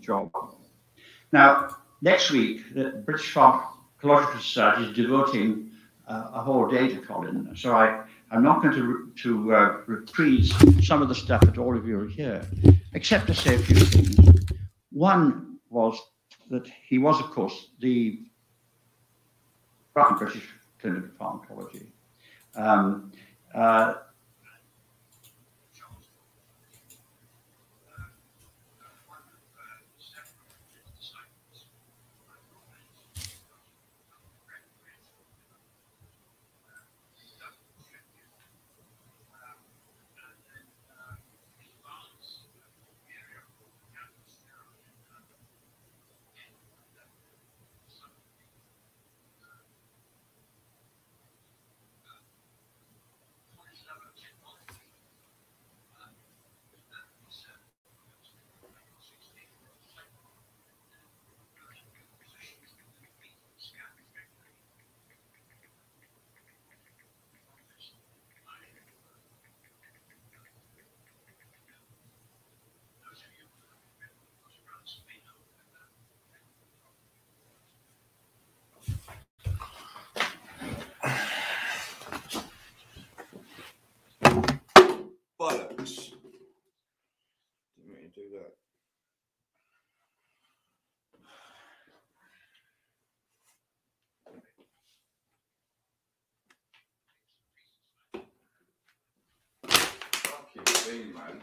job. Now, next week, the British Pharmacological Society is devoting uh, a whole day to Colin. So I, I'm not going to, to uh, reprise some of the stuff that all of you are here, except to say a few things. One was that he was, of course, the British Clinical Pharmacology. Um, uh, thing, man.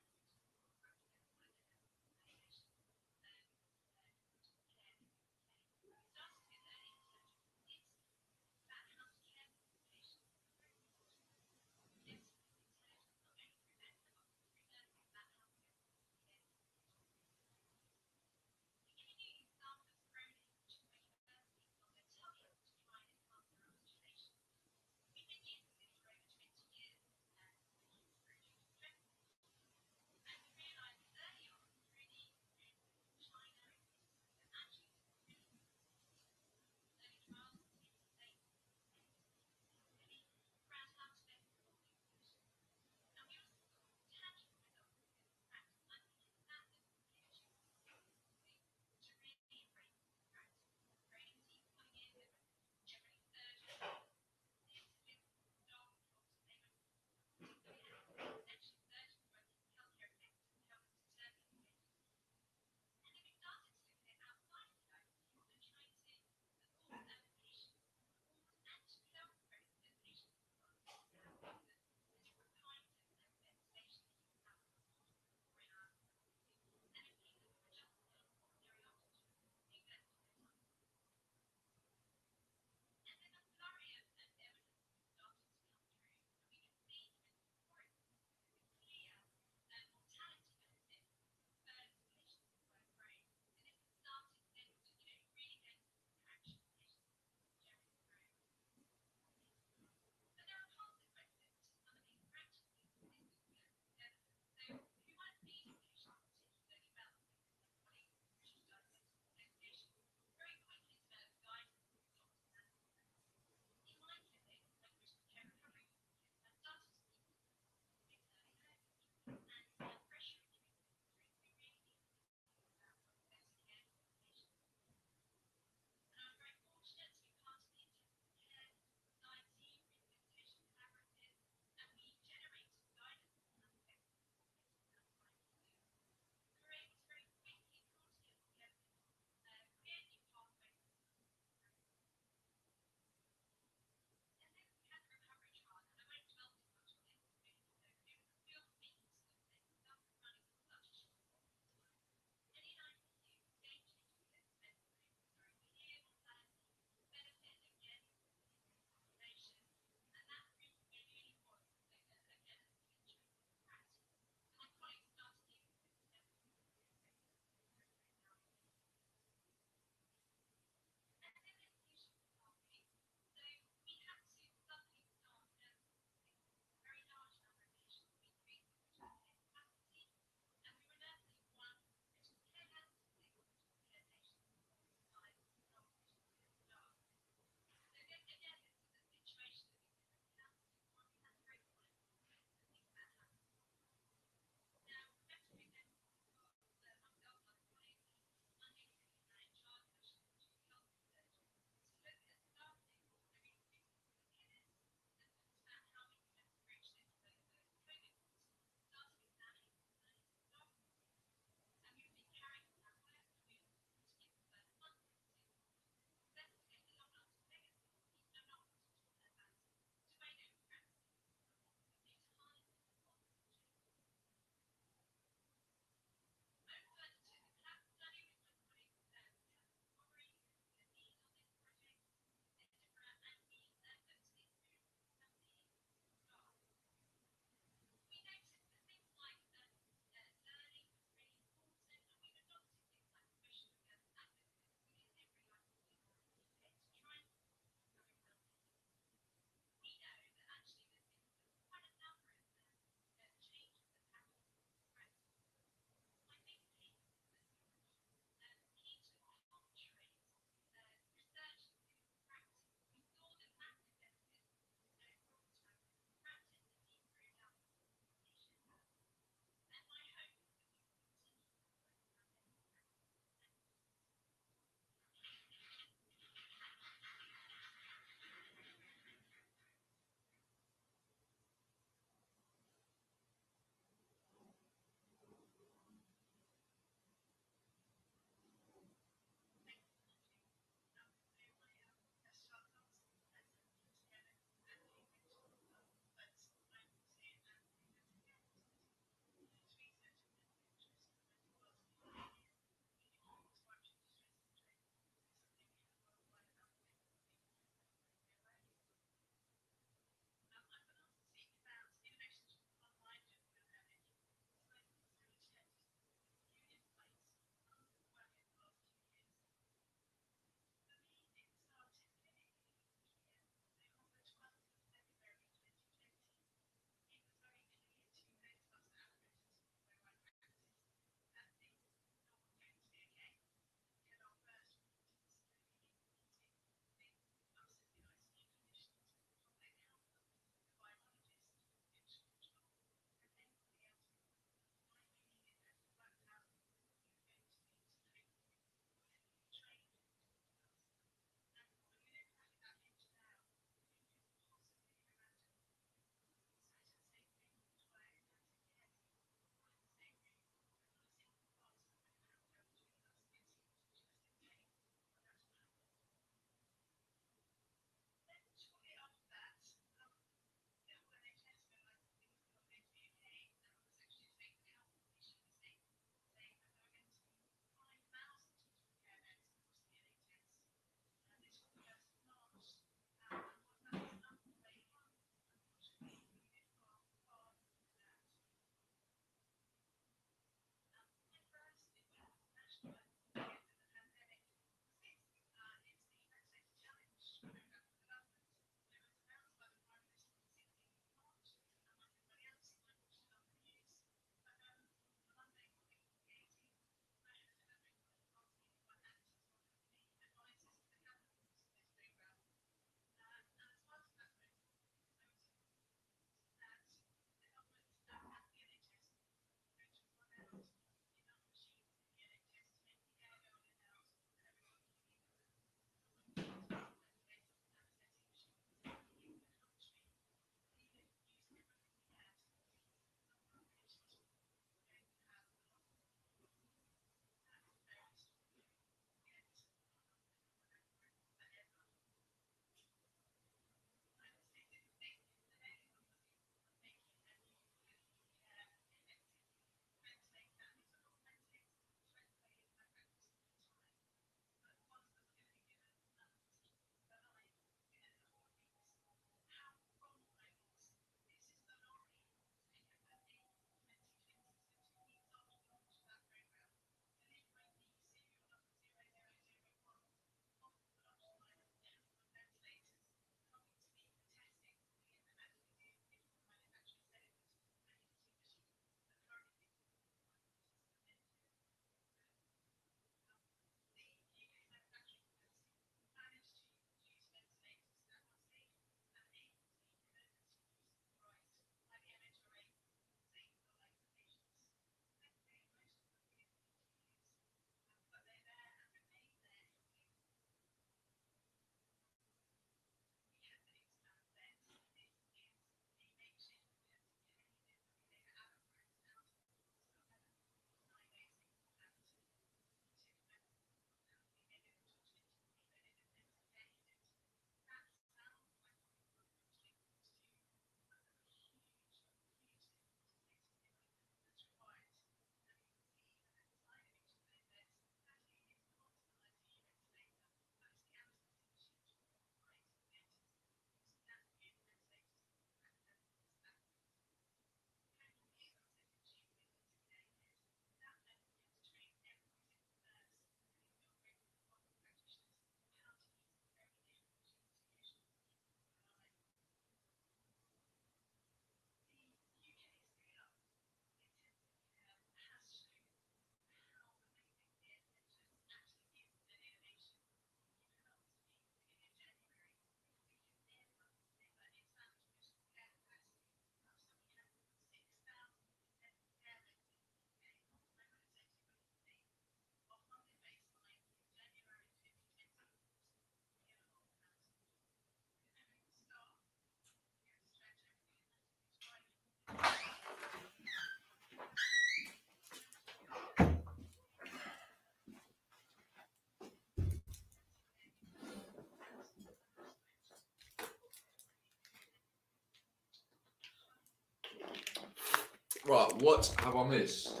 Right, what have I missed?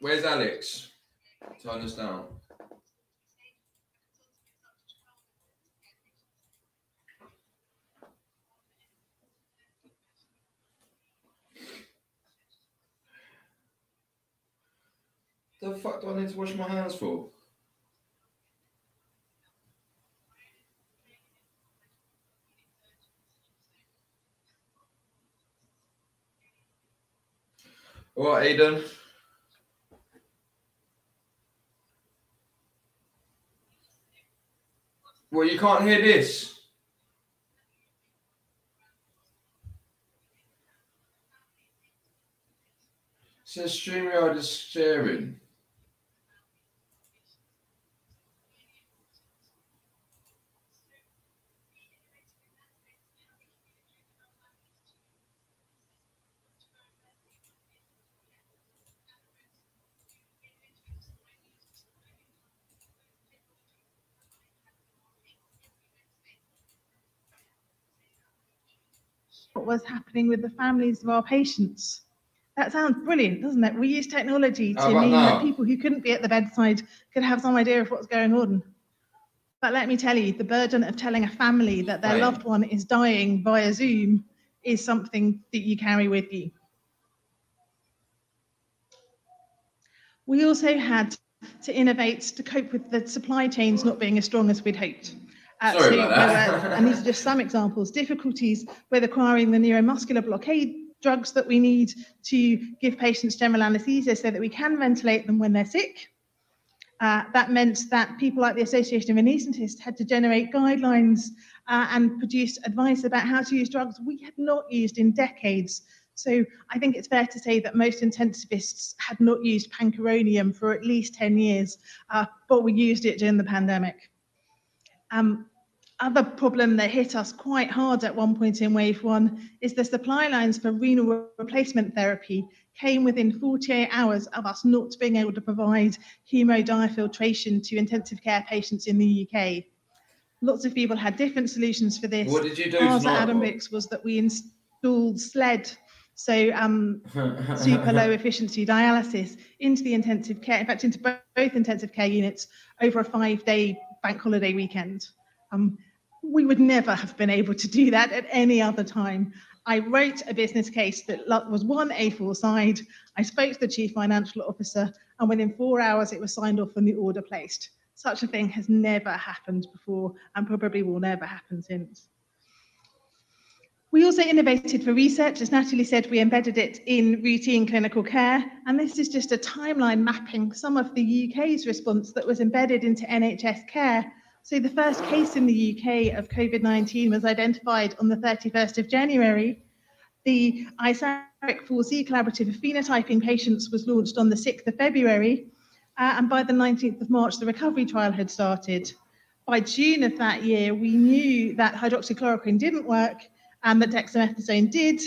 Where's Alex? Turn us down. The fuck do I need to wash my hands for? All right, Aidan. Well, you can't hear this. It says StreamYard is sharing. What was happening with the families of our patients. That sounds brilliant, doesn't it? We use technology to mean now? that people who couldn't be at the bedside could have some idea of what's going on. But let me tell you, the burden of telling a family that their Right. loved one is dying via Zoom is something that you carry with you. We also had to innovate to cope with the supply chains not being as strong as we'd hoped. Sorry about that. and these are just some examples, difficulties with acquiring the neuromuscular blockade drugs that we need to give patients general anesthesia so that we can ventilate them when they're sick. Uh, that meant that people like the Association of Anaesthetists had to generate guidelines uh, and produce advice about how to use drugs we had not used in decades. So I think it's fair to say that most intensivists had not used pancuronium for at least 10 years, uh, but we used it during the pandemic. Um, other problem that hit us quite hard at one point in wave one is the supply lines for renal replacement therapy came within 48 hours of us not being able to provide hemodiafiltration to intensive care patients in the UK. Lots of people had different solutions for this. What did you do Ours at tonight? Adambix was that we installed SLED, so um, super low efficiency dialysis into the intensive care, in fact, into bo- both intensive care units over a five day bank holiday weekend. Um, we would never have been able to do that at any other time. I wrote a business case that was one A4 side. I spoke to the chief financial officer, and within four hours, it was signed off and the order placed. Such a thing has never happened before and probably will never happen since. We also innovated for research. As Natalie said, we embedded it in routine clinical care. And this is just a timeline mapping some of the UK's response that was embedded into NHS care. So the first case in the UK of COVID-19 was identified on the 31st of January. The ISARIC 4C collaborative of phenotyping patients was launched on the 6th of February. Uh, and by the 19th of March, the recovery trial had started. By June of that year, we knew that hydroxychloroquine didn't work and that dexamethasone did,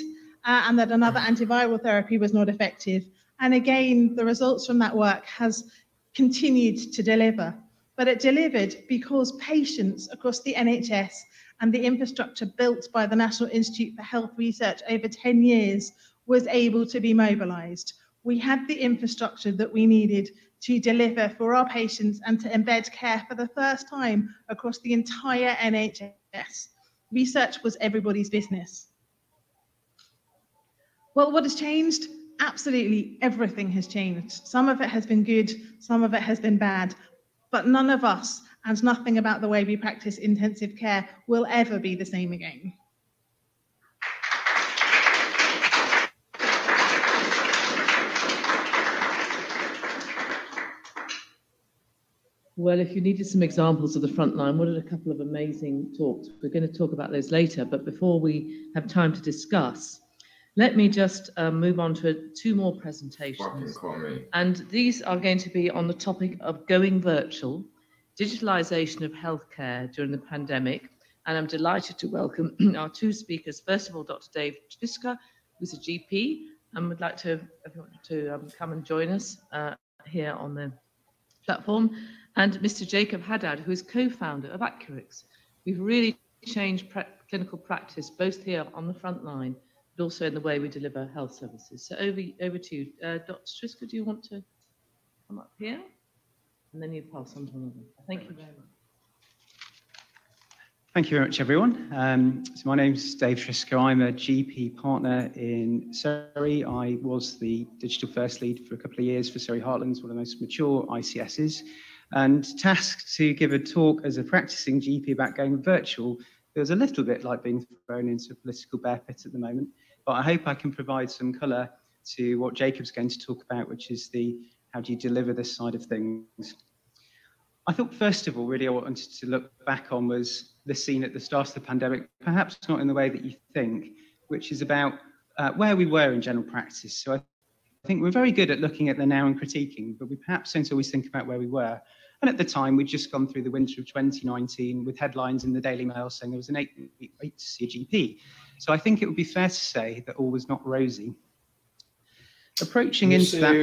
uh, and that another antiviral therapy was not effective. And again, the results from that work has continued to deliver. But it delivered because patients across the NHS and the infrastructure built by the National Institute for Health Research over 10 years was able to be mobilized. We had the infrastructure that we needed to deliver for our patients and to embed care for the first time across the entire NHS. Research was everybody's business. Well, what has changed? Absolutely everything has changed. Some of it has been good, some of it has been bad, but none of us and nothing about the way we practice intensive care will ever be the same again. Well, if you needed some examples of the front line, what are a couple of amazing talks? We're going to talk about those later, but before we have time to discuss, let me just um, move on to two more presentations. And these are going to be on the topic of going virtual, digitalization of healthcare during the pandemic. And I'm delighted to welcome our two speakers. First of all, Dr. Dave Fisker, who's a GP, and would like to, to um, come and join us uh, here on the platform, and Mr. Jacob Haddad, who is co-founder of Accurx. We've really changed clinical practice, both here on the front line, but also in the way we deliver health services. So over, over to you. Uh, Dr. Triska, do you want to come up here? And then you pass on to another. Thank you very much. Thank you very much, everyone. Um, so my name's Dave Triska. I'm a GP partner in Surrey. I was the digital first lead for a couple of years for Surrey Heartlands, one of the most mature ICSs, and tasked to give a talk as a practicing GP about going virtual. Was a little bit like being thrown into a political bear pit at the moment, but I hope I can provide some colour to what Jacob's going to talk about, which is the how do you deliver this side of things. I thought, first of all, really, I wanted to look back on was the scene at the start of the pandemic, perhaps not in the way that you think, which is about uh, where we were in general practice. So I think we're very good at looking at the now and critiquing, but we perhaps don't always think about where we were. And at the time, we'd just gone through the winter of 2019 with headlines in the Daily Mail saying there was an eight week wait to see a GP. So I think it would be fair to say that all was not rosy approaching into that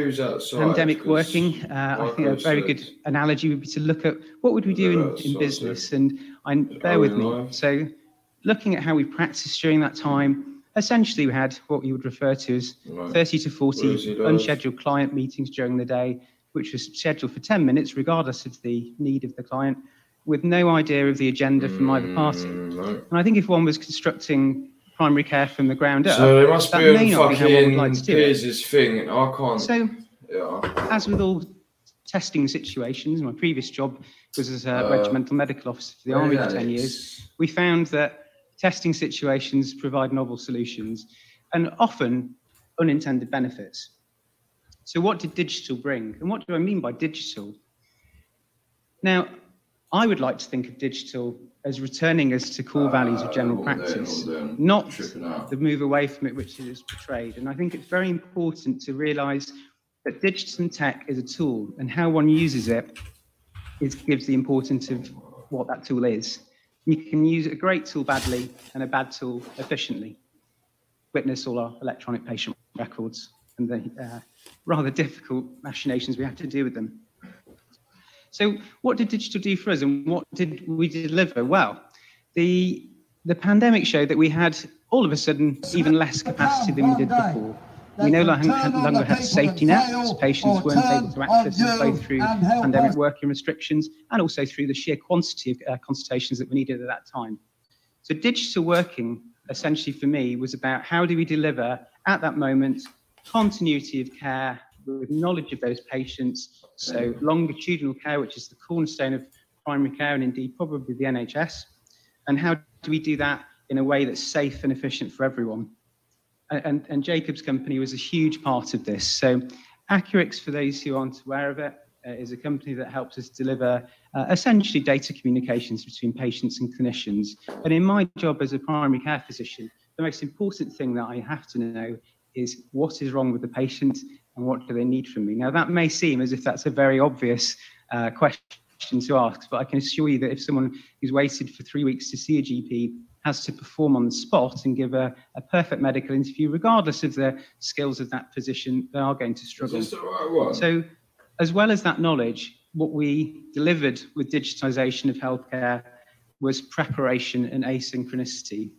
pandemic 'Cause working, uh, I think a very said- good analogy would be to look at what would we do in, in business, and I, bear with me. So, looking at how we practiced during that time, essentially we had what you would refer to as Right. 30 to 40 Where's he live? unscheduled client meetings during the day, which was scheduled for 10 minutes, regardless of the need of the client, with no idea of the agenda from either party. Mm, no. And I think if one was constructing primary care from the ground up, So there must that be may a not be how one would fucking like to do it. Thing. I can't. so yeah. as with all testing situations, my previous job was as a Uh, regimental medical officer for the Army for 10 years. We found that testing situations provide novel solutions and often unintended benefits. So, what did digital bring? And what do I mean by digital? Now, I would like to think of digital as returning us to core values of general Uh, on, practice, not the move away from it which it is portrayed. And I think it's very important to realize that digital and tech is a tool and how one uses it is, gives the importance of what that tool is. You can use a great tool badly and a bad tool efficiently. Witness all our electronic patient records and the uh, rather difficult machinations we have to do with them. So what did digital do for us and what did we deliver? Well, the, the pandemic showed that we had all of a sudden even less capacity than we did before. We no longer had, safety nets, as patients weren't able to access them both through pandemic working restrictions and also through the sheer quantity of uh, consultations that were needed at that time. So digital working essentially for me was about how do we deliver at that moment continuity of care with knowledge of those patients, so longitudinal care, which is the cornerstone of primary care and indeed probably the NHS, and how do we do that in a way that's safe and efficient for everyone? And, and, and Jacob's company was a huge part of this. So Accurx, for those who aren't aware of it, uh, is a company that helps us deliver uh, essentially data communications between patients and clinicians. And in my job as a primary care physician, the most important thing that I have to know is what is wrong with the patient and what do they need from me. Now, that may seem as if that's a very obvious uh, question to ask, but I can assure you that if someone who's waited for three weeks to see a GP has to perform on the spot and give a, a perfect medical interview, regardless of the skills of that physician, they are going to struggle. right? So, as well as that knowledge, what we delivered with digitization of healthcare was preparation and asynchronicity.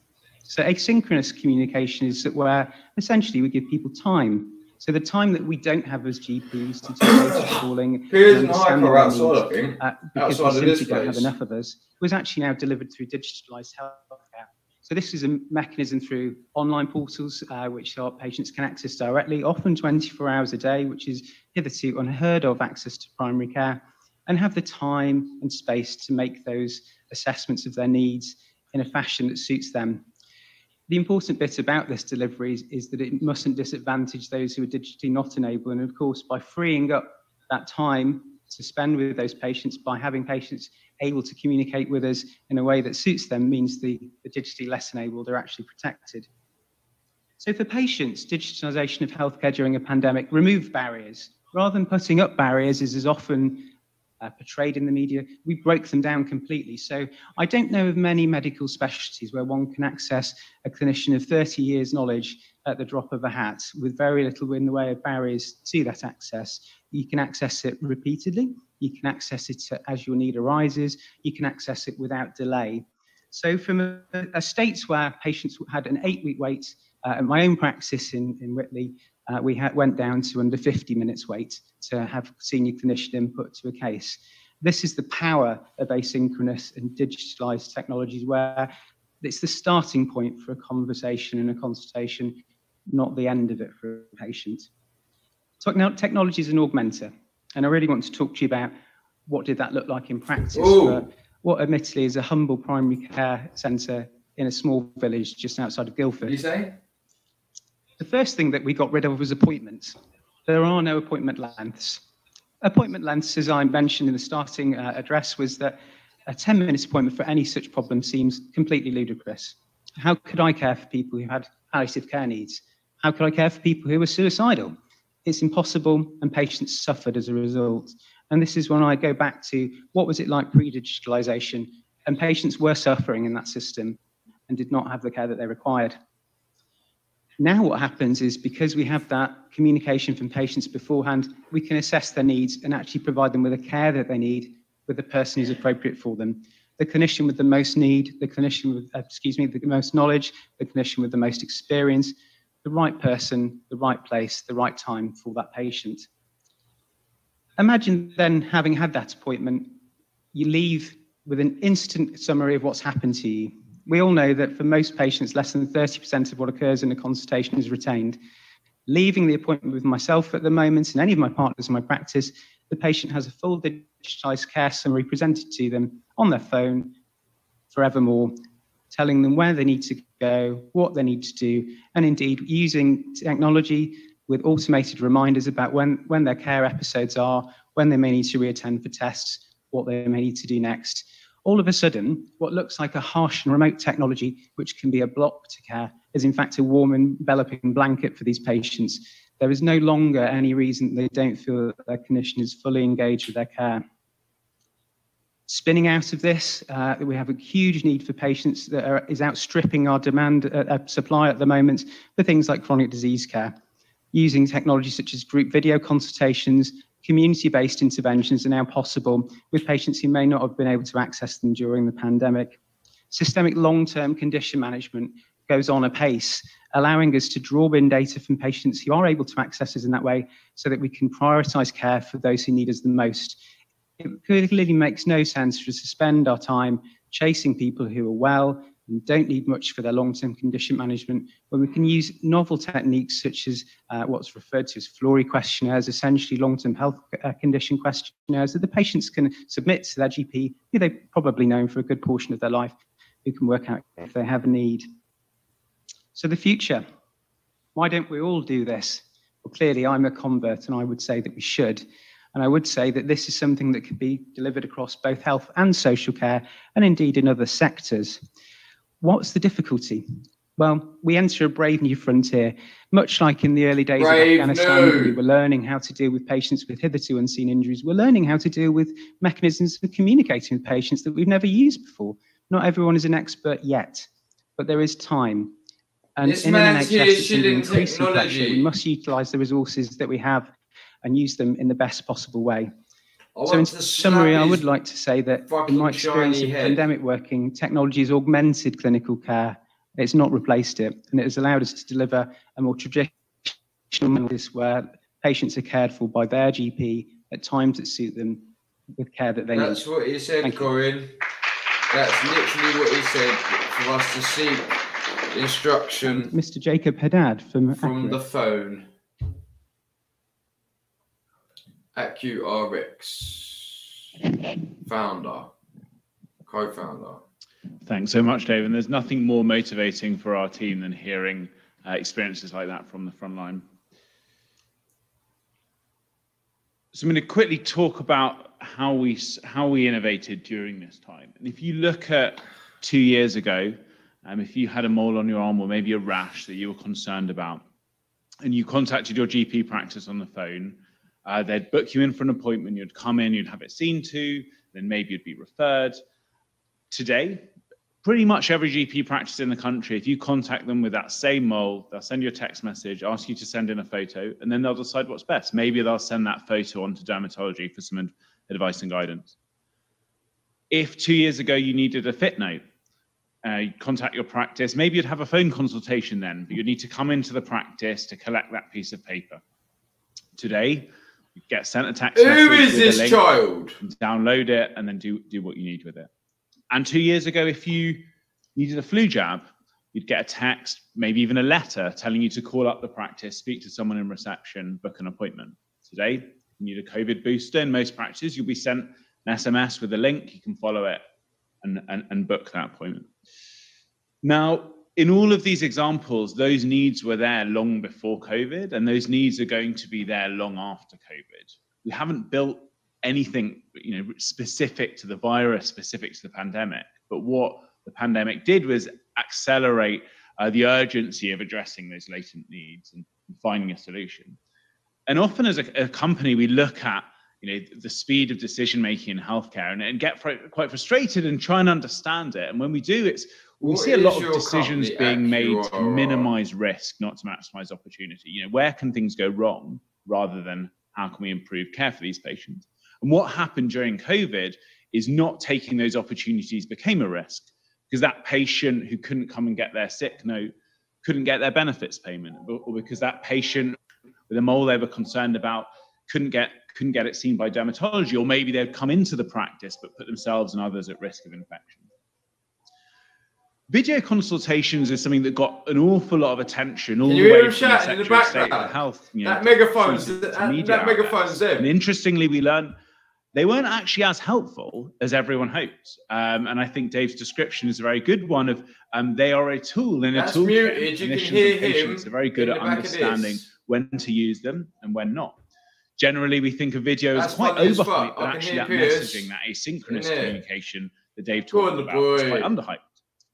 So, asynchronous communication is that where essentially we give people time. So, the time that we don't have as GPs to do data calling, Piers and and understand Hyper their outside, needs, uh, because outside we simply don't have enough of us, was actually now delivered through digitalised healthcare. So this is a mechanism through online portals, uh, which our patients can access directly, often 24 hours a day, which is hitherto unheard of access to primary care, and have the time and space to make those assessments of their needs in a fashion that suits them. The important bit about this delivery is, is that it mustn't disadvantage those who are digitally not enabled. And of course, by freeing up that time to spend with those patients, by having patients able to communicate with us in a way that suits them, means the, the digitally less enabled are actually protected. So for patients, digitalisation of healthcare during a pandemic removed barriers. Rather than putting up barriers, is as is often uh, portrayed in the media, we broke them down completely. So I don't know of many medical specialties where one can access a clinician of 30 years knowledge at the drop of a hat with very little in the way of barriers to that access. You can access it repeatedly. You can access it as your need arises. You can access it without delay. So from a, a states where patients had an eight-week wait, uh, at my own practice in, in Witley, uh, we had, went down to under 50 minutes wait to have senior clinician input to a case. This is the power of asynchronous and digitalized technologies where it's the starting point for a conversation and a consultation, not the end of it for a patient. So now technology is an augmenter, and I really want to talk to you about what did that look like in practice for what admittedly is a humble primary care centre in a small village just outside of Guildford. Did you say? The first thing that we got rid of was appointments. There are no appointment lengths. Appointment lengths, as I mentioned in the starting uh, address, was that a 10 minute appointment for any such problem seems completely ludicrous. How could I care for people who had palliative care needs? How could I care for people who were suicidal? It's impossible, and patients suffered as a result. And this is when I go back to what was it like pre digitalization? And patients were suffering in that system and did not have the care that they required. Now, what happens is because we have that communication from patients beforehand, we can assess their needs and actually provide them with the care that they need with the person who's appropriate for them. The clinician with the most need, the clinician with, uh, excuse me, the most knowledge, the clinician with the most experience, the right person, the right place, the right time for that patient. Imagine then having had that appointment, you leave with an instant summary of what's happened to you. We all know that for most patients, less than 30% of what occurs in a consultation is retained. Leaving the appointment with myself at the moment and any of my partners in my practice, the patient has a full digitized care summary presented to them on their phone forevermore, telling them where they need to go, what they need to do, and indeed using technology with automated reminders about when, when their care episodes are, when they may need to reattend for tests, what they may need to do next all of a sudden, what looks like a harsh and remote technology, which can be a block to care, is in fact a warm enveloping blanket for these patients. There is no longer any reason they don't feel that their clinician is fully engaged with their care. Spinning out of this, uh, we have a huge need for patients that are, is outstripping our demand uh, uh, supply at the moment for things like chronic disease care. Using technology such as group video consultations, community-based interventions are now possible with patients who may not have been able to access them during the pandemic. Systemic long-term condition management goes on apace, allowing us to draw in data from patients who are able to access us in that way so that we can prioritize care for those who need us the most. It clearly makes no sense to spend our time chasing people who are well and don't need much for their long-term condition management, where we can use novel techniques such as uh, what's referred to as Florey questionnaires, essentially long-term health uh, condition questionnaires that the patients can submit to their GP, who they've probably known for a good portion of their life, who can work out if they have a need. So the future, why don't we all do this? Well, clearly I'm a convert and I would say that we should. And I would say that this is something that could be delivered across both health and social care, and indeed in other sectors. What's the difficulty? Well, we enter a brave new frontier, much like in the early days Brave of Afghanistan. new. We were learning how to deal with patients with hitherto unseen injuries. We're learning how to deal with mechanisms for communicating with patients that we've never used before. Not everyone is an expert yet, but there is time. And This in an NHS increasing pressure, we must utilise the resources that we have and use them in the best possible way. So in summary, I would like to say that in my experience of pandemic working, technology has augmented clinical care. It's not replaced it, and it has allowed us to deliver a more traditional model where patients are cared for by their GP at times that suit them with care that they need. That's what he said, Thank you. Corin. That's literally what he said for us to seek instruction Mr. Jacob Haddad from, from the phone. Accurx, founder, co-founder. Thanks so much, Dave. And there's nothing more motivating for our team than hearing uh, experiences like that from the front line. So I'm going to quickly talk about how we how we innovated during this time. And if you look at two years ago, um, if you had a mole on your arm or maybe a rash that you were concerned about, and you contacted your GP practice on the phone, uh, they'd book you in for an appointment. You'd come in, you'd have it seen to, then maybe you'd be referred. Today, pretty much every GP practice in the country, if you contact them with that same mole, they'll send you a text message, ask you to send in a photo, and then they'll decide what's best. Maybe they'll send that photo on to dermatology for some advice and guidance. If two years ago you needed a fit note, uh, contact your practice. Maybe you'd have a phone consultation then, but you'd need to come into the practice to collect that piece of paper. Today, get sent a text Who is this link, child? download it, and then do, do what you need with it. And two years ago, if you needed a flu jab, you'd get a text, maybe even a letter telling you to call up the practice, speak to someone in reception, book an appointment. Today, you need a COVID booster. In most practices, you'll be sent an SMS with a link. You can follow it and, and, and book that appointment. Now, in all of these examples, those needs were there long before COVID, and those needs are going to be there long after COVID. We haven't built anything, you know, specific to the virus, specific to the pandemic. But what the pandemic did was accelerate uh, the urgency of addressing those latent needs and, finding a solution. And often, as a, a, company, we look at you know the speed of decision making in healthcare and, and get fr- quite frustrated and try and understand it. And when we do, it's we What see a lot of decisions being made to minimize risk, not to maximize opportunity. You know, where can things go wrong rather than how can we improve care for these patients? And what happened during COVID is not taking those opportunities became a risk because that patient who couldn't come and get their sick note couldn't get their benefits payment, or or because that patient with a mole they were concerned about couldn't get couldn't get it seen by dermatology, or maybe they'd come into the practice but put themselves and others at risk of infection. Video consultations is something that got an awful lot of attention all Can the hear way him from the in the Secretary of? Health. You know, That to that, that megaphone's And interestingly, we learned they weren't actually as helpful as everyone hoped. Um, and I think Dave's description is a very good one of um, they are a tool in a toolkit. muted, you can hear and patients him are very good at the back of understanding when to use them and when not. Generally, we think of video That's as quite funny as fuck. overhyped, but actually that messaging, that asynchronous communication that Dave talked about is quite underhyped.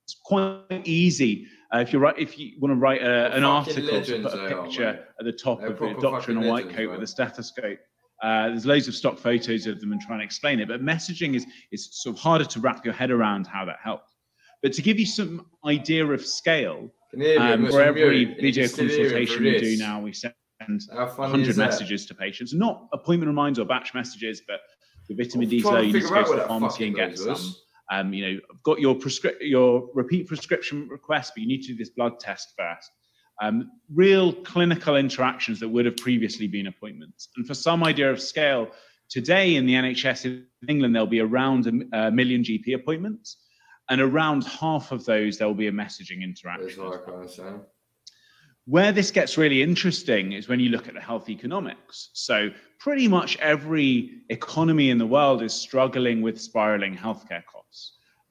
It's quite easy. Uh, if you write, if you want to write a, an article, to legends put a they are, picture at the top They're of a doctor in a white legends, coat with a stethoscope. Uh, there's loads of stock photos of them and trying to explain it, but messaging is is sort of harder to wrap your head around how that helps. But to give you some idea of scale, Can you hear me? um, for every mute, and you video can still hear him consultation we do now, we send 100 messages to patients, not appointment reminders or batch messages, but the vitamin D trying you need to go to the pharmacy and get some. Um, you know, I've got your prescrip- your repeat prescription request, but you need to do this blood test first. Um, real clinical interactions that would have previously been appointments. And for some idea of scale, today in the NHS in England, there'll be around a million GP appointments. And around half of those, there will be a messaging interaction. Say. Where this gets really interesting is when you look at the health economics. So, pretty much every economy in the world is struggling with spiraling healthcare costs.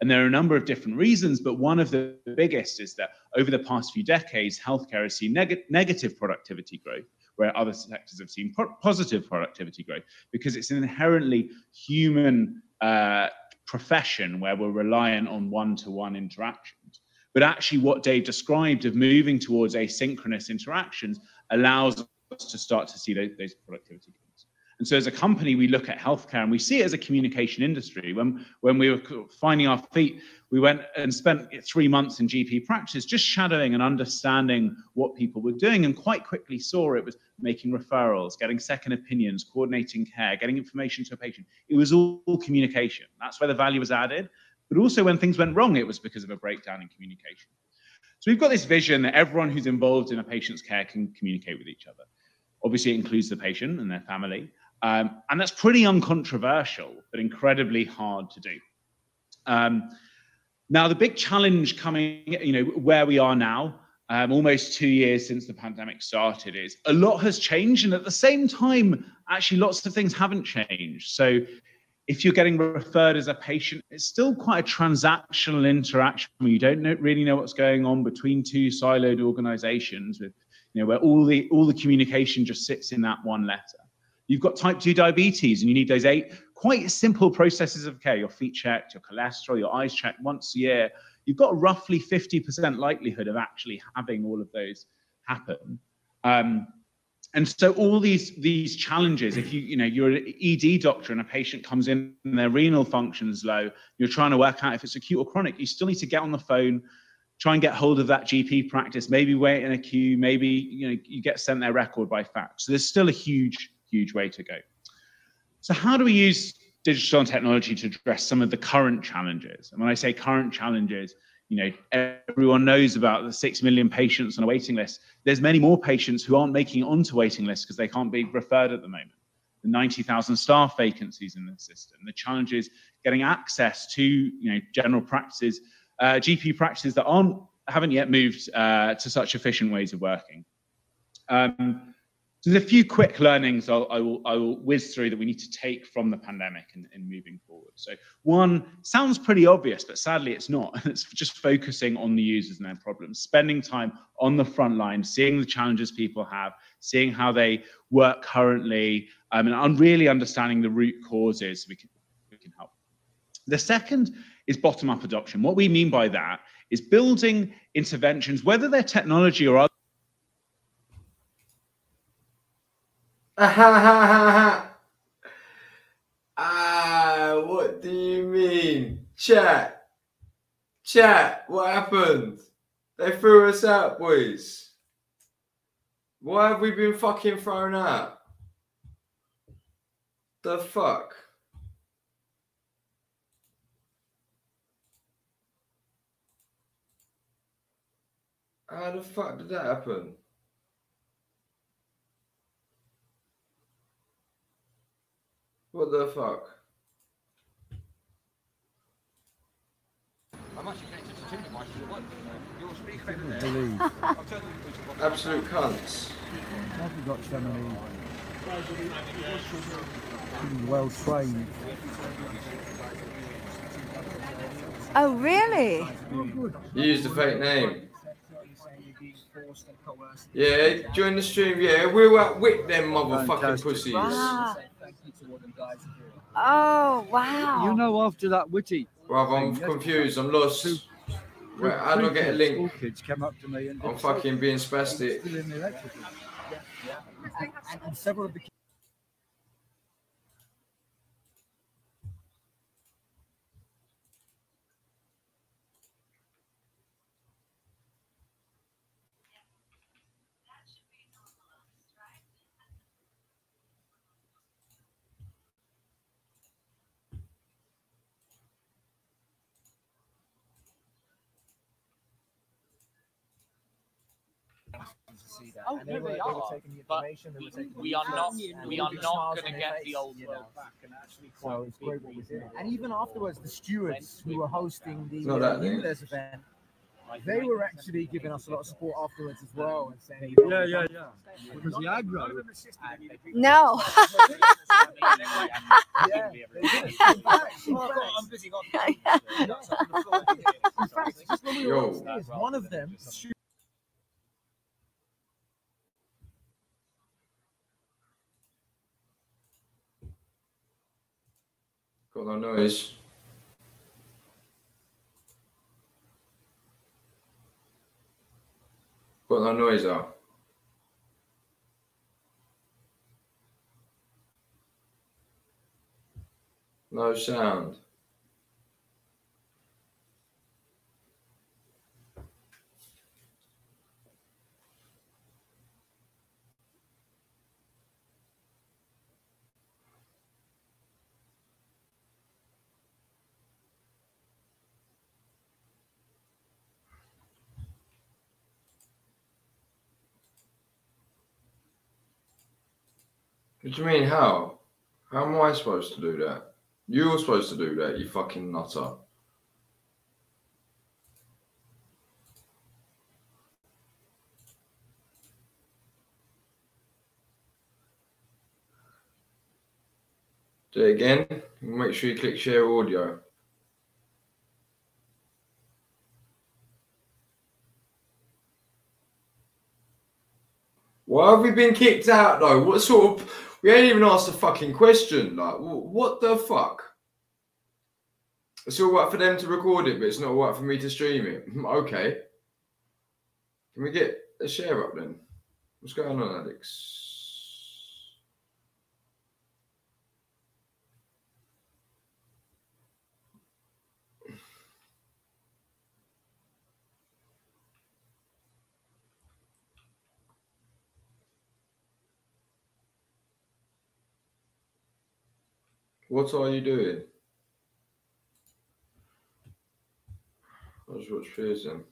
And there are a number of different reasons, but one of the biggest is that over the past few decades, healthcare has seen neg- negative productivity growth, where other sectors have seen positive productivity growth, because it's an inherently human uh, profession where we're reliant on one to one interactions. But actually, what Dave described of moving towards asynchronous interactions allows us to start to see those, those productivity gains. And so, as a company, we look at healthcare and we see it as a communication industry. When, when we were finding our feet, we went and spent three months in GP practice just shadowing and understanding what people were doing, and quite quickly saw it was making referrals, getting second opinions, coordinating care, getting information to a patient. It was all communication. That's where the value was added. But also, when things went wrong, it was because of a breakdown in communication. So we've got this vision that everyone who's involved in a patient's care can communicate with each other. Obviously, it includes the patient and their family. Um, and that's pretty uncontroversial, but incredibly hard to do. Um, now, the big challenge coming, you know, where we are now, um, almost two years since the pandemic started, is a lot has changed. And at the same time, actually, lots of things haven't changed. So if you're getting referred as a patient, it's still quite a transactional interaction where you don't know, really know what's going on between two siloed organizations with, you know, where all the all the communication just sits in that one letter. You've got type 2 diabetes and you need those eight quite simple processes of care, your feet checked, your cholesterol, your eyes checked once a year. You've got roughly 50% likelihood of actually having all of those happen. Um, and so all these these challenges if you you know you're an ed doctor and a patient comes in and their renal function's low you're trying to work out if it's acute or chronic you still need to get on the phone try and get hold of that gp practice maybe wait in a queue maybe you know you get sent their record by fax so there's still a huge huge way to go so how do we use digital and technology to address some of the current challenges and when i say current challenges you know, everyone knows about the six million patients on a waiting list. There's many more patients who aren't making onto waiting lists because they can't be referred at the moment. The 90,000 staff vacancies in the system, the challenges getting access to, you know, general practices, uh, GP practices that aren't haven't yet moved uh, to such efficient ways of working. Um, so there's a few quick learnings I'll, I will, I will whiz through that we need to take from the pandemic and, and moving forward. So one sounds pretty obvious, but sadly it's not. It's just focusing on the users and their problems, spending time on the front line, seeing the challenges people have, seeing how they work currently, um, and really understanding the root causes we can, we can help. The second is bottom-up adoption. What we mean by that is building interventions, whether they're technology or other ah, what do you mean? Chat. Chat, what happened? They threw us out, boys. Why have we been fucking thrown out? The fuck? How the fuck did that happen? What the fuck? I'm actually connected to Tim devices at work. Your speaker believe. Absolute cunts. Have you got so many well trained? Oh, really? You used a fake name. Yeah, join the stream. Yeah, we'll outwit them motherfucking pussies. Wow. Oh, wow. You know, after that witty. Bruv, I'm confused. I'm lost. Wait, how do I get a link? Kids came up to me and I'm fucking being spastic. Still in the electrical. And, and, and several of the Oh, no, they, are. but we are not. We are not going to get the old world back. And actually, so it's great what we're doing. And even afterwards, the stewards who were hosting the Not that uh, thing. ULEZ event, they were actually giving us a lot of support afterwards as well and saying, Yeah, yeah, yeah. Because the aggro. No. yeah, I'm busy. Got In fact, just when we were Yo. upstairs, one of them, Got no noise. Got no noise out. No sound. What do you mean, how? How am I supposed to do that? You're supposed to do that, you fucking nutter. Do it again. Make sure you click share audio. Why have we been kicked out though? What sort of? We ain't even asked a fucking question. Like, wh- what the fuck? It's all right for them to record it, but it's not all right for me to stream it. okay. Can we get a share up then? What's going on, Alex? What are you doing? I just watch Pearson.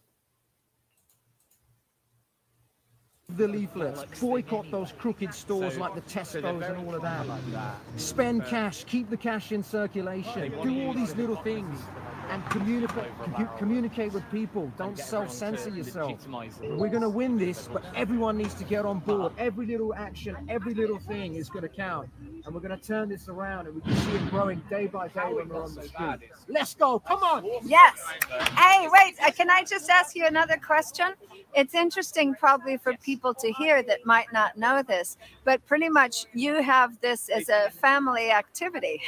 the leaflets, boycott those crooked stores like the Tesco's and all of that. Spend cash, keep the cash in circulation, do all these little things and communicate communicate with people. Don't self-censor yourself. We're going to win this, but everyone needs to get on board. Every little action, every little thing is going to count. And we're going to turn this around and we can see it growing day by day when we're on the street. Let's go. Come on. Yes. Hey, wait. Uh, can I just ask you another question? It's interesting probably for people to hear that might not know this, but pretty much you have this as a family activity.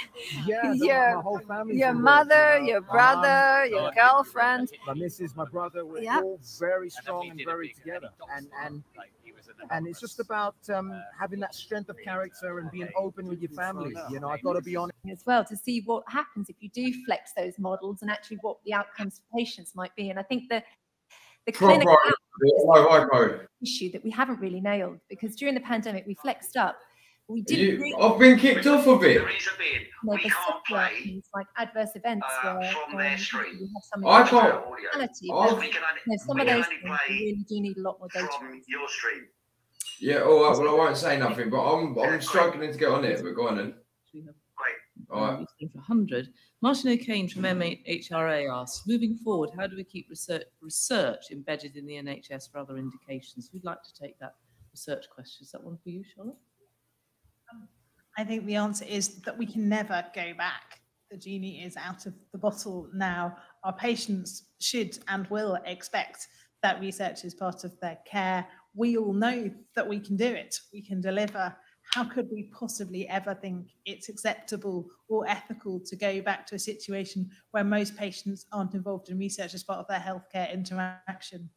Yeah, your, my whole family. your mother, your brother, your girlfriend. My missus, my brother, we're Yep. all very strong and very together. And and and it's just about um, having that strength of character and being open with your family. You know, I've got to be honest. as well to see what happens if you do flex those models and actually what the outcomes for patients might be. And I think the the clinical pro- right, right, right. issue that we haven't really nailed because during the pandemic we flexed up. But We didn't You, really I've been kicked off a bit. know the softer outcomes, like adverse events where um, you have some I can't- mortality, I- but, you know, some of those things we really do need a lot more data. on. your stream. Yeah, all right. Well, I won't say nothing, but I'm I'm struggling to get on it. But go on then. All right. For 100. Martin O'Kane from MHRA asks, moving forward, how do we keep research, research embedded in the NHS for other indications? Who'd like to take that research question? Is that one for you, Charlotte? I think the answer is that we can never go back. The genie is out of the bottle now. Our patients should and will expect that research is part of their care. We all know that we can do it. We can deliver. How could we possibly ever think it's acceptable or ethical to go back to a situation where most patients aren't involved in research as part of their healthcare interaction?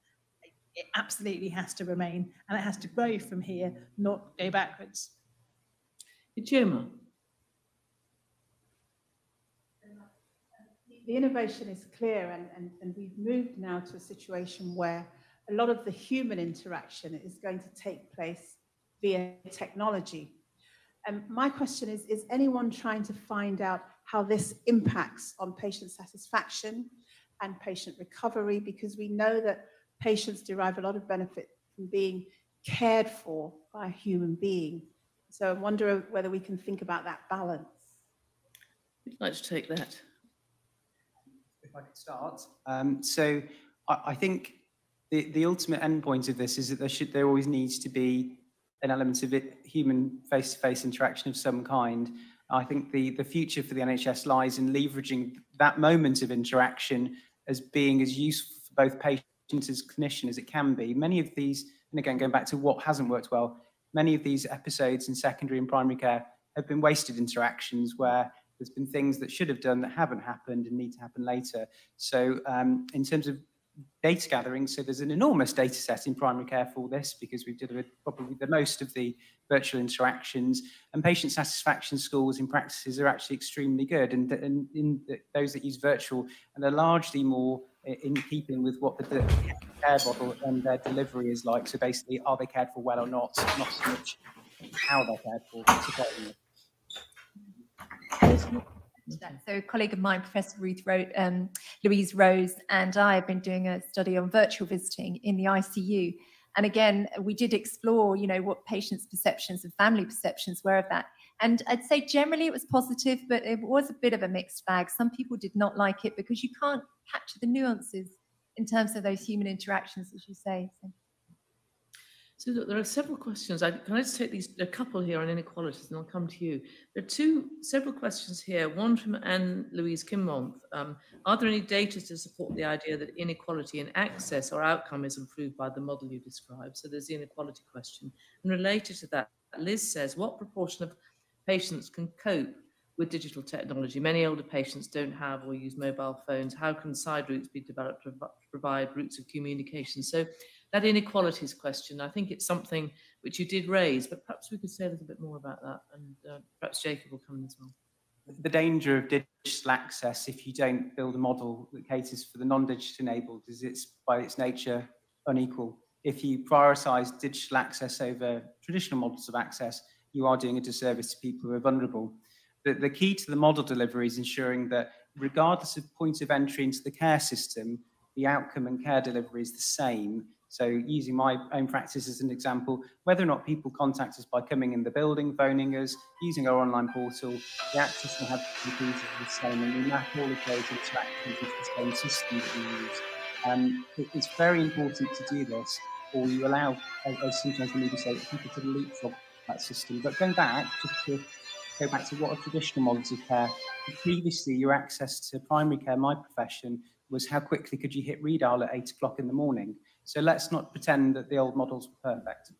It absolutely has to remain and it has to grow from here, not go backwards. The innovation is clear and, and, and we've moved now to a situation where a lot of the human interaction is going to take place via technology. And my question is, is anyone trying to find out how this impacts on patient satisfaction and patient recovery? Because we know that patients derive a lot of benefit from being cared for by a human being. So I wonder whether we can think about that balance. Who'd like to take that? If I could start. Um, so I, I think the, the ultimate endpoint of this is that there should there always needs to be an element of it, human face-to-face interaction of some kind. I think the, the future for the NHS lies in leveraging that moment of interaction as being as useful for both patients as clinician as it can be. Many of these, and again, going back to what hasn't worked well, many of these episodes in secondary and primary care have been wasted interactions where there's been things that should have done that haven't happened and need to happen later. So um, in terms of data gathering, so there's an enormous data set in primary care for this because we've delivered probably the most of the virtual interactions and patient satisfaction scores in practices are actually extremely good and, and in the, those that use virtual and they're largely more in keeping with what the care model and their delivery is like. So basically, are they cared for well or not? Not so much how they're cared for. So a colleague of mine, Professor Ruth Ro- um, Louise Rose, and I have been doing a study on virtual visiting in the ICU. And again, we did explore, you know, what patients' perceptions and family perceptions were of that. And I'd say generally it was positive, but it was a bit of a mixed bag. Some people did not like it because you can't capture the nuances in terms of those human interactions, as you say. So. So there are several questions. I, can I just take these a couple here on inequalities, and I'll come to you. There are two several questions here. One from Anne Louise Kinmonth. Um, are there any data to support the idea that inequality in access or outcome is improved by the model you described? So there's the inequality question. And related to that, Liz says, what proportion of patients can cope with digital technology? Many older patients don't have or use mobile phones. How can side routes be developed to provide routes of communication? So that inequalities question, I think it's something which you did raise, but perhaps we could say a little bit more about that, and uh, perhaps Jacob will come in as well. The danger of digital access, if you don't build a model that caters for the non-digital enabled, is it's by its nature unequal. If you prioritise digital access over traditional models of access, you are doing a disservice to people who are vulnerable. The, the key to the model delivery is ensuring that regardless of point of entry into the care system, the outcome and care delivery is the same. So using my own practice as an example, whether or not people contact us by coming in the building, phoning us, using our online portal, the access we have to computers is the same, and we map all of those interactions with the same system that we use. Um, it, it's very important to do this, or you allow, as, as sometimes the media say, people to leapfrog that system. But going back, just to go back to what are traditional models of care, previously your access to primary care, my profession, was how quickly could you hit redial at eight o'clock in the morning. So let's not pretend that the old models were perfect.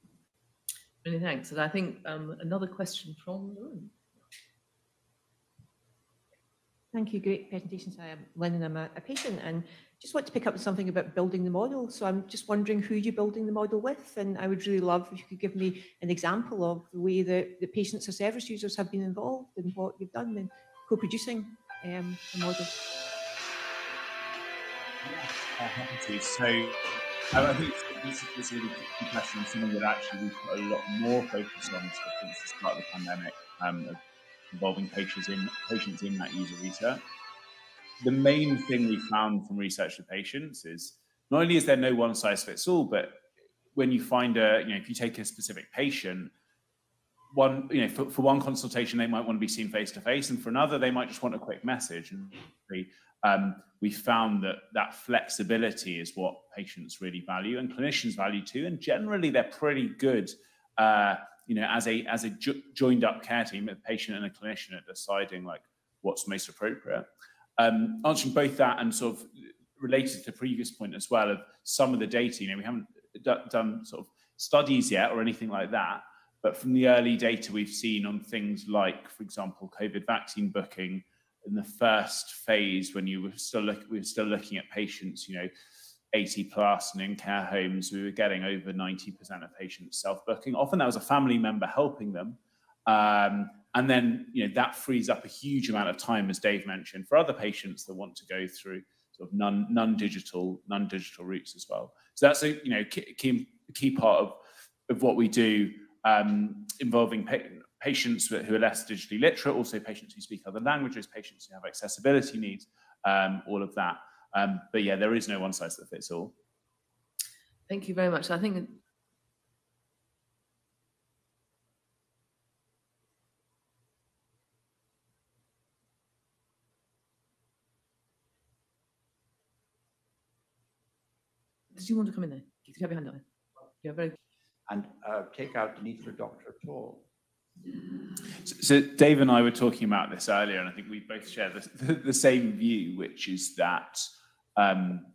Many thanks. And I think um, another question from the room. Thank you. Great presentations. I am Lynn and I'm a, a patient and just want to pick up something about building the model. So I'm just wondering who you're building the model with. And I would really love if you could give me an example of the way that the patients or service users have been involved and what you've done in co-producing um, the model. So I think this is a really key question, something that actually we put a lot more focus on since the start of the pandemic, um, involving patients in patients in that user research. The main thing we found from research with patients is not only is there no one size fits all, but when you find a, you know, if you take a specific patient, one, you know, for, for one consultation, they might want to be seen face to face, and for another, they might just want a quick message. And um, we found that that flexibility is what patients really value and clinicians value too. And generally, they're pretty good, uh, you know, as a as a jo- joined up care team, a patient and a clinician at deciding like what's most appropriate. Um, answering both that and sort of related to the previous point as well of some of the data. You know, we haven't done sort of studies yet or anything like that. But from the early data we've seen on things like, for example, COVID vaccine booking, in the first phase when you were still look, we were still looking at patients, you know, 80 plus and in care homes, we were getting over 90% of patients self-booking. Often that was a family member helping them. Um, and then, you know, that frees up a huge amount of time, as Dave mentioned, for other patients that want to go through sort of non, non-digital, non-digital routes as well. So that's a, you know, key, key part of, of what we do um, involving patients who are less digitally literate, also patients who speak other languages, patients who have accessibility needs, um, all of that. Um, but yeah, there is no one size that fits all. Thank you very much. I think Did you want to come in there? You have your hand up. Yeah, very. And uh, take out the need for a doctor at all. So, Dave and I were talking about this earlier, and I think we both share the, the, the same view, which is that, um,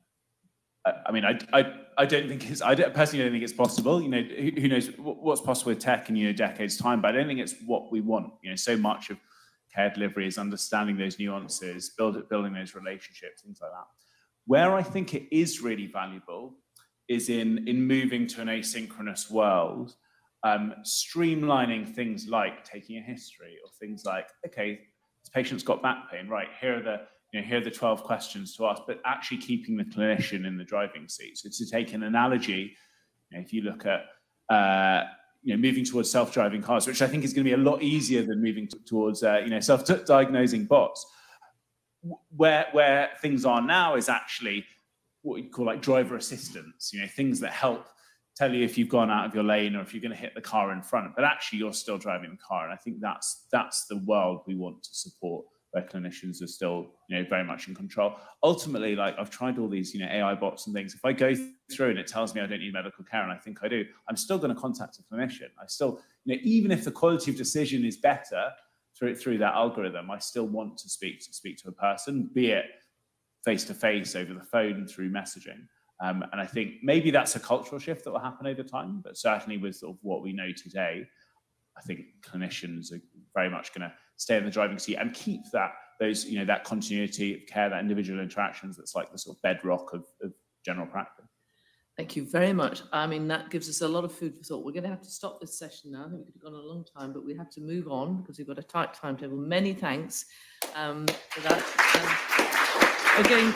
I, I, mean, I, I, I don't think it's, I don't, personally don't think it's possible. You know, who, who, knows what's possible with tech in, you know, decades time, but I don't think it's what we want. You know, so much of care delivery is understanding those nuances, build, building those relationships, things like that. Where I think it is really valuable is in, in moving to an asynchronous world um, streamlining things like taking a history or things like, okay, this patient's got back pain, right? Here are the you know, here are the 12 questions to ask, but actually keeping the clinician in the driving seat. So to take an analogy, you know, if you look at uh, you know, moving towards self-driving cars, which I think is going to be a lot easier than moving towards uh, you know self-diagnosing bots. Where where things are now is actually what you call like driver assistance. You know, things that help tell you if you've gone out of your lane or if you're going to hit the car in front, but actually you're still driving the car. And I think that's that's the world we want to support, where clinicians are still, you know, very much in control. Ultimately, like I've tried all these, you know, AI bots and things. If I go through and it tells me I don't need medical care, and I think I do, I'm still going to contact a clinician. I still, you know, even if the quality of decision is better through through that algorithm, I still want to speak to speak to a person, be it face to face over the phone through messaging. Um, and I think maybe that's a cultural shift that will happen over time, but certainly with sort of what we know today, I think clinicians are very much going to stay in the driving seat and keep that those you know that continuity of care, that individual interactions. That's like the sort of bedrock of, of general practice. Thank you very much. I mean, that gives us a lot of food for thought. We're going to have to stop this session now. I think we could have gone a long time, but we have to move on because we've got a tight timetable. Many thanks um, for that. Um, again,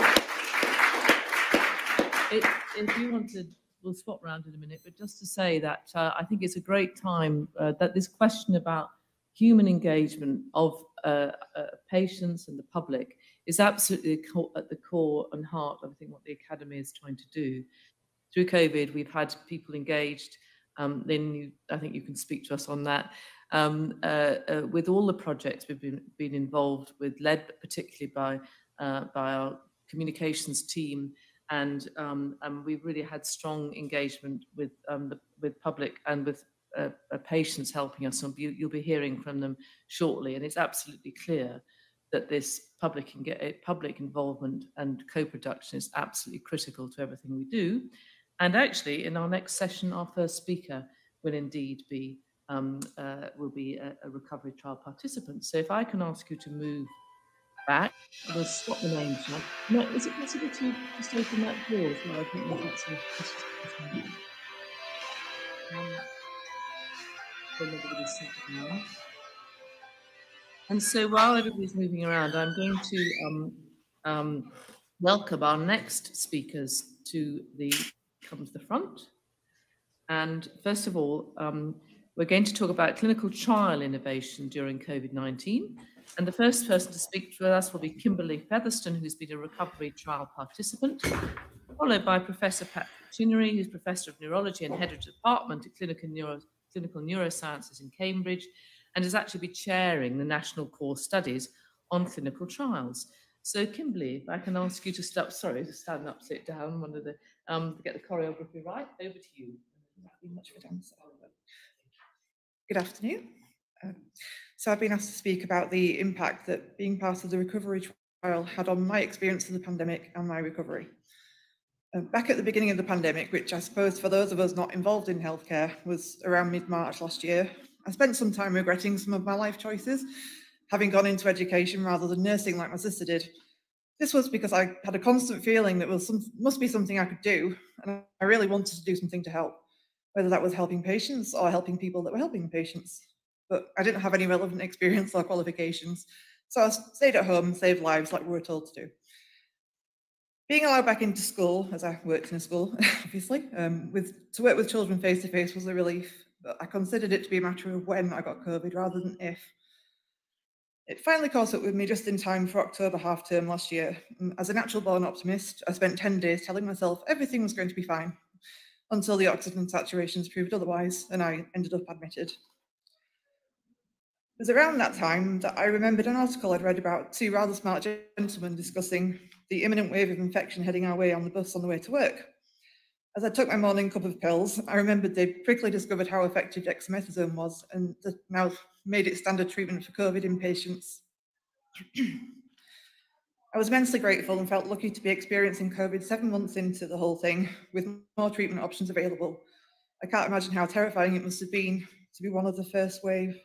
it, if you wanted, we'll swap round in a minute, but just to say that uh, I think it's a great time uh, that this question about human engagement of uh, uh, patients and the public is absolutely at the core and heart of I think what the academy is trying to do. Through COVID, we've had people engaged. Um, then you, I think you can speak to us on that. Um, uh, uh, with all the projects we've been, been involved with, led particularly by uh, by our communications team, and um, and we've really had strong engagement with um, the, with public and with uh, uh, patients helping us. And you, you'll be hearing from them shortly, and it's absolutely clear that this public public involvement and co-production is absolutely critical to everything we do. And actually, in our next session, our first speaker will indeed be um, uh, will be a, a, recovery trial participant. So if I can ask you to move back, we'll swap the names. Now, is it possible to just open that door as? I think that's a, um, and so while everybody's moving around, I'm going to um, um, welcome our next speakers to the come to the front. And first of all, um, we're going to talk about clinical trial innovation during COVID-19. And the first person to speak to us will be Kimberly Featherston, who's been a recovery trial participant, followed by Professor Patrick Chinnery, who's Professor of Neurology and Head of Department of Clinical, Neuro Clinical Neurosciences in Cambridge, and has actually been chairing the National Core Studies on clinical trials. So, Kimberly, if I can ask you to stop, sorry, to stand up, sit down, one of the, um, get the choreography right, over to you. Good afternoon. Um, so I've been asked to speak about the impact that being part of the recovery trial had on my experience of the pandemic and my recovery. Uh, back at the beginning of the pandemic, which I suppose for those of us not involved in healthcare was around mid-March last year, I spent some time regretting some of my life choices, having gone into education rather than nursing like my sister did. This was because I had a constant feeling that was some, must be something I could do, and I really wanted to do something to help, whether that was helping patients or helping people that were helping patients. But I didn't have any relevant experience or qualifications, so I stayed at home and saved lives like we were told to do. Being allowed back into school, as I worked in a school, obviously, um, with to work with children face to face was a relief but I considered it to be a matter of when I got COVID rather than if. It finally caught up with me just in time for October half term last year. Mm, as a natural born optimist, I spent 10 days telling myself everything was going to be fine until the oxygen saturations proved otherwise and I ended up admitted. It was around that time that I remembered an article I'd read about two rather smart gentlemen discussing the imminent wave of infection heading our way on the bus on the way to work. As I took my morning cup of pills, I remembered they'd quickly discovered how effective dexamethasone was and the now made it standard treatment for COVID in patients. I was immensely grateful and felt lucky to be experiencing COVID seven months into the whole thing with more treatment options available. I can't imagine how terrifying it must have been to be one of the first wave.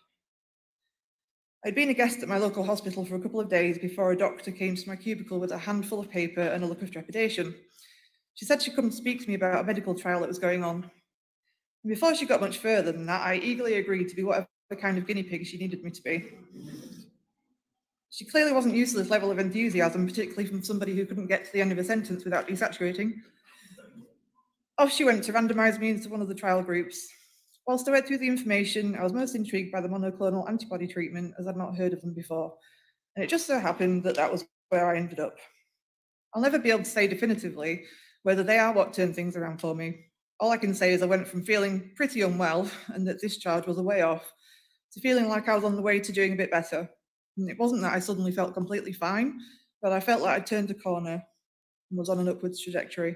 I'd been a guest at my local hospital for a couple of days before a doctor came to my cubicle with a handful of paper and a look of trepidation. She said she'd come speak to me about a medical trial that was going on. Before she got much further than that, I eagerly agreed to be whatever kind of guinea pig she needed me to be. She clearly wasn't used to this level of enthusiasm, particularly from somebody who couldn't get to the end of a sentence without desaturating. Off she went to randomise me into one of the trial groups. Whilst I read through the information, I was most intrigued by the monoclonal antibody treatment as I'd not heard of them before. And it just so happened that that was where I ended up. I'll never be able to say definitively whether they are what turned things around for me. All I can say is I went from feeling pretty unwell and that discharge was a way off to feeling like I was on the way to doing a bit better. And it wasn't that I suddenly felt completely fine, but I felt like I'd turned a corner and was on an upwards trajectory.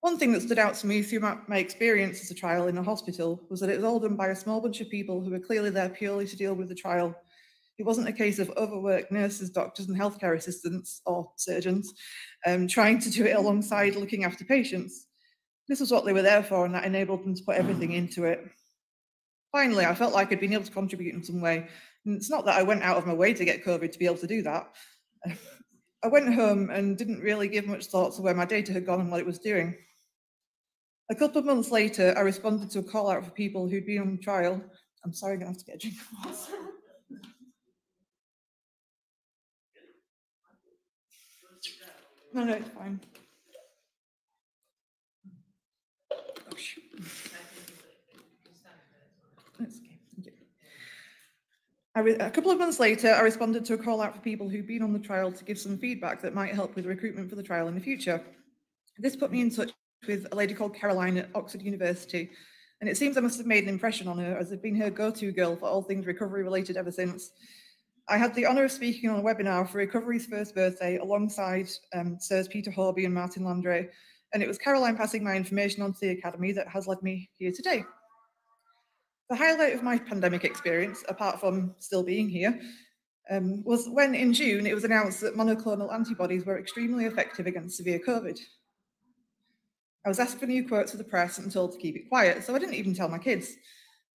One thing that stood out to me through my, my, experience as a trial in a hospital was that it was all done by a small bunch of people who were clearly there purely to deal with the trial. It wasn't a case of overworked nurses, doctors, and healthcare assistants or surgeons um, trying to do it alongside looking after patients. This was what they were there for, and that enabled them to put everything into it. Finally, I felt like I'd been able to contribute in some way. And it's not that I went out of my way to get COVID to be able to do that. I went home and didn't really give much thought to where my data had gone and what it was doing. A couple of months later, I responded to a call out for people who'd been on trial. I'm sorry, I'm gonna have to get a drink. No, no, it's fine. Oh, A couple of months later, I responded to a call out for people who'd been on the trial to give some feedback that might help with recruitment for the trial in the future. This put me in touch with a lady called Caroline at Oxford University, and it seems I must have made an impression on her as I've been her go-to girl for all things recovery related ever since. I had the honour of speaking on a webinar for Recovery's first birthday alongside um, Sirs Peter Horby and Martin Landray, and it was Caroline passing my information on to the Academy that has led me here today. The highlight of my pandemic experience, apart from still being here, um, was when in June it was announced that monoclonal antibodies were extremely effective against severe COVID. I was asked for new quotes for the press and told to keep it quiet, so I didn't even tell my kids.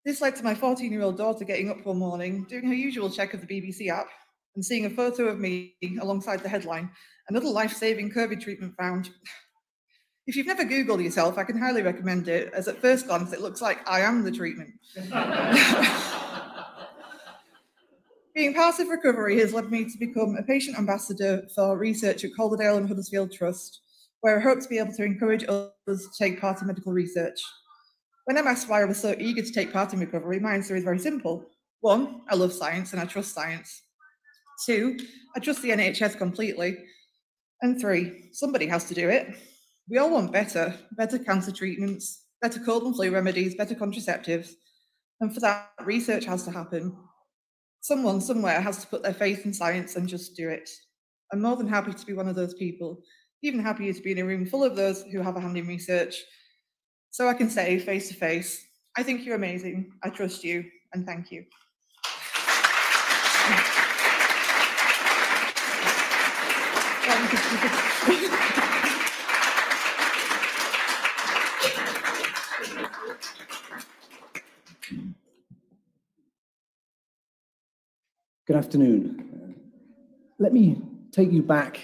This led to my 14 year old daughter getting up one morning, doing her usual check of the BBC app, and seeing a photo of me alongside the headline Another life saving COVID treatment found. If you've never Googled yourself, I can highly recommend it, as at first glance it looks like I am the treatment. Being part of recovery has led me to become a patient ambassador for research at Calderdale and Huddersfield Trust, where I hope to be able to encourage others to take part in medical research. When I'm asked why I was so eager to take part in recovery, my answer is very simple. One, I love science and I trust science. Two, I trust the NHS completely. And three, somebody has to do it. We all want better, better cancer treatments, better cold and flu remedies, better contraceptives. And for that, research has to happen. Someone somewhere has to put their faith in science and just do it. I'm more than happy to be one of those people, even happier to be in a room full of those who have a hand in research. So I can say face to face, I think you're amazing, I trust you, and thank you. Good afternoon. Let me take you back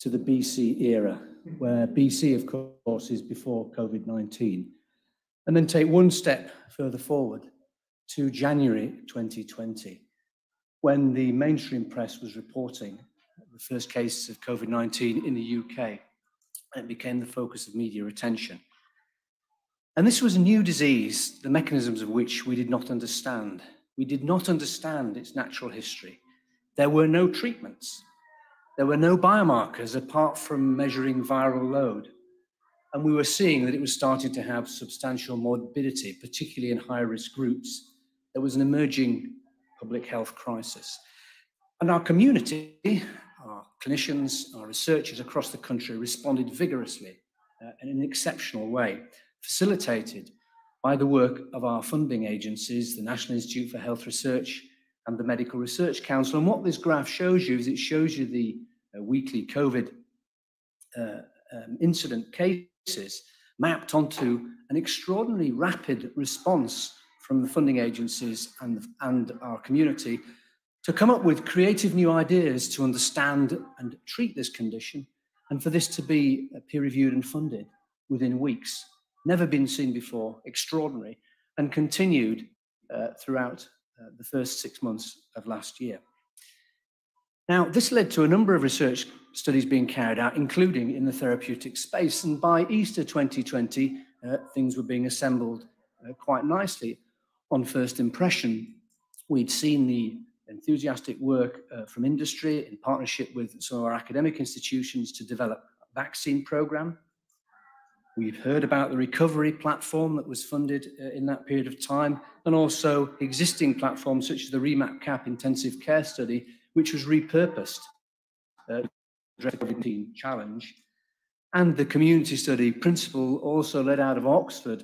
to the BC era, where BC, of course, is before COVID 19, and then take one step further forward to January 2020, when the mainstream press was reporting the first cases of COVID 19 in the UK, and it became the focus of media attention. And this was a new disease, the mechanisms of which we did not understand. We did not understand its natural history. There were no treatments. There were no biomarkers apart from measuring viral load. And we were seeing that it was starting to have substantial morbidity, particularly in high risk groups. There was an emerging public health crisis. And our community, our clinicians, our researchers across the country responded vigorously uh, in an exceptional way, facilitated by the work of our funding agencies, the National Institute for Health Research and the Medical Research Council. And what this graph shows you is it shows you the uh, weekly COVID uh, um, incident cases mapped onto an extraordinarily rapid response from the funding agencies and, and our community to come up with creative new ideas to understand and treat this condition, and for this to be uh, peer reviewed and funded within weeks never been seen before, extraordinary, and continued uh, throughout uh, the first six months of last year. Now, this led to a number of research studies being carried out, including in the therapeutic space. And by Easter 2020, uh, things were being assembled uh, quite nicely. On first impression, we'd seen the enthusiastic work uh, from industry in partnership with some of our academic institutions to develop a vaccine program We've heard about the recovery platform that was funded uh, in that period of time, and also existing platforms such as the REMAP CAP intensive care study, which was repurposed uh, the COVID-19 challenge. And the community study principle also led out of Oxford,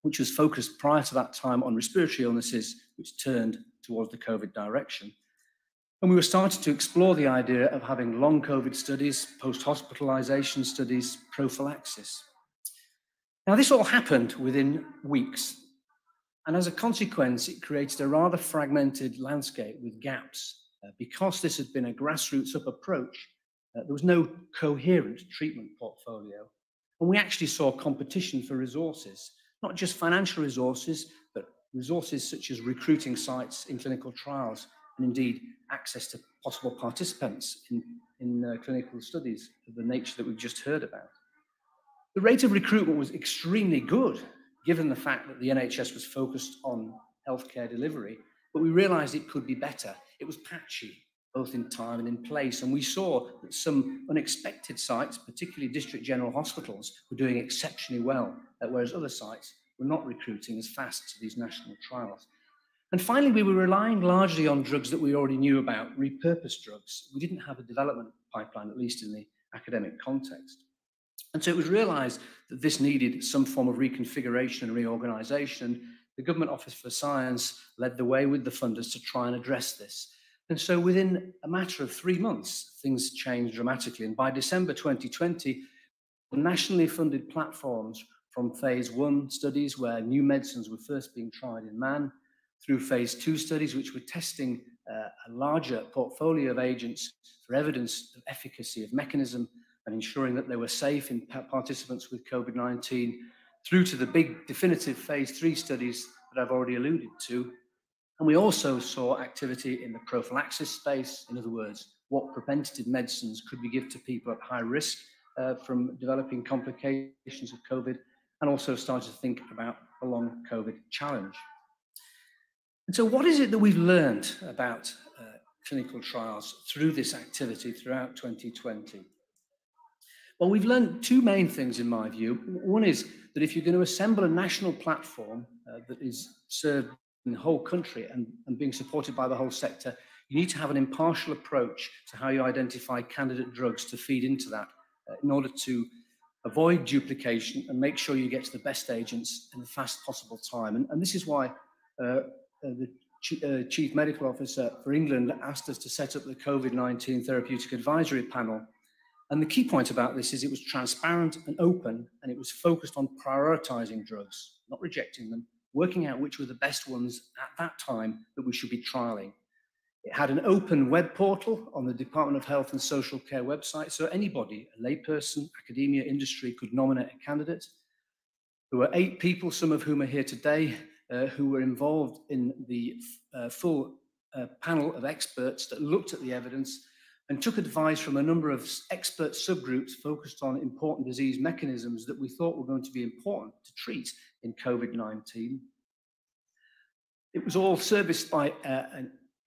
which was focused prior to that time on respiratory illnesses, which turned towards the COVID direction. And we were starting to explore the idea of having long COVID studies, post hospitalization studies, prophylaxis. Now, this all happened within weeks. And as a consequence, it created a rather fragmented landscape with gaps. Uh, because this had been a grassroots up approach, uh, there was no coherent treatment portfolio. And we actually saw competition for resources, not just financial resources, but resources such as recruiting sites in clinical trials and indeed access to possible participants in, in uh, clinical studies of the nature that we've just heard about. The rate of recruitment was extremely good, given the fact that the NHS was focused on healthcare delivery, but we realized it could be better. It was patchy, both in time and in place. And we saw that some unexpected sites, particularly district general hospitals, were doing exceptionally well, whereas other sites were not recruiting as fast to these national trials. And finally, we were relying largely on drugs that we already knew about, repurposed drugs. We didn't have a development pipeline, at least in the academic context. And so it was realized that this needed some form of reconfiguration and reorganization. The Government Office for Science led the way with the funders to try and address this. And so within a matter of three months, things changed dramatically. And by December 2020, nationally funded platforms from phase one studies where new medicines were first being tried in man through phase two studies, which were testing uh, a larger portfolio of agents for evidence of efficacy of mechanism and ensuring that they were safe in participants with COVID-19 through to the big definitive phase three studies that I've already alluded to. And we also saw activity in the prophylaxis space. In other words, what preventative medicines could we give to people at high risk uh, from developing complications of COVID, and also started to think about a long COVID challenge. And so what is it that we've learned about uh, clinical trials through this activity throughout 2020? Well, we've learned two main things in my view. One is that if you're going to assemble a national platform uh, that is served in the whole country and, and being supported by the whole sector, you need to have an impartial approach to how you identify candidate drugs to feed into that uh, in order to avoid duplication and make sure you get to the best agents in the fast possible time. And, and this is why uh, uh, the uh, Chief Medical Officer for England asked us to set up the COVID-19 Therapeutic Advisory Panel. And the key point about this is it was transparent and open, and it was focused on prioritizing drugs, not rejecting them, working out which were the best ones at that time that we should be trialing. It had an open web portal on the Department of Health and Social Care website, so anybody, a layperson, academia, industry, could nominate a candidate. There were eight people, some of whom are here today, uh, who were involved in the uh, full uh, panel of experts that looked at the evidence and took advice from a number of expert subgroups focused on important disease mechanisms that we thought were going to be important to treat in COVID-19. It was all serviced by uh,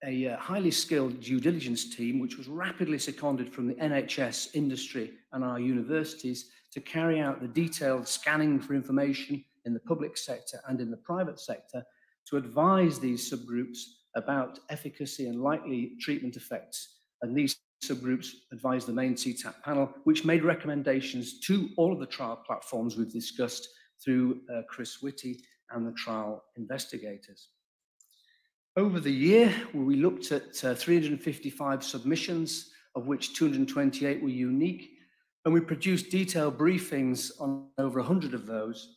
a, a, highly skilled due diligence team, which was rapidly seconded from the NHS industry and our universities to carry out the detailed scanning for information in the public sector and in the private sector to advise these subgroups about efficacy and likely treatment effects. And these subgroups advised the main CTAP panel, which made recommendations to all of the trial platforms we've discussed through uh, Chris Whitty and the trial investigators. Over the year, we looked at uh, 355 submissions, of which 228 were unique, and we produced detailed briefings on over 100 of those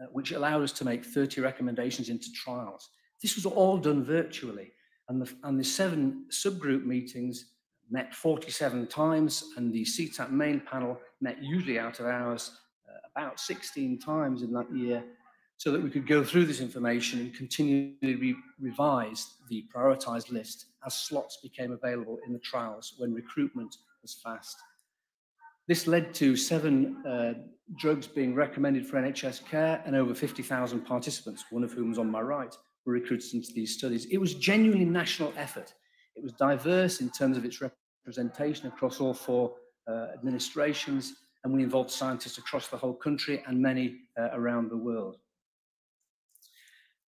uh, which allowed us to make 30 recommendations into trials. This was all done virtually, and the, and the seven subgroup meetings met 47 times, and the CTAP main panel met usually out of hours uh, about 16 times in that year, so that we could go through this information and continually re revise the prioritized list as slots became available in the trials when recruitment was fast. This led to seven uh, drugs being recommended for NHS care and over 50,000 participants, one of whom was on my right, were recruited into these studies. It was genuinely national effort. It was diverse in terms of its representation across all four uh, administrations, and we involved scientists across the whole country and many uh, around the world.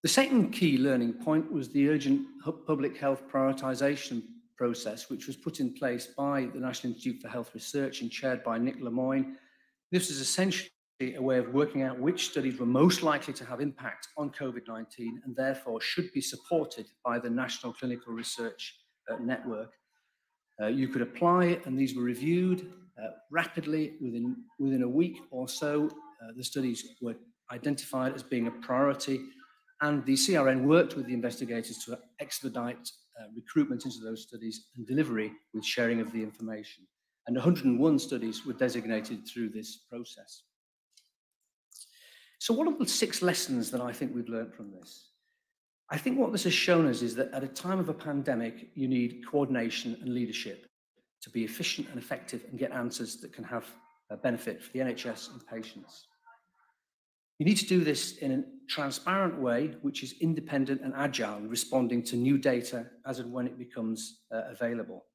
The second key learning point was the urgent public health prioritisation process, which was put in place by the National Institute for Health Research and chaired by Nick Lemoine. This is essentially a way of working out which studies were most likely to have impact on COVID-19 and therefore should be supported by the National Clinical Research Network. Uh, you could apply and these were reviewed uh, rapidly within, within a week or so. Uh, the studies were identified as being a priority and the CRN worked with the investigators to expedite uh, recruitment into those studies and delivery with sharing of the information. And 101 studies were designated through this process. So what are the six lessons that I think we've learned from this? I think what this has shown us is that at a time of a pandemic, you need coordination and leadership to be efficient and effective and get answers that can have a benefit for the NHS and patients. You need to do this in a transparent way, which is independent and agile, responding to new data as and when it becomes uh, available.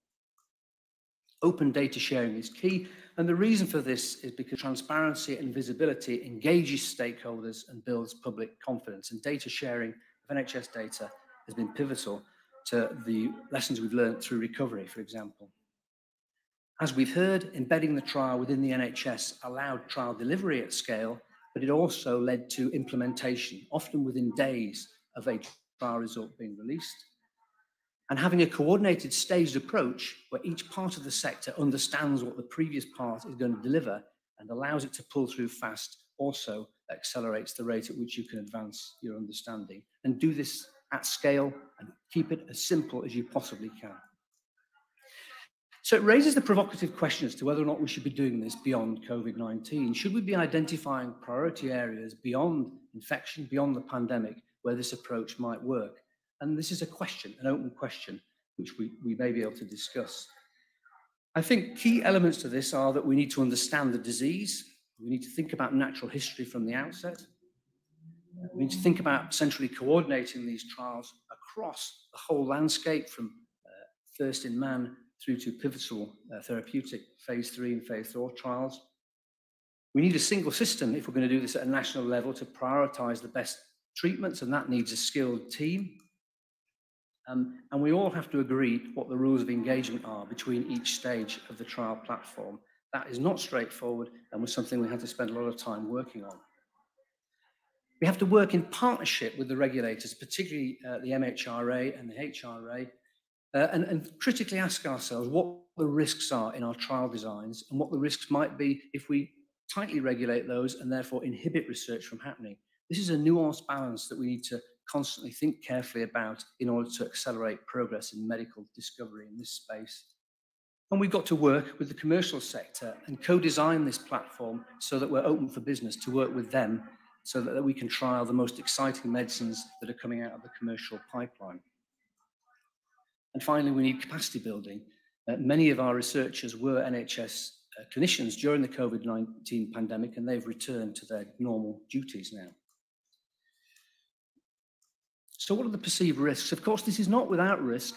Open data sharing is key, and the reason for this is because transparency and visibility engages stakeholders and builds public confidence, and data sharing of NHS data has been pivotal to the lessons we've learned through recovery, for example. As we've heard, embedding the trial within the NHS allowed trial delivery at scale, but it also led to implementation, often within days of a trial result being released. And having a coordinated staged approach where each part of the sector understands what the previous part is going to deliver and allows it to pull through fast also accelerates the rate at which you can advance your understanding and do this at scale and keep it as simple as you possibly can. So it raises the provocative question as to whether or not we should be doing this beyond COVID-19. Should we be identifying priority areas beyond infection, beyond the pandemic, where this approach might work? And this is a question, an open question, which we, we may be able to discuss. I think key elements to this are that we need to understand the disease. We need to think about natural history from the outset. We need to think about centrally coordinating these trials across the whole landscape from uh, first in man through to pivotal uh, therapeutic phase three and phase four trials. We need a single system if we're going to do this at a national level to prioritize the best treatments, and that needs a skilled team. Um, and we all have to agree what the rules of engagement are between each stage of the trial platform. That is not straightforward and was something we had to spend a lot of time working on. We have to work in partnership with the regulators, particularly uh, the MHRA and the HRA, uh, and, and critically ask ourselves what the risks are in our trial designs and what the risks might be if we tightly regulate those and therefore inhibit research from happening. This is a nuanced balance that we need to constantly think carefully about in order to accelerate progress in medical discovery in this space. And we've got to work with the commercial sector and co-design this platform so that we're open for business to work with them so that we can trial the most exciting medicines that are coming out of the commercial pipeline. And finally, we need capacity building. Uh, many of our researchers were NHS uh, clinicians during the COVID-19 pandemic, and they've returned to their normal duties now. So what are the perceived risks? Of course, this is not without risk.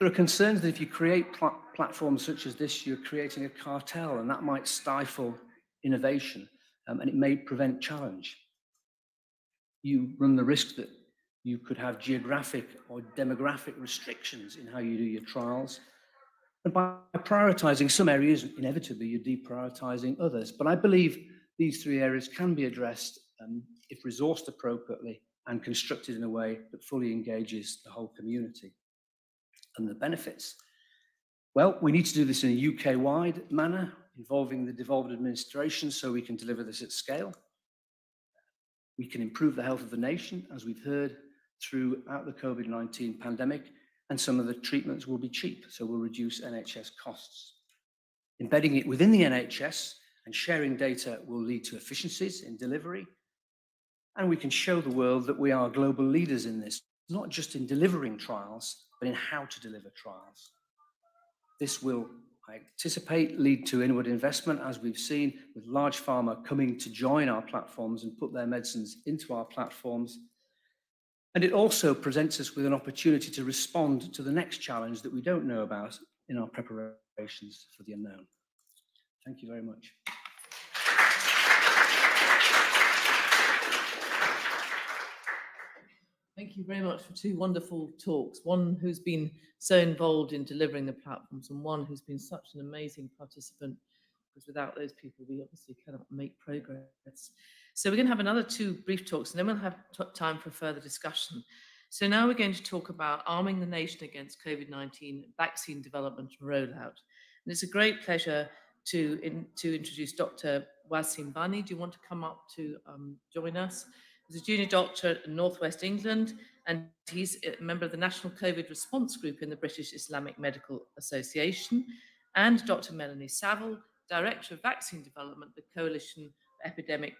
There are concerns that if you create platforms such as this, you're creating a cartel, and that might stifle innovation, um, and it may prevent challenge. You run the risk that you could have geographic or demographic restrictions in how you do your trials. And by prioritizing some areas, inevitably you're deprioritizing others. But I believe these three areas can be addressed um, if resourced appropriately and constructed in a way that fully engages the whole community. And the benefits. Well, we need to do this in a UK-wide manner, involving the devolved administration so we can deliver this at scale. We can improve the health of the nation, as we've heard, throughout the COVID-19 pandemic, and some of the treatments will be cheap, so we'll reduce NHS costs. Embedding it within the NHS and sharing data will lead to efficiencies in delivery, and we can show the world that we are global leaders in this, not just in delivering trials, but in how to deliver trials. This will, I anticipate, lead to inward investment, as we've seen, with large pharma coming to join our platforms and put their medicines into our platforms it also presents us with an opportunity to respond to the next challenge that we don't know about in our preparations for the unknown. Thank you very much. Thank you very much for two wonderful talks. One who's been so involved in delivering the platforms, and one who's been such an amazing participant, because without those people, we obviously cannot make progress. So we're going to have another two brief talks and then we'll have time for further discussion. So now we're going to talk about arming the nation against COVID-19 vaccine development and rollout. And it's a great pleasure to, in, to introduce Dr. Wasim Bani. Do you want to come up to um, join us? He's a junior doctor in Northwest England, and he's a member of the National COVID Response Group in the British Islamic Medical Association, and Dr. Melanie Saville, Director of Vaccine Development, the Coalition for Epidemic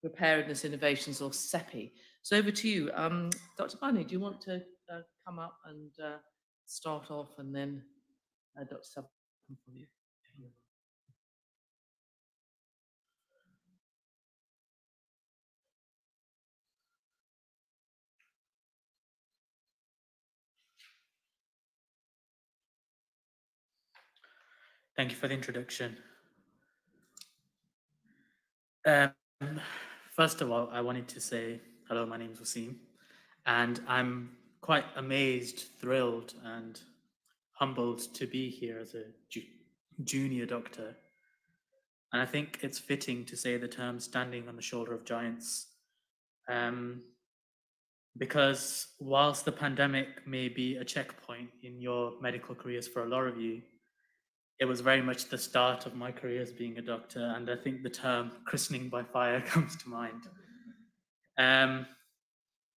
Preparedness Innovations, or CEPI. So over to you. Um, Dr. Bani, do you want to uh, come up and uh, start off and then uh, Dr. Sub from you? Thank you for the introduction. Um, first of all, I wanted to say hello, my name is Wasim, and I'm quite amazed, thrilled, and humbled to be here as a ju- junior doctor. And I think it's fitting to say the term standing on the shoulder of giants. Um, because whilst the pandemic may be a checkpoint in your medical careers for a lot of you, it was very much the start of my career as being a doctor. And I think the term christening by fire comes to mind. Um,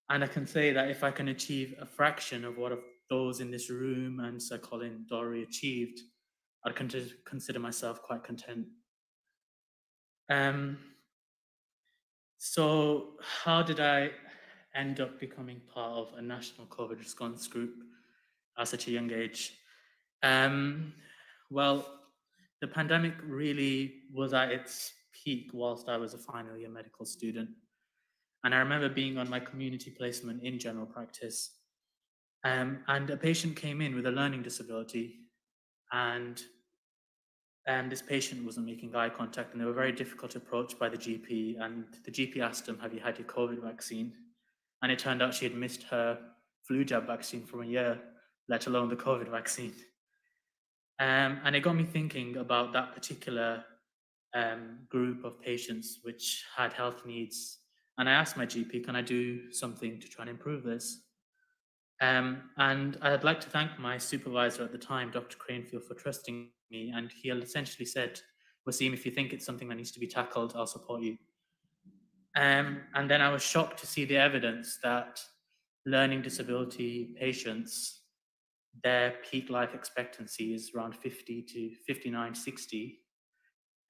and I can say that if I can achieve a fraction of what of those in this room and Sir Colin Dollery achieved, I'd con- consider myself quite content. Um, so, how did I end up becoming part of a national COVID response group at such a young age? Um, well, the pandemic really was at its peak whilst I was a final year medical student. And I remember being on my community placement in general practice. Um, and a patient came in with a learning disability. And and this patient wasn't making eye contact, and they were very difficult to approach by the GP. And the GP asked him, Have you had your COVID vaccine? And it turned out she had missed her flu jab vaccine from a year, let alone the COVID vaccine. Um, and it got me thinking about that particular um, group of patients which had health needs. And I asked my GP, can I do something to try and improve this? Um, and I'd like to thank my supervisor at the time, Dr. Cranefield, for trusting me. And he essentially said, Wasim, if you think it's something that needs to be tackled, I'll support you. Um, and then I was shocked to see the evidence that learning disability patients, their peak life expectancy is around 50 to 59, 60.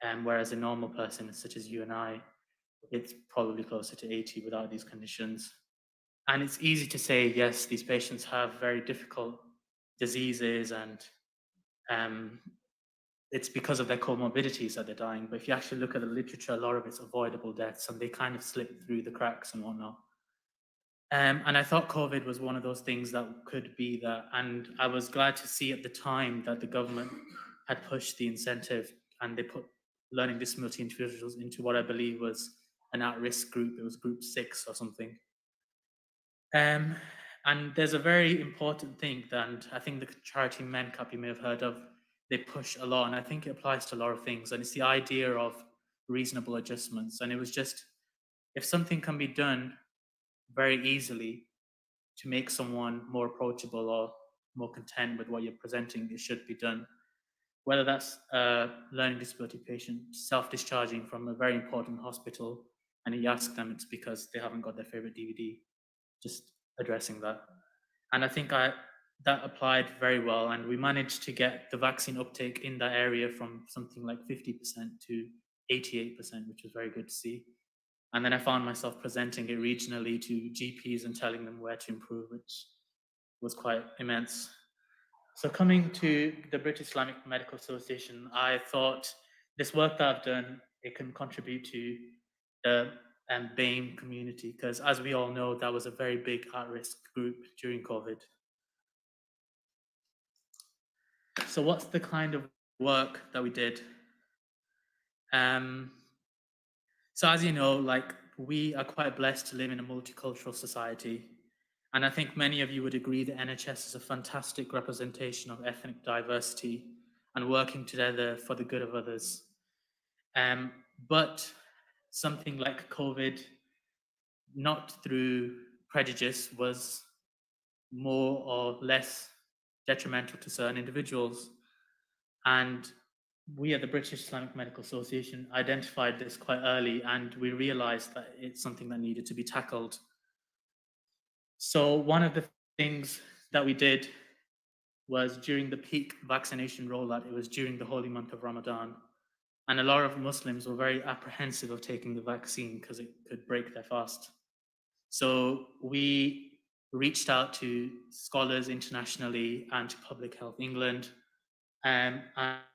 Um, whereas a normal person, such as you and I, it's probably closer to 80 without these conditions. And it's easy to say, yes, these patients have very difficult diseases and um, it's because of their comorbidities that they're dying. But if you actually look at the literature, a lot of it's avoidable deaths and they kind of slip through the cracks and whatnot. Um, and I thought COVID was one of those things that could be that. And I was glad to see at the time that the government had pushed the incentive and they put learning disability individuals into what I believe was an at risk group. It was group six or something. Um, and there's a very important thing that I think the charity MenCap you may have heard of, they push a lot, and I think it applies to a lot of things. And it's the idea of reasonable adjustments. And it was just if something can be done very easily to make someone more approachable or more content with what you're presenting, it should be done. Whether that's a learning disability patient self-discharging from a very important hospital, and you ask them it's because they haven't got their favorite DVD, just addressing that. And I think I that applied very well, and we managed to get the vaccine uptake in that area from something like 50% to 88%, which was very good to see. And then I found myself presenting it regionally to GPs and telling them where to improve, which was quite immense. So coming to the British Islamic Medical Association, I thought this work that I've done, it can contribute to the um, BAME community, because as we all know, that was a very big at-risk group during COVID. So what's the kind of work that we did? Um, so as you know, like we are quite blessed to live in a multicultural society. And I think many of you would agree that NHS is a fantastic representation of ethnic diversity and working together for the good of others. Um, but something like COVID, not through prejudice, was more or less detrimental to certain individuals. And we at the British Islamic Medical Association identified this quite early and we realized that it's something that needed to be tackled. So, one of the things that we did was during the peak vaccination rollout, it was during the holy month of Ramadan. And a lot of Muslims were very apprehensive of taking the vaccine because it could break their fast. So, we reached out to scholars internationally and to Public Health England um,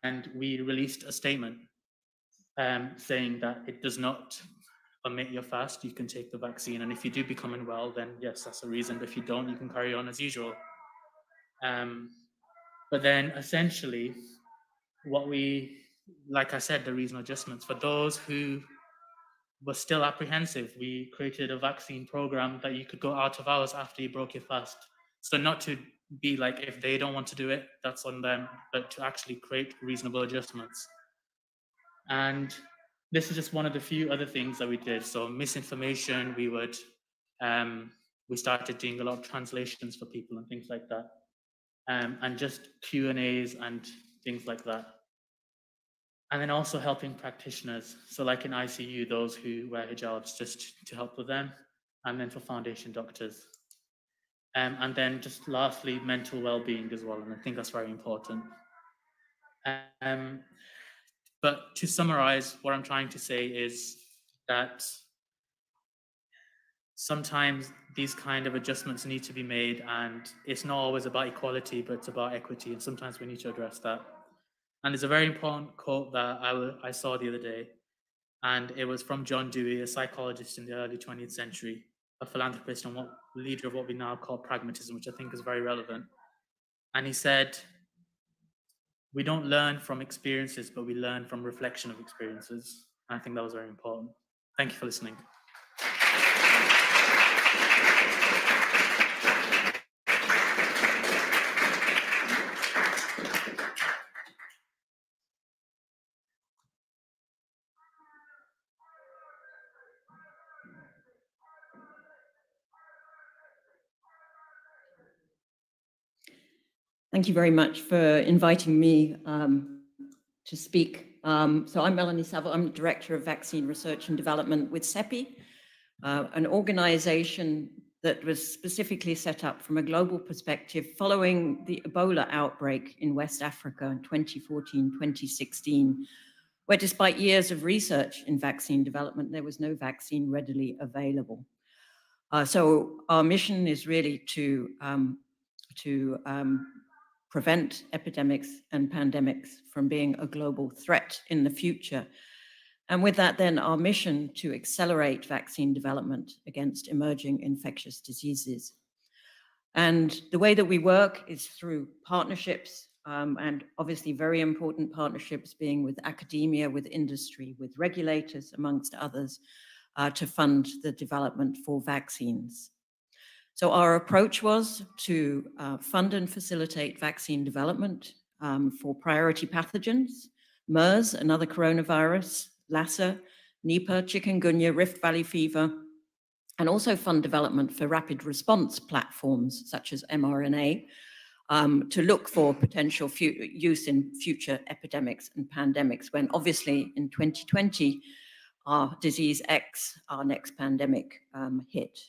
and we released a statement um, saying that it does not omit your fast. You can take the vaccine, and if you do become unwell, then yes, that's a reason. But if you don't, you can carry on as usual. Um, but then, essentially, what we, like I said, the reasonable adjustments for those who were still apprehensive, we created a vaccine program that you could go out of hours after you broke your fast. So not to be like if they don't want to do it, that's on them, but to actually create reasonable adjustments. And this is just one of the few other things that we did. So misinformation, we would um, we started doing a lot of translations for people and things like that, um, and just Q and A's and things like that. And then also helping practitioners. So like in ICU, those who wear hijabs, just to help with them, and then for foundation doctors. Um, and then just lastly, mental well-being as well, and I think that's very important. Um, but to summarize, what I'm trying to say is that sometimes these kind of adjustments need to be made, and it's not always about equality, but it's about equity, and sometimes we need to address that. And there's a very important quote that I, I saw the other day, and it was from John Dewey, a psychologist in the early 20th century, a philanthropist and what leader of what we now call pragmatism, which I think is very relevant. And he said, we don't learn from experiences, but we learn from reflection of experiences. And I think that was very important. Thank you for listening. Thank you very much for inviting me um, to speak. Um, so I'm Melanie Saville. I'm Director of Vaccine Research and Development with CEPI, uh, an organization that was specifically set up from a global perspective following the Ebola outbreak in West Africa in 2014, 2016, where despite years of research in vaccine development, there was no vaccine readily available. Uh, so our mission is really to, um, to um, prevent epidemics and pandemics from being a global threat in the future. And with that, then, our mission to accelerate vaccine development against emerging infectious diseases. And the way that we work is through partnerships, um, and obviously very important partnerships being with academia, with industry, with regulators, amongst others, uh, to fund the development for vaccines. So our approach was to uh, fund and facilitate vaccine development um, for priority pathogens, MERS, another coronavirus, Lassa, Nipah, chikungunya, Rift Valley fever, and also fund development for rapid response platforms such as mRNA um, to look for potential use in future epidemics and pandemics when obviously in 2020, our disease X, our next pandemic um, hit.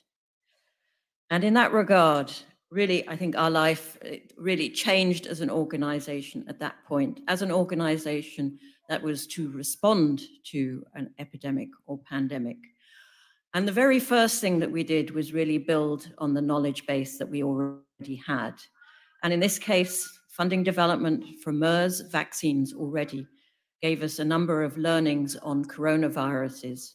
And in that regard, really, I think our life uh, really changed as an organization at that point, as an organization that was to respond to an epidemic or pandemic. And the very first thing that we did was really build on the knowledge base that we already had. And in this case, funding development for MERS vaccines already gave us a number of learnings on coronaviruses,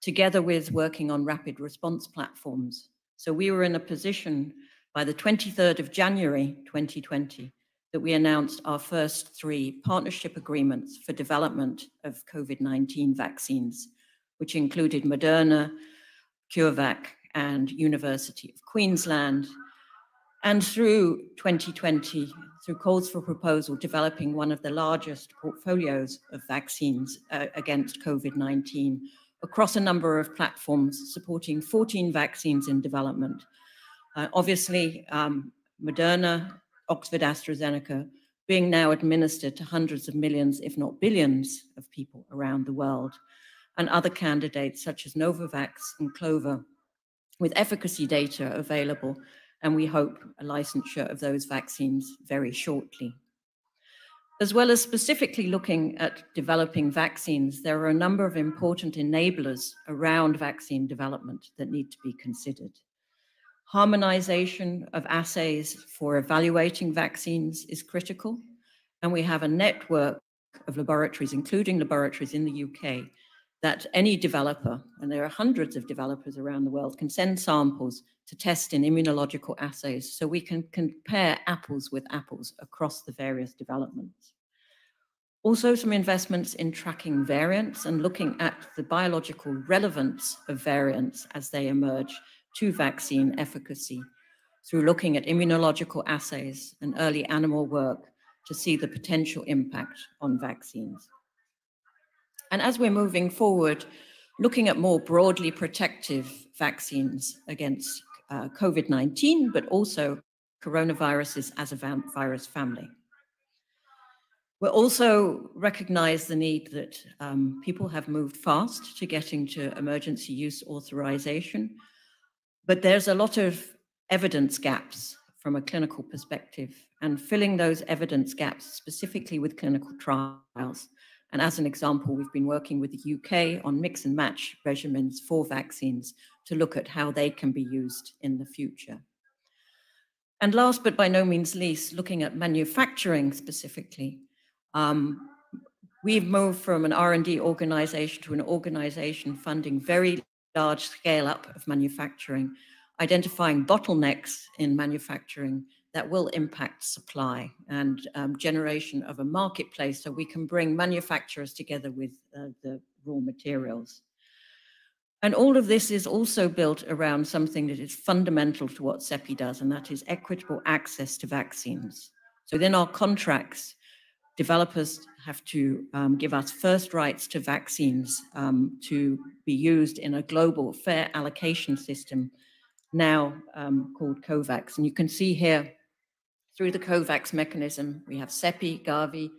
together with working on rapid response platforms so we were in a position by the 23rd of January 2020 that we announced our first three partnership agreements for development of COVID-19 vaccines, which included Moderna, CureVac, and University of Queensland. And through 2020, through calls for proposal, developing one of the largest portfolios of vaccines uh, against COVID-19 across a number of platforms supporting 14 vaccines in development. Uh, obviously, um, Moderna, Oxford AstraZeneca, being now administered to hundreds of millions, if not billions, of people around the world, and other candidates such as Novavax and Clover, with efficacy data available, and we hope a licensure of those vaccines very shortly. As well as specifically looking at developing vaccines, there are a number of important enablers around vaccine development that need to be considered. Harmonization of assays for evaluating vaccines is critical, and we have a network of laboratories, including laboratories in the UK, that any developer, and there are hundreds of developers around the world, can send samples to test in immunological assays so we can compare apples with apples across the various developments. Also some investments in tracking variants and looking at the biological relevance of variants as they emerge to vaccine efficacy through looking at immunological assays and early animal work to see the potential impact on vaccines. And as we're moving forward, looking at more broadly protective vaccines against uh, COVID-19, but also coronaviruses as a virus family. We also recognize the need that um, people have moved fast to getting to emergency use authorization, but there's a lot of evidence gaps from a clinical perspective and filling those evidence gaps specifically with clinical trials. And as an example, we've been working with the UK on mix and match regimens for vaccines to look at how they can be used in the future. And last but by no means least, looking at manufacturing specifically, um, we've moved from an R&D organization to an organization funding very large scale up of manufacturing identifying bottlenecks in manufacturing that will impact supply and um, generation of a marketplace so we can bring manufacturers together with uh, the raw materials. And all of this is also built around something that is fundamental to what CEPI does, and that is equitable access to vaccines. So within our contracts, developers have to um, give us first rights to vaccines um, to be used in a global fair allocation system now um, called COVAX. And you can see here through the COVAX mechanism, we have CEPI, Gavi,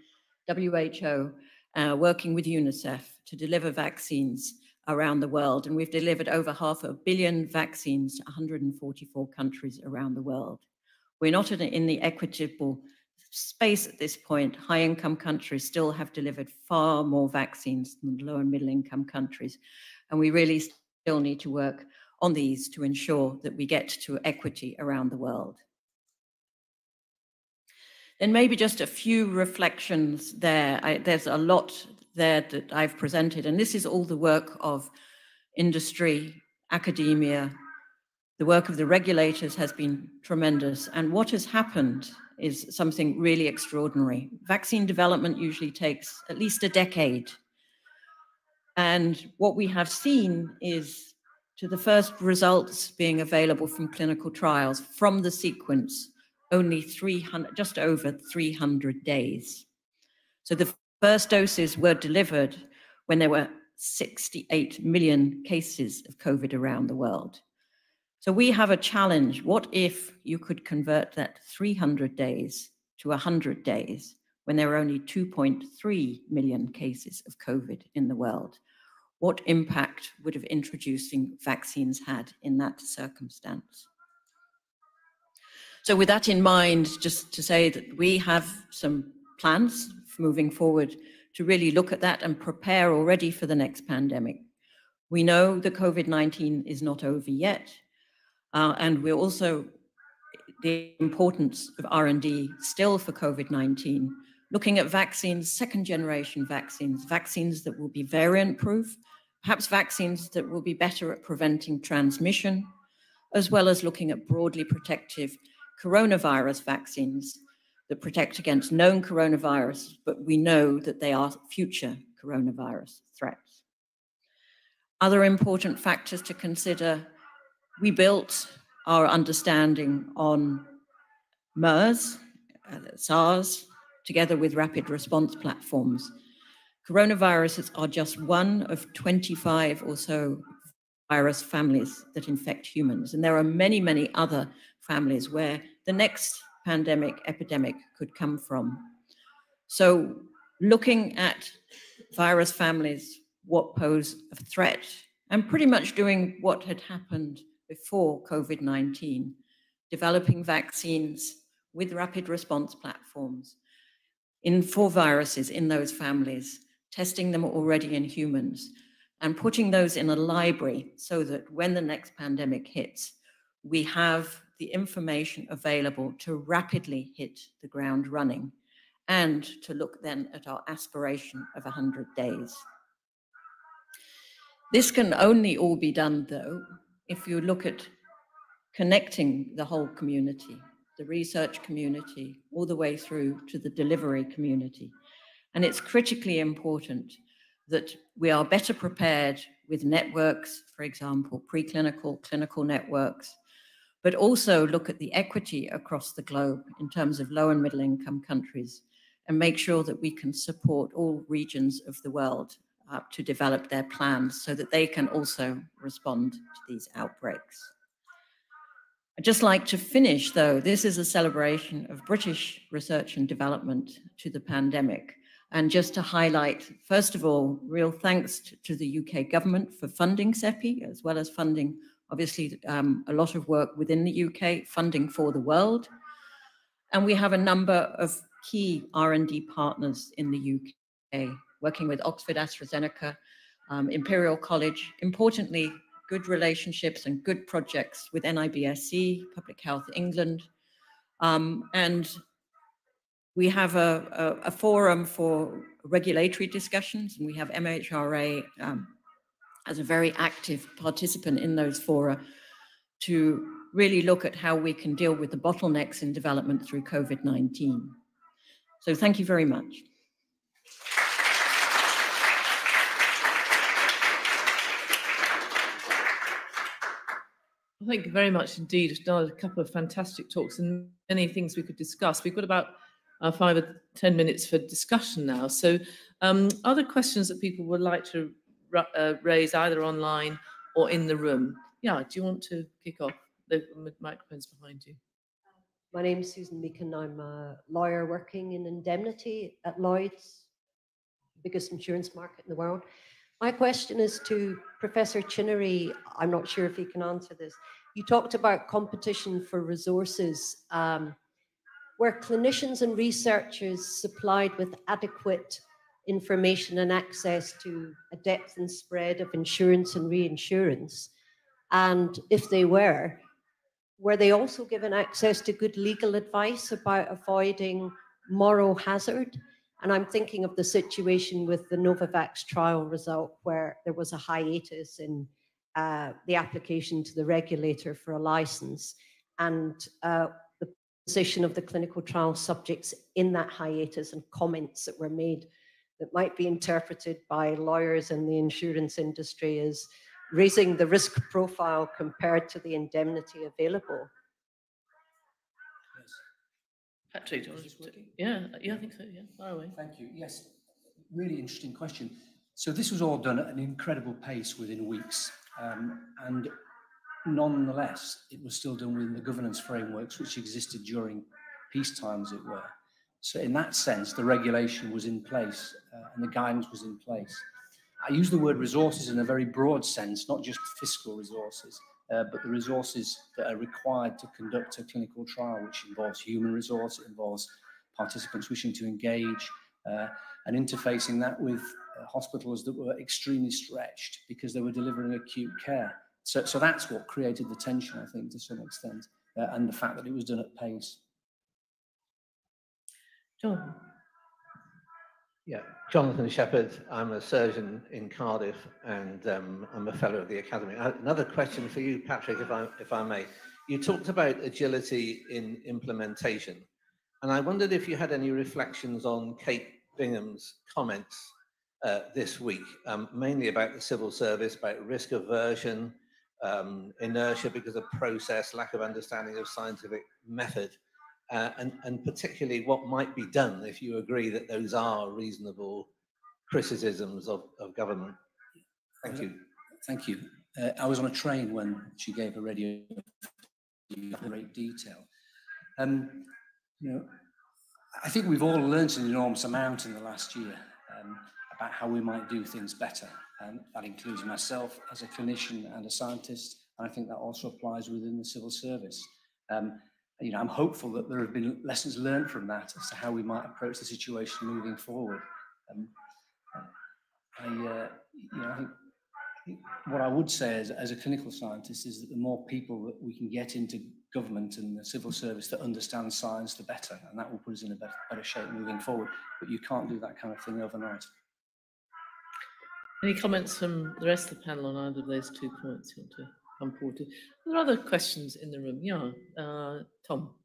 WHO, uh, working with UNICEF to deliver vaccines around the world. And we've delivered over half a billion vaccines to 144 countries around the world. We're not in, the equitable space at this point. High income countries still have delivered far more vaccines than low and middle income countries. And we really still need to work on these to ensure that we get to equity around the world. Then maybe just a few reflections there. I, there's a lot there that I've presented, and this is all the work of industry, academia, the work of the regulators has been tremendous. And what has happened is something really extraordinary. Vaccine development usually takes at least a decade. And what we have seen is to the first results being available from clinical trials from the sequence only 300, just over 300 days. So the first doses were delivered when there were 68 million cases of COVID around the world. So we have a challenge. What if you could convert that 300 days to 100 days when there are only 2.3 million cases of COVID in the world? what impact would have introducing vaccines had in that circumstance? So with that in mind, just to say that we have some plans moving forward to really look at that and prepare already for the next pandemic. We know the COVID-19 is not over yet, uh, and we're also the importance of R&D still for COVID-19, looking at vaccines, second generation vaccines, vaccines that will be variant proof, perhaps vaccines that will be better at preventing transmission, as well as looking at broadly protective coronavirus vaccines that protect against known coronavirus, but we know that they are future coronavirus threats. Other important factors to consider, we built our understanding on MERS, uh, SARS, together with rapid response platforms Coronaviruses are just one of 25 or so virus families that infect humans. And there are many, many other families where the next pandemic epidemic could come from. So looking at virus families, what pose a threat, and pretty much doing what had happened before COVID-19, developing vaccines with rapid response platforms in for viruses in those families testing them already in humans, and putting those in a library so that when the next pandemic hits, we have the information available to rapidly hit the ground running and to look then at our aspiration of 100 days. This can only all be done, though, if you look at connecting the whole community, the research community, all the way through to the delivery community. And it's critically important that we are better prepared with networks, for example, preclinical, clinical networks, but also look at the equity across the globe in terms of low and middle income countries and make sure that we can support all regions of the world uh, to develop their plans so that they can also respond to these outbreaks. I'd just like to finish, though, this is a celebration of British research and development to the pandemic. And just to highlight, first of all, real thanks to the UK government for funding CEPI, as well as funding, obviously, um, a lot of work within the UK, funding for the world. And we have a number of key R&D partners in the UK, working with Oxford AstraZeneca, um, Imperial College, importantly, good relationships and good projects with NIBSC, Public Health England, um, and we have a, a, a, forum for regulatory discussions, and we have MHRA um, as a very active participant in those fora to really look at how we can deal with the bottlenecks in development through COVID-19. So thank you very much. Thank you very much indeed. Done a couple of fantastic talks and many things we could discuss. We've got about uh, five or 10 minutes for discussion now. So um, other questions that people would like to uh, raise either online or in the room? Yeah, do you want to kick off? The microphone's behind you. My name is Susan Meakin. I'm a lawyer working in indemnity at Lloyd's, biggest insurance market in the world. My question is to Professor Chinnery. I'm not sure if he can answer this. You talked about competition for resources. Um, where clinicians and researchers supplied with adequate information and access to a depth and spread of insurance and reinsurance? And if they were, were they also given access to good legal advice about avoiding moral hazard? And I'm thinking of the situation with the Novavax trial result, where there was a hiatus in uh, the application to the regulator for a license. And uh, the position of the clinical trial subjects in that hiatus and comments that were made that might be interpreted by lawyers in the insurance industry as raising the risk profile compared to the indemnity available. Yes. Patrick, yeah, yeah, I think so. Yeah, far away. Thank you. Yes, really interesting question. So this was all done at an incredible pace within weeks, um, and Nonetheless, it was still done within the governance frameworks which existed during peacetime, as it were. So in that sense, the regulation was in place uh, and the guidance was in place. I use the word resources in a very broad sense, not just fiscal resources, uh, but the resources that are required to conduct a clinical trial, which involves human resource, it involves participants wishing to engage, uh, and interfacing that with uh, hospitals that were extremely stretched because they were delivering acute care. So, so that's what created the tension, I think, to some extent, uh, and the fact that it was done at pace. John. Yeah, Jonathan Shepherd. I'm a surgeon in Cardiff, and um, I'm a fellow of the Academy. Uh, another question for you, Patrick, if I if I may. You talked about agility in implementation, and I wondered if you had any reflections on Kate Bingham's comments uh, this week, um, mainly about the civil service, about risk aversion, um, inertia because of process, lack of understanding of scientific method, uh, and, and particularly what might be done if you agree that those are reasonable criticisms of, of government. Thank you. Thank you. Uh, I was on a train when she gave a radio in great detail. Um, you know, I think we've all learned an enormous amount in the last year um, about how we might do things better. Um, that includes myself as a clinician and a scientist. And I think that also applies within the civil service. Um, you know, I'm hopeful that there have been lessons learned from that as to how we might approach the situation moving forward. Um, I, uh, you know, I think, what I would say as, as a clinical scientist is that the more people that we can get into government and the civil service that understand science, the better, and that will put us in a better, better shape moving forward. But you can't do that kind of thing overnight. Any comments from the rest of the panel on either of those two points you want to to? Are there other questions in the room? Yeah, uh, Tom.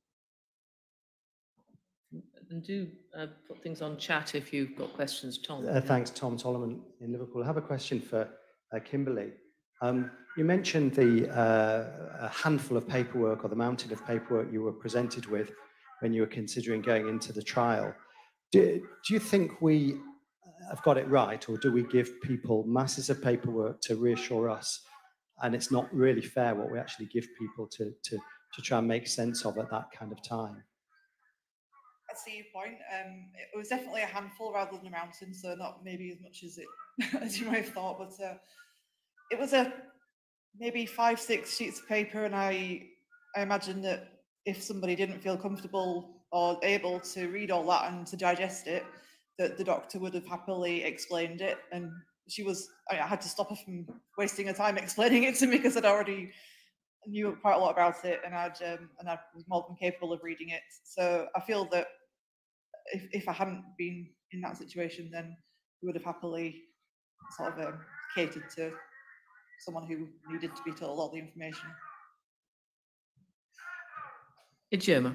and do uh, put things on chat if you've got questions, Tom. Uh, thanks, Tom Solomon in Liverpool. I have a question for uh, Kimberly. Um, you mentioned the uh, a handful of paperwork or the mountain of paperwork you were presented with when you were considering going into the trial. Do, do you think we have got it right, or do we give people masses of paperwork to reassure us, and it's not really fair what we actually give people to to to try and make sense of at that kind of time? I see your point. Um, it was definitely a handful rather than a mountain, so not maybe as much as it as you might have thought, but uh, it was a maybe five, six sheets of paper, and I I imagine that if somebody didn't feel comfortable or able to read all that and to digest it, that the doctor would have happily explained it. And she was I had to stop her from wasting her time explaining it to me because I'd already knew quite a lot about it, and I'd um, and I was more than capable of reading it. So I feel that if if I hadn't been in that situation, then we would have happily sort of um, catered to someone who needed to be told all the information. Ijeoma.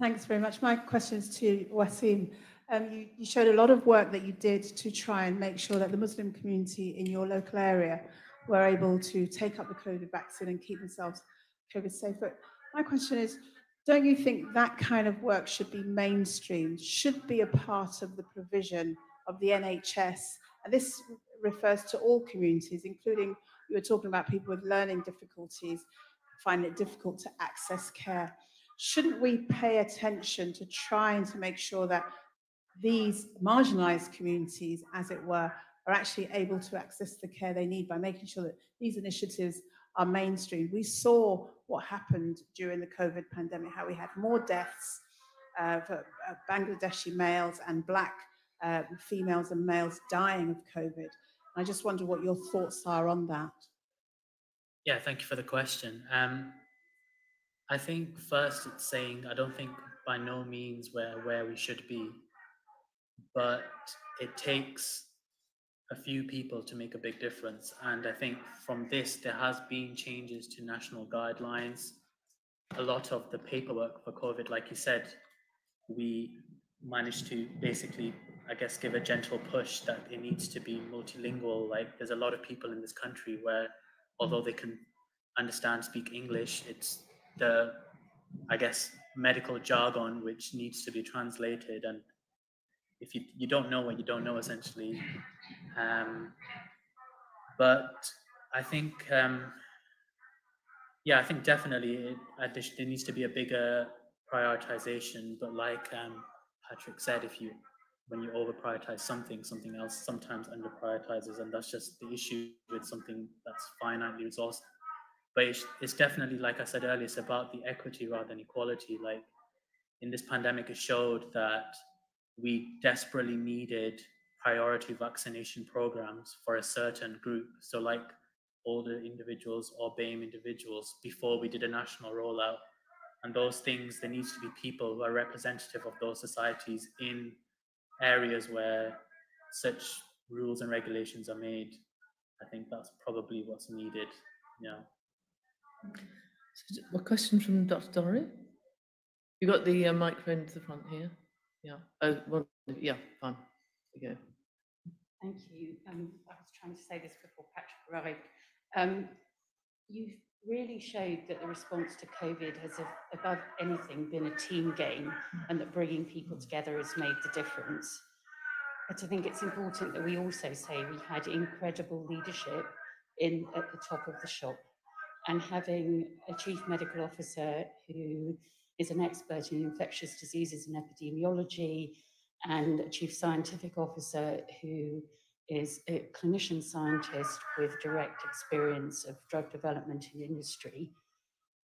Thanks very much. My question is to Wasim. Um, you, you showed a lot of work that you did to try and make sure that the Muslim community in your local area were able to take up the COVID vaccine and keep themselves COVID safe. But my question is, don't you think that kind of work should be mainstreamed, should be a part of the provision of the NHS? And this refers to all communities, including you were talking about people with learning difficulties, finding it difficult to access care. Shouldn't we pay attention to trying to make sure that these marginalized communities, as it were, are actually able to access the care they need by making sure that these initiatives are mainstream. We saw what happened during the COVID pandemic, how we had more deaths uh, for uh, Bangladeshi males and black uh, females and males dying of COVID. I just wonder what your thoughts are on that. Yeah, thank you for the question. Um, I think first it's saying I don't think by no means where where we should be, but it takes a few people to make a big difference. And I think from this there has been changes to national guidelines. A lot of the paperwork for COVID, like you said, we managed to basically, I guess, give a gentle push that it needs to be multilingual. Like there's a lot of people in this country where, although they can understand, speak English, it's the, I guess, medical jargon which needs to be translated. And if you, you don't know what you don't know, essentially. Um, but I think, um, yeah, I think definitely it, there needs to be a bigger prioritization. But like um, Patrick said, if you when you over prioritize something, something else sometimes under prioritizes, and that's just the issue with something that's finitely resourced. But it's, it's definitely, like I said earlier, it's about the equity rather than equality. Like in this pandemic, it showed that we desperately needed priority vaccination programs for a certain group. So, like older individuals or BAME individuals, before we did a national rollout. And those things, there needs to be people who are representative of those societies in areas where such rules and regulations are made. I think that's probably what's needed. Yeah. A question from Dr. Dorry. You got the uh, microphone to the front here. Yeah. Oh, well, yeah, fine. Go. Thank you. Um, I was trying to say this before Patrick arrived. Um, you've really showed that the response to COVID has, above anything, been a team game and that bringing people together has made the difference. But I think it's important that we also say we had incredible leadership in at the top of the shop and having a chief medical officer who is an expert in infectious diseases and epidemiology and a chief scientific officer who is a clinician scientist with direct experience of drug development in industry,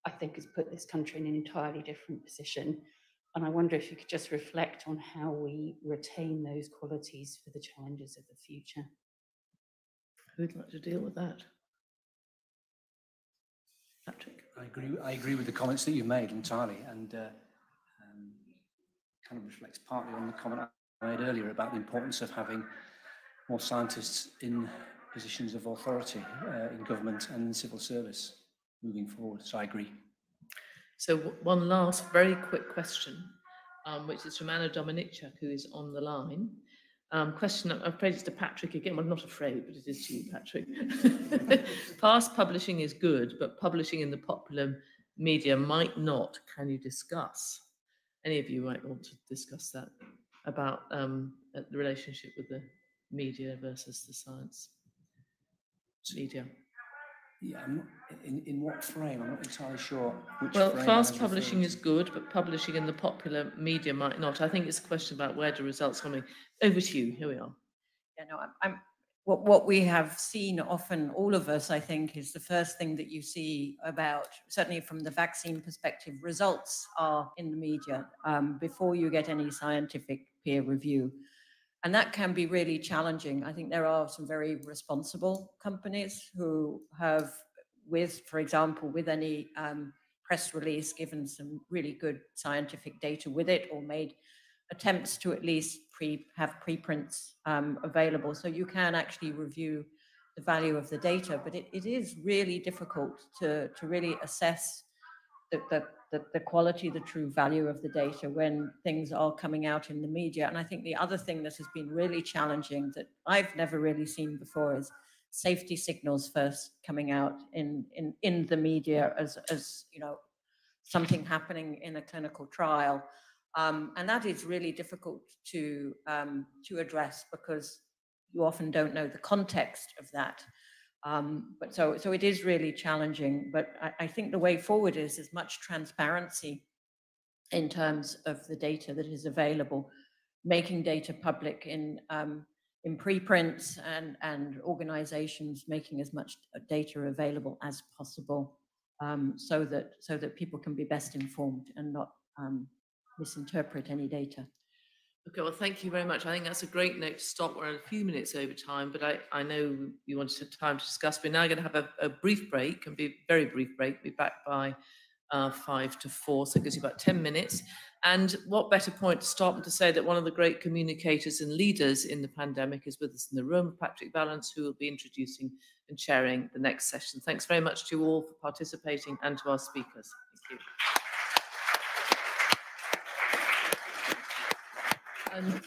I think has put this country in an entirely different position. And I wonder if you could just reflect on how we retain those qualities for the challenges of the future. Who'd like to deal with that? Patrick? I agree, I agree with the comments that you made entirely and uh, um, kind of reflects partly on the comment I made earlier about the importance of having more scientists in positions of authority uh, in government and in civil service moving forward. So I agree. So one last very quick question, um, which is from Anna Dominichuk, who is on the line. Um, question, I'm afraid it's to Patrick again. Well, not afraid, but it is to you, Patrick. Past publishing is good, but publishing in the popular media might not. Can you discuss? Any of you might want to discuss that about um, the relationship with the media versus the science media. Yeah, I'm not, in, in what frame? I'm not entirely sure. Which Well, frame fast publishing referring is good, but publishing in the popular media might not. I think it's a question about where the results coming. Over to you. Here we are. Yeah, no, I'm, I'm, what, what we have seen often, all of us, I think, is the first thing that you see about, certainly from the vaccine perspective, results are in the media um, before you get any scientific peer review. And that can be really challenging. I think there are some very responsible companies who have, with, for example, with any um, press release, given some really good scientific data with it or made attempts to at least pre have preprints um, available so you can actually review the value of the data but it, it is really difficult to to really assess the, the, the, the quality the true value of the data when things are coming out in the media and i think the other thing that has been really challenging that i've never really seen before is safety signals first coming out in in in the media as as you know something happening in a clinical trial um, and that is really difficult to, um, to address because you often don't know the context of that. Um, but so, so it is really challenging. But I, I think the way forward is as much transparency in terms of the data that is available, making data public in um, in preprints and and organizations making as much data available as possible, um, so that so that people can be best informed and not um, misinterpret any data. Okay, well, thank you very much. I think that's a great note to stop. We're a few minutes over time, but I, I know you wanted time to discuss. We're now going to have a, a brief break and be a very brief break. Be back by uh, five to four, so it gives you about 10 minutes. And what better point to stop and to say that one of the great communicators and leaders in the pandemic is with us in the room, Patrick Vallance, who will be introducing and chairing the next session. Thanks very much to you all for participating and to our speakers. Thank you. And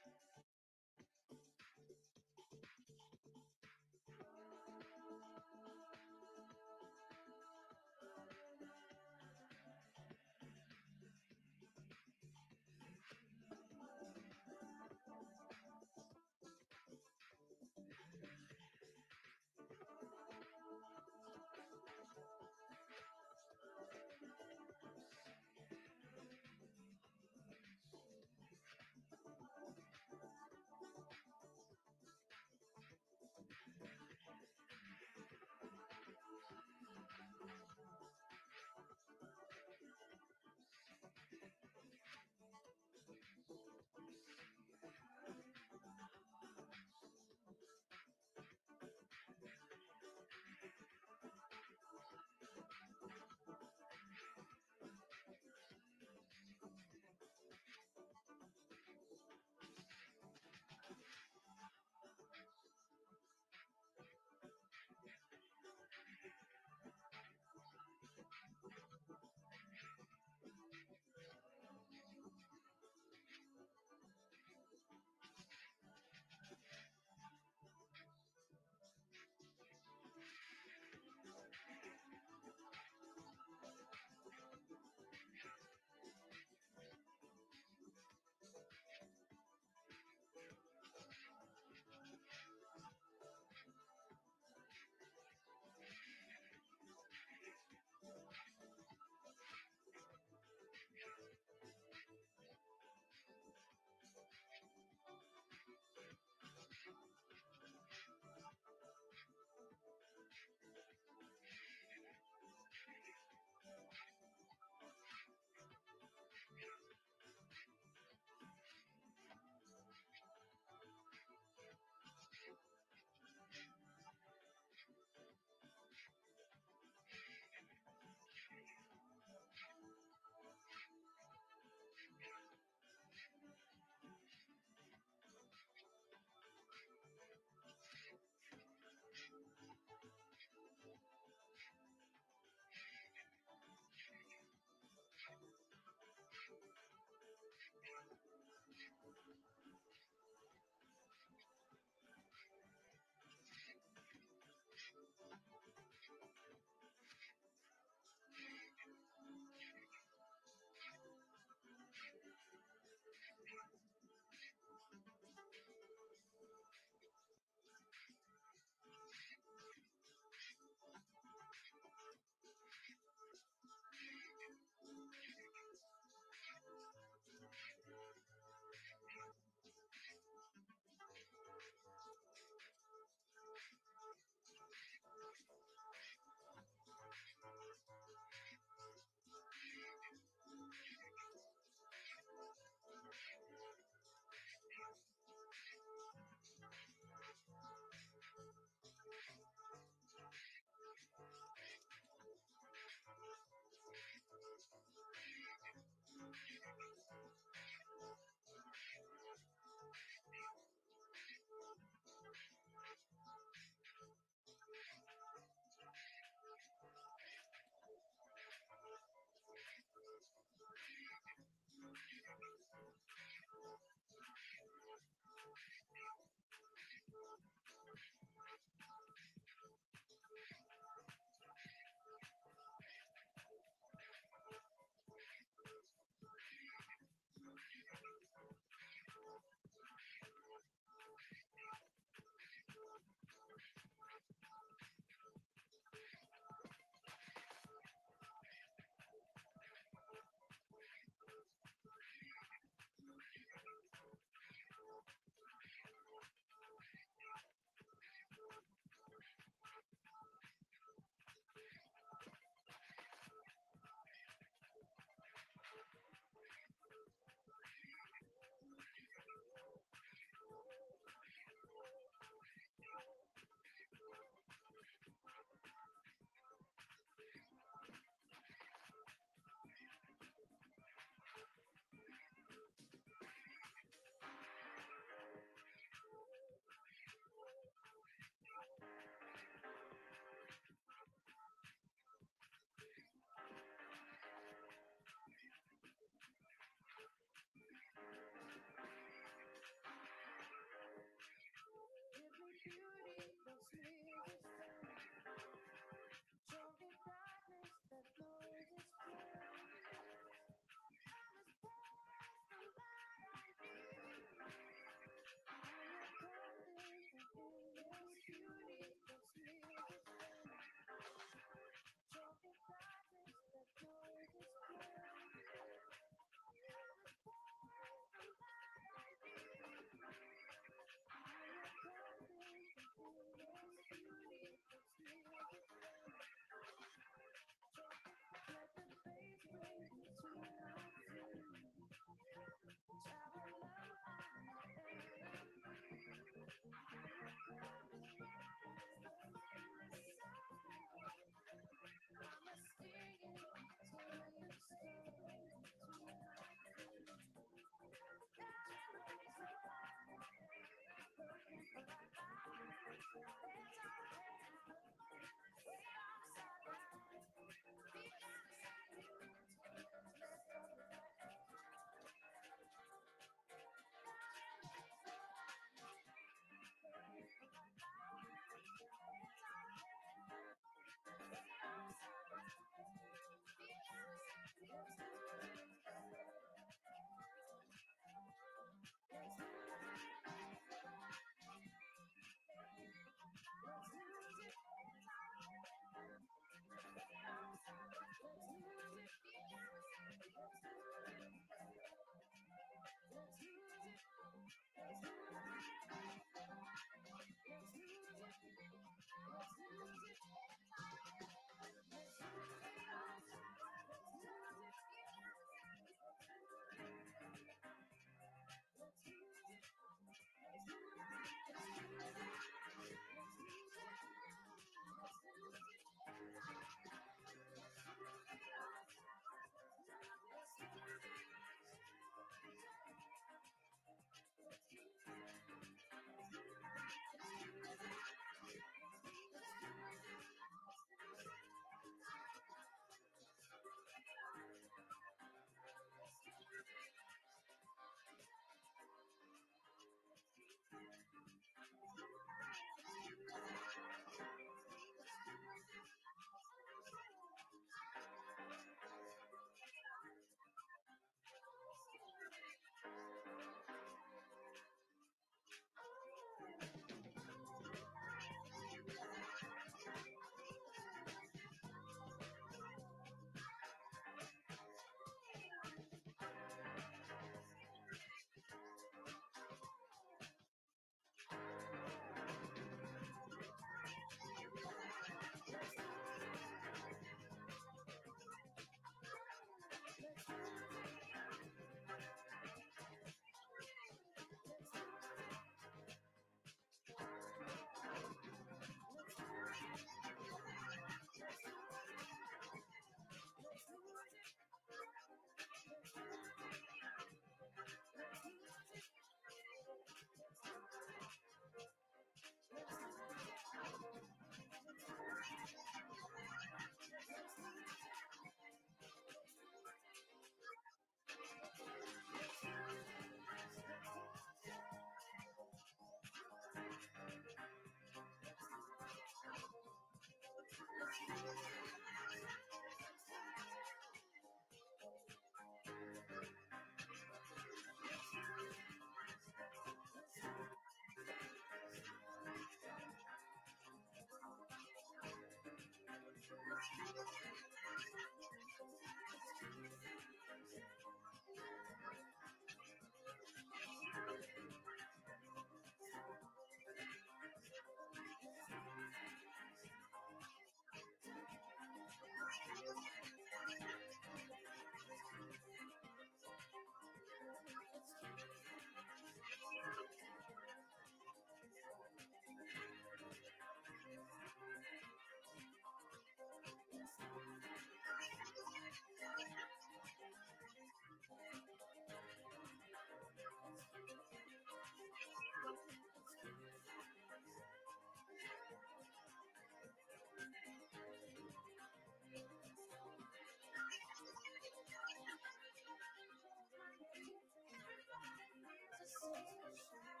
sensation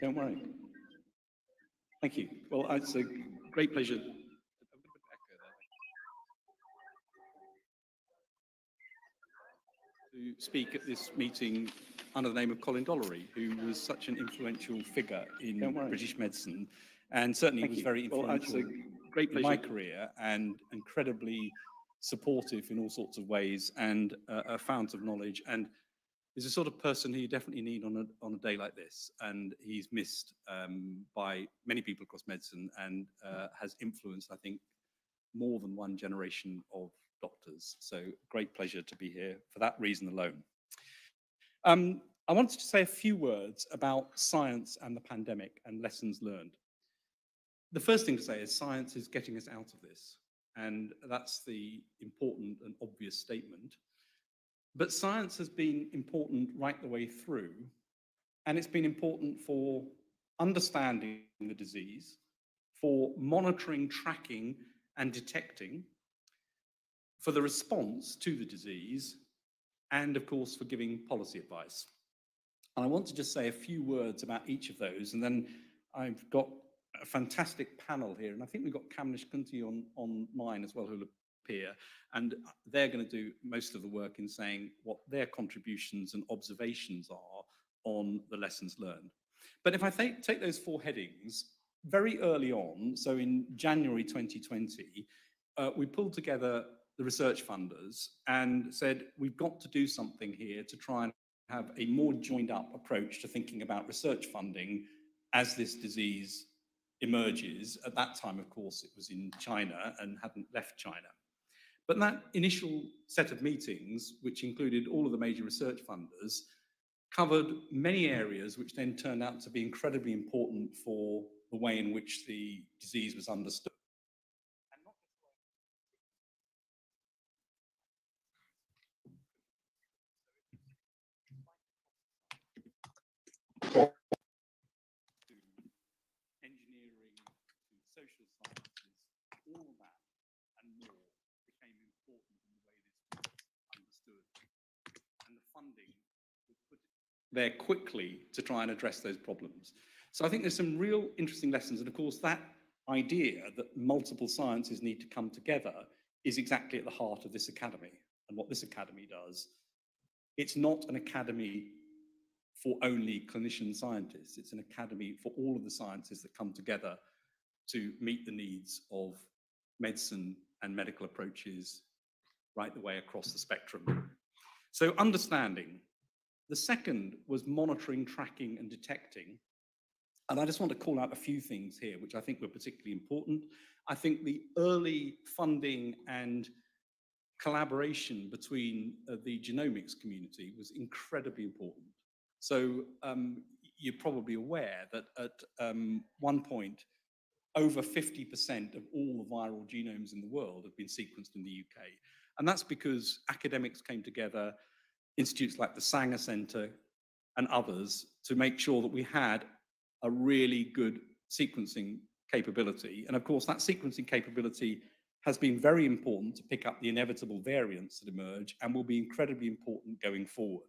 Don't worry. Thank you. Well, it's a great pleasure. To speak at this meeting under the name of Colin Dollery, who was such an influential figure in British medicine, and certainly Thank was you. very Well, a influential great in my career and incredibly supportive in all sorts of ways and uh, a fount of knowledge and is the sort of person who you definitely need on a, on a day like this. And he's missed um, by many people across medicine and uh, has influenced, I think, more than one generation of doctors. So great pleasure to be here for that reason alone. Um, I wanted to say a few words about science and the pandemic and lessons learned. The first thing to say is science is getting us out of this. And that's the important and obvious statement. But science has been important right the way through. And it's been important for understanding the disease, for monitoring, tracking, and detecting, for the response to the disease, and of course, for giving policy advice. And I want to just say a few words about each of those, and then I've got a fantastic panel here, and I think we've got Kamlesh Khunti on online as well, who'll appear, and they're going to do most of the work in saying what their contributions and observations are on the lessons learned. But if I take, take those four headings, very early on, so in January 2020, uh, we pulled together the research funders and said, we've got to do something here to try and have a more joined up approach to thinking about research funding as this disease emerges. At that time, of course, it was in China and hadn't left China. But that initial set of meetings, which included all of the major research funders, covered many areas which then turned out to be incredibly important for the way in which the disease was understood. engineering to social sciences, all of that and more became important in the way this was understood. And the funding was put there quickly to try and address those problems. So I think there's some real interesting lessons. And of course, that idea that multiple sciences need to come together is exactly at the heart of this academy. And what this academy does, it's not an academy for only clinician scientists. It's an academy for all of the sciences that come together to meet the needs of medicine and medical approaches right the way across the spectrum. So understanding. The second was monitoring, tracking, and detecting. And I just want to call out a few things here, which I think were particularly important. I think the early funding and collaboration between uh, the genomics community was incredibly important. So um, you're probably aware that at um, one point, over 50% of all the viral genomes in the world have been sequenced in the UK. And that's because academics came together, institutes like the Sanger Centre and others, to make sure that we had a really good sequencing capability. And of course, that sequencing capability has been very important to pick up the inevitable variants that emerge and will be incredibly important going forward.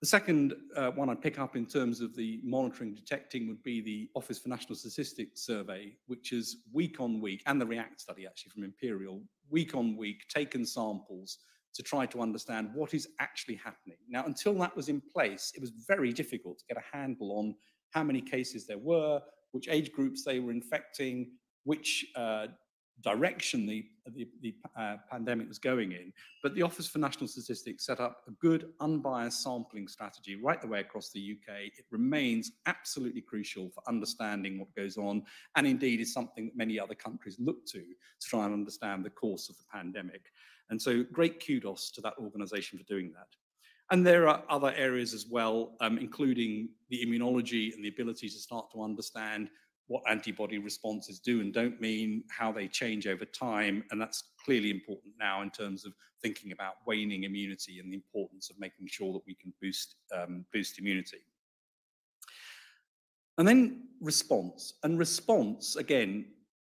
The second uh, one I'd pick up in terms of the monitoring detecting would be the Office for National Statistics survey, which is week on week, and the REACT study actually from Imperial, week on week, taken samples to try to understand what is actually happening. Now, until that was in place, it was very difficult to get a handle on how many cases there were, which age groups they were infecting, which uh, direction the, the, the uh, pandemic was going in. But the Office for National Statistics set up a good unbiased sampling strategy right the way across the UK. It remains absolutely crucial for understanding what goes on, and indeed is something that many other countries look to to try and understand the course of the pandemic. And so great kudos to that organization for doing that. And there are other areas as well, um, including the immunology and the ability to start to understand what antibody responses do and don't mean, how they change over time. And that's clearly important now in terms of thinking about waning immunity and the importance of making sure that we can boost, um, boost immunity. And then response. And response, again,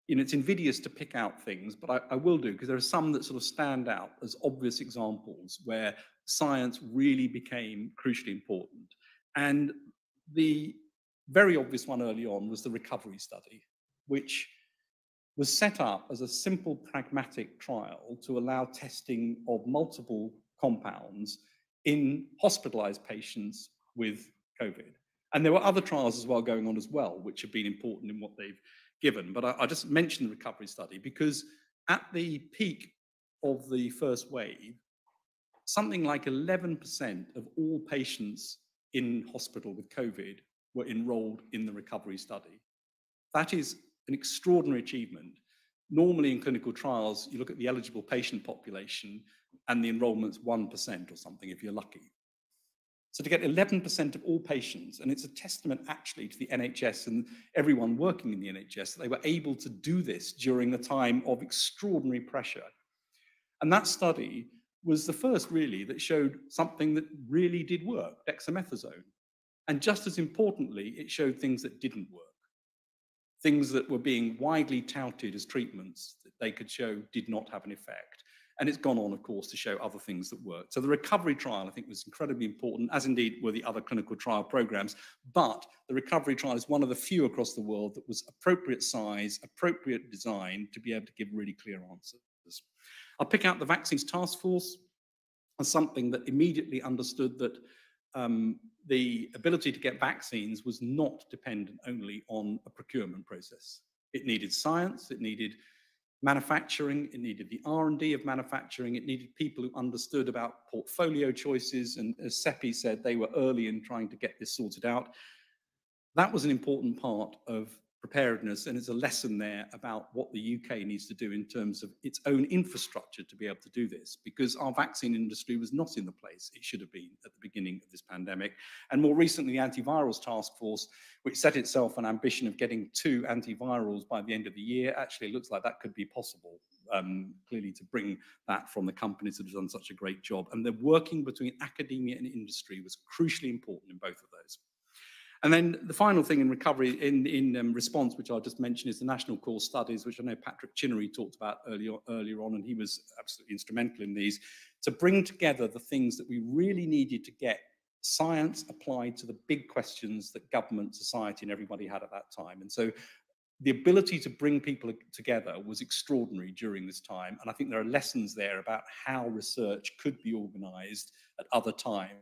you know, it's invidious to pick out things, but I, I will do because there are some that sort of stand out as obvious examples where science really became crucially important. And the very obvious one early on was the recovery study, which was set up as a simple pragmatic trial to allow testing of multiple compounds in hospitalized patients with COVID. And there were other trials as well going on as well, which have been important in what they've given. But I, I just mentioned the recovery study because at the peak of the first wave, something like 11% of all patients in hospital with COVID were enrolled in the recovery study. That is an extraordinary achievement. Normally in clinical trials, you look at the eligible patient population and the enrollment's 1% or something if you're lucky. So to get 11% of all patients, and it's a testament actually to the NHS and everyone working in the NHS, that they were able to do this during the time of extraordinary pressure. And that study was the first really that showed something that really did work, dexamethasone. And just as importantly, it showed things that didn't work. Things that were being widely touted as treatments that they could show did not have an effect. And it's gone on, of course, to show other things that work. So the recovery trial, I think, was incredibly important, as indeed were the other clinical trial programs. But the recovery trial is one of the few across the world that was appropriate size, appropriate design to be able to give really clear answers. I'll pick out the vaccines task force as something that immediately understood that um, the ability to get vaccines was not dependent only on a procurement process. It needed science, it needed manufacturing, it needed the R&D of manufacturing, it needed people who understood about portfolio choices, and as Seppi said, they were early in trying to get this sorted out. That was an important part of preparedness, and it's a lesson there about what the UK needs to do in terms of its own infrastructure to be able to do this, because our vaccine industry was not in the place it should have been at the beginning of this pandemic. And more recently, the Antivirals Task Force, which set itself an ambition of getting two antivirals by the end of the year, actually looks like that could be possible, um, clearly to bring that from the companies that have done such a great job. And the working between academia and industry was crucially important in both of those. And then the final thing in recovery, in, in um, response, which I'll just mention, is the national core studies, which I know Patrick Chinnery talked about earlier, earlier on, and he was absolutely instrumental in these, to bring together the things that we really needed to get science applied to the big questions that government, society, and everybody had at that time. And so the ability to bring people together was extraordinary during this time. And I think there are lessons there about how research could be organized at other times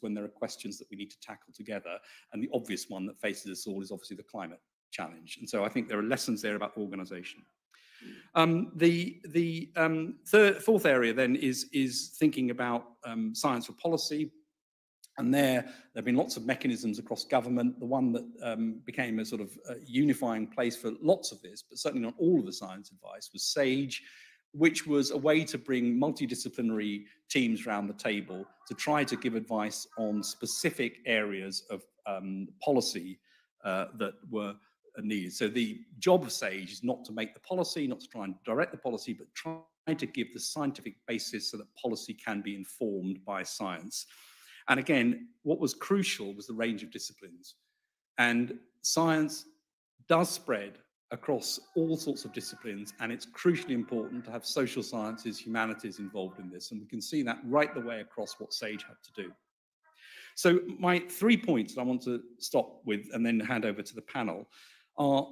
when there are questions that we need to tackle together. And the obvious one that faces us all is obviously the climate challenge. And so I think there are lessons there about organization. Um, the the um, third, fourth area then is, is thinking about um, science for policy. And there, there have been lots of mechanisms across government. The one that um, became a sort of uh, unifying place for lots of this, but certainly not all of the science advice, was SAGE, which was a way to bring multidisciplinary teams around the table to try to give advice on specific areas of um, policy uh, that were needed. So the job of SAGE is not to make the policy, not to try and direct the policy, but try to give the scientific basis so that policy can be informed by science. And again, what was crucial was the range of disciplines. And science does spread across all sorts of disciplines, and it's crucially important to have social sciences, humanities involved in this, and we can see that right the way across what SAGE had to do. So my three points that I want to stop with and then hand over to the panel are,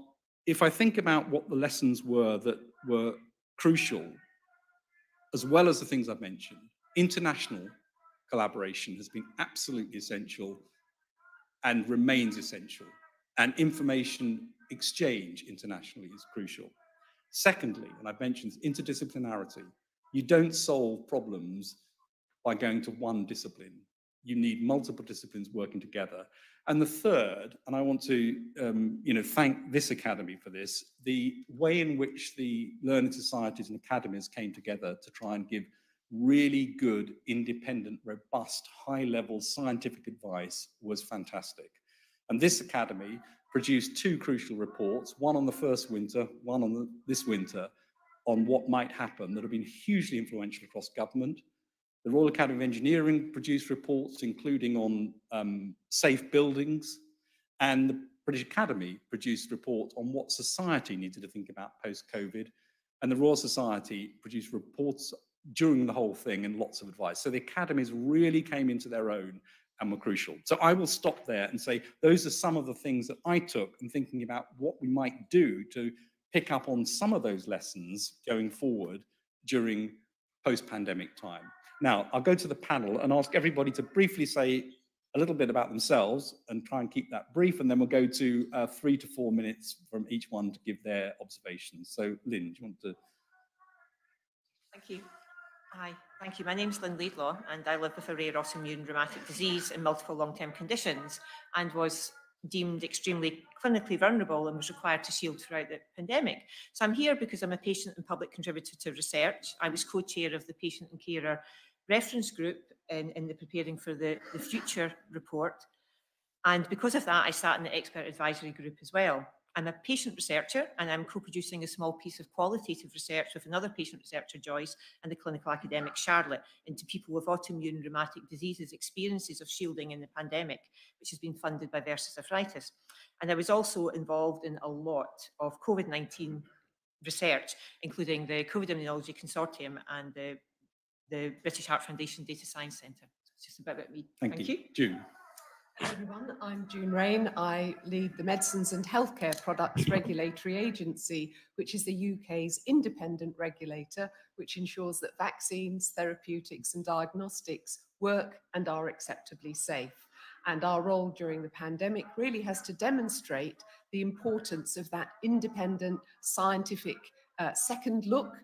if I think about what the lessons were that were crucial, as well as the things I've mentioned, international collaboration has been absolutely essential and remains essential. And information exchange internationally is crucial. Secondly, and I've mentioned interdisciplinarity, you don't solve problems by going to one discipline. You need multiple disciplines working together. And the third, and I want to um, you know, thank this academy for this, the way in which the learning societies and academies came together to try and give really good, independent, robust, high-level scientific advice was fantastic. And this academy produced two crucial reports, one on the first winter, one on the, this winter, on what might happen that have been hugely influential across government. The Royal Academy of Engineering produced reports, including on um, safe buildings, and the British Academy produced reports on what society needed to think about post-COVID, and the Royal Society produced reports during the whole thing and lots of advice. So the academies really came into their own and were crucial. So I will stop there and say those are some of the things that I took and thinking about what we might do to pick up on some of those lessons going forward during post-pandemic time. Now, I'll go to the panel and ask everybody to briefly say a little bit about themselves and try and keep that brief, and then we'll go to uh, three to four minutes from each one to give their observations. So, Lynn, do you want to? Thank you. Hi, thank you. My name is Lynn Laidlaw, and I live with a rare autoimmune rheumatic disease and multiple long-term conditions, and was deemed extremely clinically vulnerable and was required to shield throughout the pandemic. So I'm here because I'm a patient and public contributor to research. I was co-chair of the patient and carer reference group in, in the preparing for the, the future report. And because of that, I sat in the expert advisory group as well. I'm a patient researcher and I'm co-producing a small piece of qualitative research with another patient researcher, Joyce, and the clinical academic, Charlotte, into people with autoimmune rheumatic diseases, experiences of shielding in the pandemic, which has been funded by Versus Arthritis. And I was also involved in a lot of COVID-19 research, including the COVID Immunology Consortium and the, the British Heart Foundation Data Science Centre. So it's just a bit about me. Thank, Thank you. you. June. Everyone, I'm June Raine. I lead the Medicines and Healthcare Products Regulatory Agency, which is the UK's independent regulator, which ensures that vaccines, therapeutics, and diagnostics work and are acceptably safe. And our role during the pandemic really has to demonstrate the importance of that independent scientific uh, second look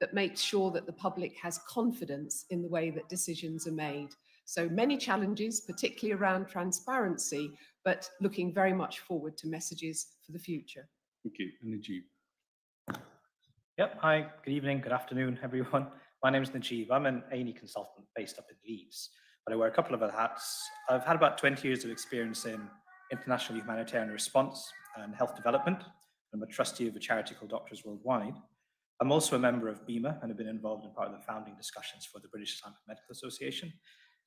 that makes sure that the public has confidence in the way that decisions are made. So many challenges, particularly around transparency, but looking very much forward to messages for the future. Thank you. And Najib. Yep. Hi. Good evening. Good afternoon, everyone. My name is Najib. I'm an A&E consultant based up in Leeds, but I wear a couple of other hats. I've had about 20 years of experience in international humanitarian response and health development. I'm a trustee of a charity called Doctors Worldwide. I'm also a member of BIMA and have been involved in part of the founding discussions for the British Islamic Medical Association.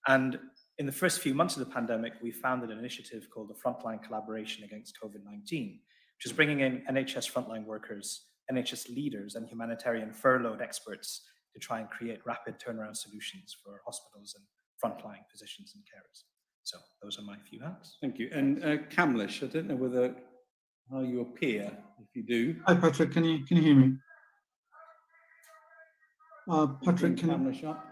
And in the first few months of the pandemic, we founded an initiative called the Frontline Collaboration Against COVID-19, which is bringing in NHS frontline workers, NHS leaders, and humanitarian furloughed experts to try and create rapid turnaround solutions for hospitals and frontline physicians and carers. So those are my few hats. Thank you. And uh, Kamlesh, I don't know whether how you appear. If you do, Hi, Patrick. Can you can you hear me? Uh, Patrick, can Kamlesh you, up.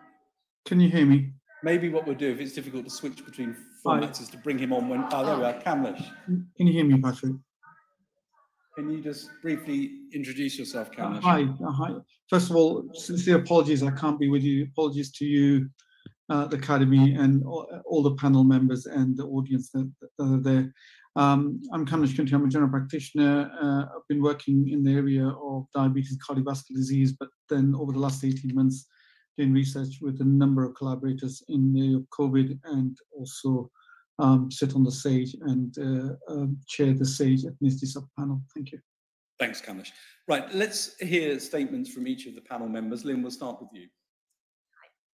can you hear me? Maybe what we'll do if it's difficult to switch between formats is to bring him on when. Oh, there we are. Kamlesh, Can you hear me, Patrick? can you just briefly introduce yourself, Uh, Kamlesh? Hi, uh, hi. First of all, sincere apologies, I can't be with you. Apologies to you, uh, the Academy, and all, all the panel members and the audience that, that are there. Um, I'm Kamlesh Khunti, I'm a general practitioner. Uh, I've been working in the area of diabetes, cardiovascular disease, but then over the last 18 months, doing research with a number of collaborators in the area of COVID and also um, sit on the SAGE and uh, um, chair the SAGE ethnicity subpanel. Thank you. Thanks, Kamlesh. Right, let's hear statements from each of the panel members. Lynn, we'll start with you.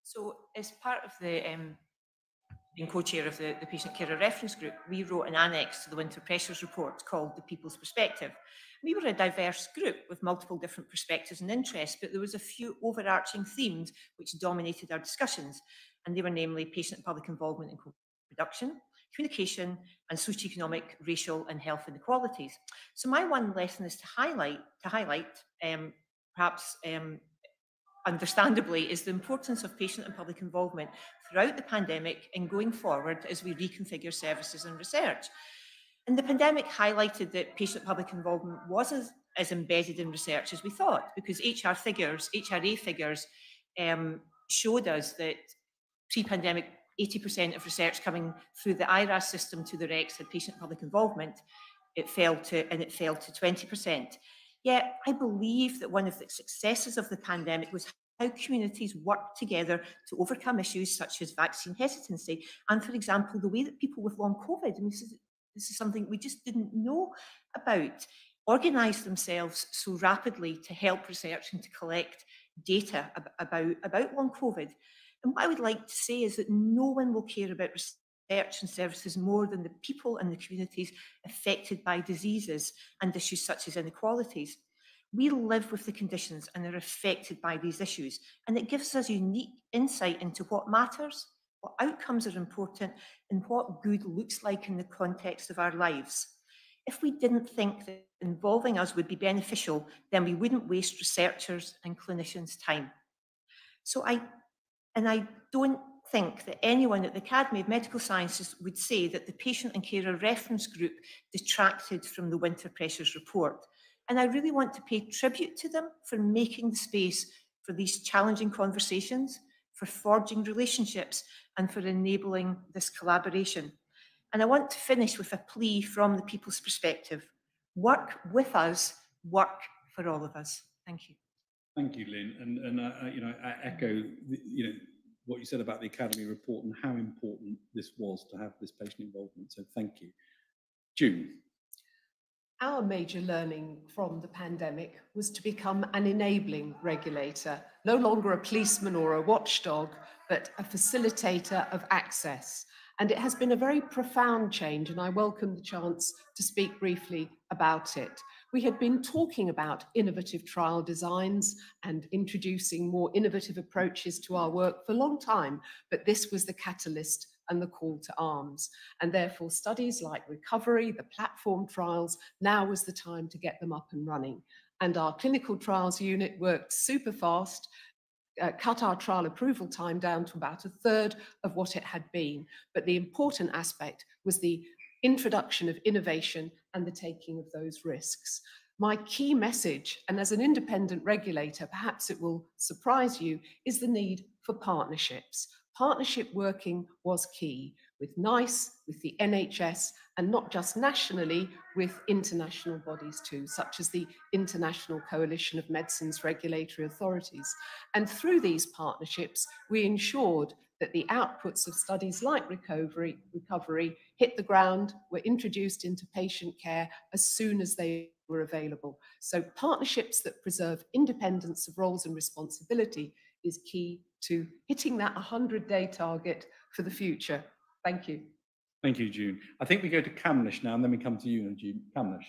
So as part of the um, being co-chair of the, the Patient Carer Reference Group, we wrote an annex to the Winter Pressures Report called The People's Perspective. We were a diverse group with multiple different perspectives and interests, but there was a few overarching themes which dominated our discussions, and they were namely patient and public involvement in co-production, communication, and socioeconomic, racial, and health inequalities. So my one lesson is to highlight, to highlight, um, perhaps um, understandably, is the importance of patient and public involvement throughout the pandemic and going forward as we reconfigure services and research. And the pandemic highlighted that patient public involvement was as, as embedded in research as we thought, because HR figures, HRA figures, um, showed us that pre-pandemic 80% of research coming through the IRAS system to the RECs had patient public involvement. It fell to, and it fell to 20%. Yet I believe that one of the successes of the pandemic was how communities work together to overcome issues such as vaccine hesitancy. And for example, the way that people with long COVID, I mean, this is, this is something we just didn't know about, organised themselves so rapidly to help research and to collect data ab about, about long COVID. And what I would like to say is that no one will care about research and services more than the people and the communities affected by diseases and issues such as inequalities. We live with the conditions and are affected by these issues, and it gives us unique insight into what matters what outcomes are important, and what good looks like in the context of our lives. If we didn't think that involving us would be beneficial, then we wouldn't waste researchers and clinicians' time. So I, and I don't think that anyone at the Academy of Medical Sciences would say that the patient and carer reference group detracted from the winter pressures report. And I really want to pay tribute to them for making the space for these challenging conversations, for forging relationships, and for enabling this collaboration. And I want to finish with a plea from the people's perspective. Work with us, work for all of us. Thank you. Thank you, Lynn. And, and uh, you know, I echo, you know, what you said about the Academy report and how important this was to have this patient involvement. So thank you. June. Our major learning from the pandemic was to become an enabling regulator, no longer a policeman or a watchdog, but a facilitator of access. And it has been a very profound change, and I welcome the chance to speak briefly about it. We had been talking about innovative trial designs and introducing more innovative approaches to our work for a long time, but this was the catalyst and the call to arms. And therefore, studies like recovery, the platform trials, now was the time to get them up and running. And our clinical trials unit worked super fast uh, cut our trial approval time down to about a third of what it had been. But the important aspect was the introduction of innovation and the taking of those risks. My key message, and as an independent regulator, perhaps it will surprise you, is the need for partnerships. Partnership working was key with NICE, with the NHS, and not just nationally, with international bodies too, such as the International Coalition of Medicines Regulatory Authorities. And through these partnerships, we ensured that the outputs of studies like recovery, recovery hit the ground, were introduced into patient care as soon as they were available. So partnerships that preserve independence of roles and responsibility is key to hitting that 100-day target for the future. Thank you. Thank you, June. I think we go to Kamlesh now, and then we come to you, June. Kamlesh.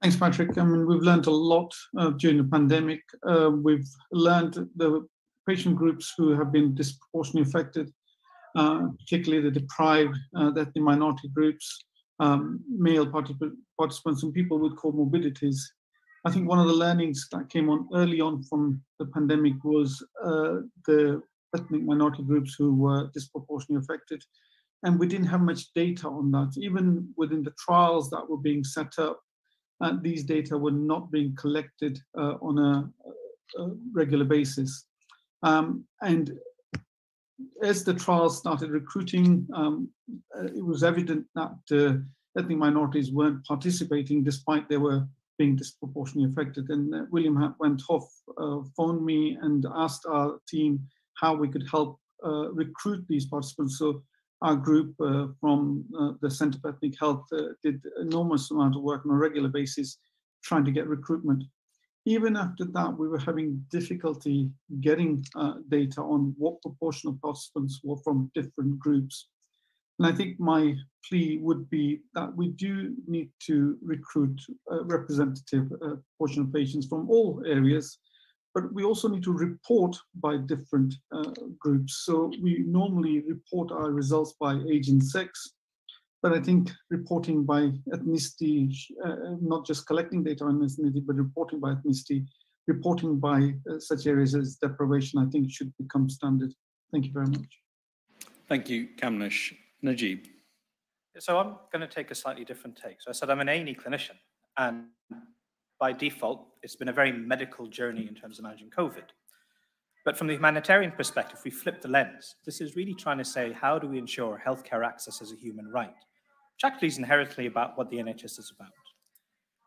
Thanks, Patrick. I mean, we've learned a lot uh, during the pandemic. Uh, we've learned the patient groups who have been disproportionately affected, uh, particularly the deprived, uh, that the minority groups, um, male participants, and people with comorbidities. I think one of the learnings that came on early on from the pandemic was uh, the ethnic minority groups who were disproportionately affected and we didn't have much data on that. Even within the trials that were being set up, uh, these data were not being collected uh, on a, a, regular basis. Um, and as the trials started recruiting, um, uh, it was evident that uh, ethnic minorities weren't participating despite they were being disproportionately affected. And uh, William went off, uh, phoned me and asked our team how we could help recruit these participants. So our group uh, from uh, the Center for Ethnic Health uh, did enormous amount of work on a regular basis trying to get recruitment. Even after that, we were having difficulty getting data on what proportion of participants were from different groups. And I think my plea would be that we do need to recruit a representative uh, portion of patients from all areas but we also need to report by different uh, groups. So we normally report our results by age and sex, but I think reporting by ethnicity, uh, not just collecting data on ethnicity, but reporting by ethnicity, reporting by uh, such areas as deprivation, I think should become standard. Thank you very much. Thank you, Kamlesh. Najib. So I'm going to take a slightly different take. So I said I'm an A&E clinician, and by default, it's been a very medical journey in terms of managing COVID. But from the humanitarian perspective, we flip the lens. This is really trying to say, how do we ensure healthcare access as a human right? Which actually is inherently about what the NHS is about.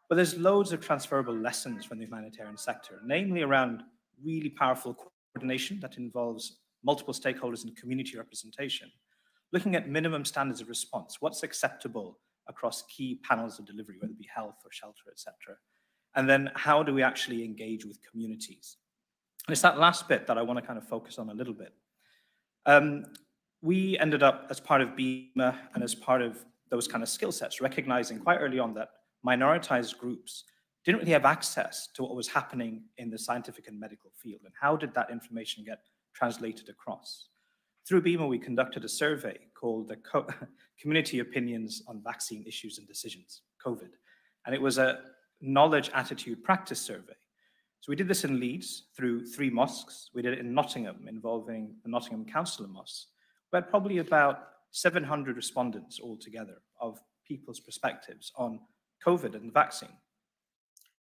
But there's loads of transferable lessons from the humanitarian sector, namely around really powerful coordination that involves multiple stakeholders and community representation, looking at minimum standards of response, what's acceptable across key panels of delivery, whether it be health or shelter, etc. And then how do we actually engage with communities? And it's that last bit that I want to kind of focus on a little bit. Um, we ended up, as part of BIMA and as part of those kind of skill sets, recognizing quite early on that minoritized groups didn't really have access to what was happening in the scientific and medical field. And how did that information get translated across? through BIMA, we conducted a survey called the Co Community Opinions on Vaccine Issues and Decisions, COVID. And it was a knowledge attitude practice survey. So we did this in Leeds through three mosques. We did it in Nottingham involving the Nottingham Council of Mosques. We had probably about 700 respondents altogether of people's perspectives on COVID and the vaccine.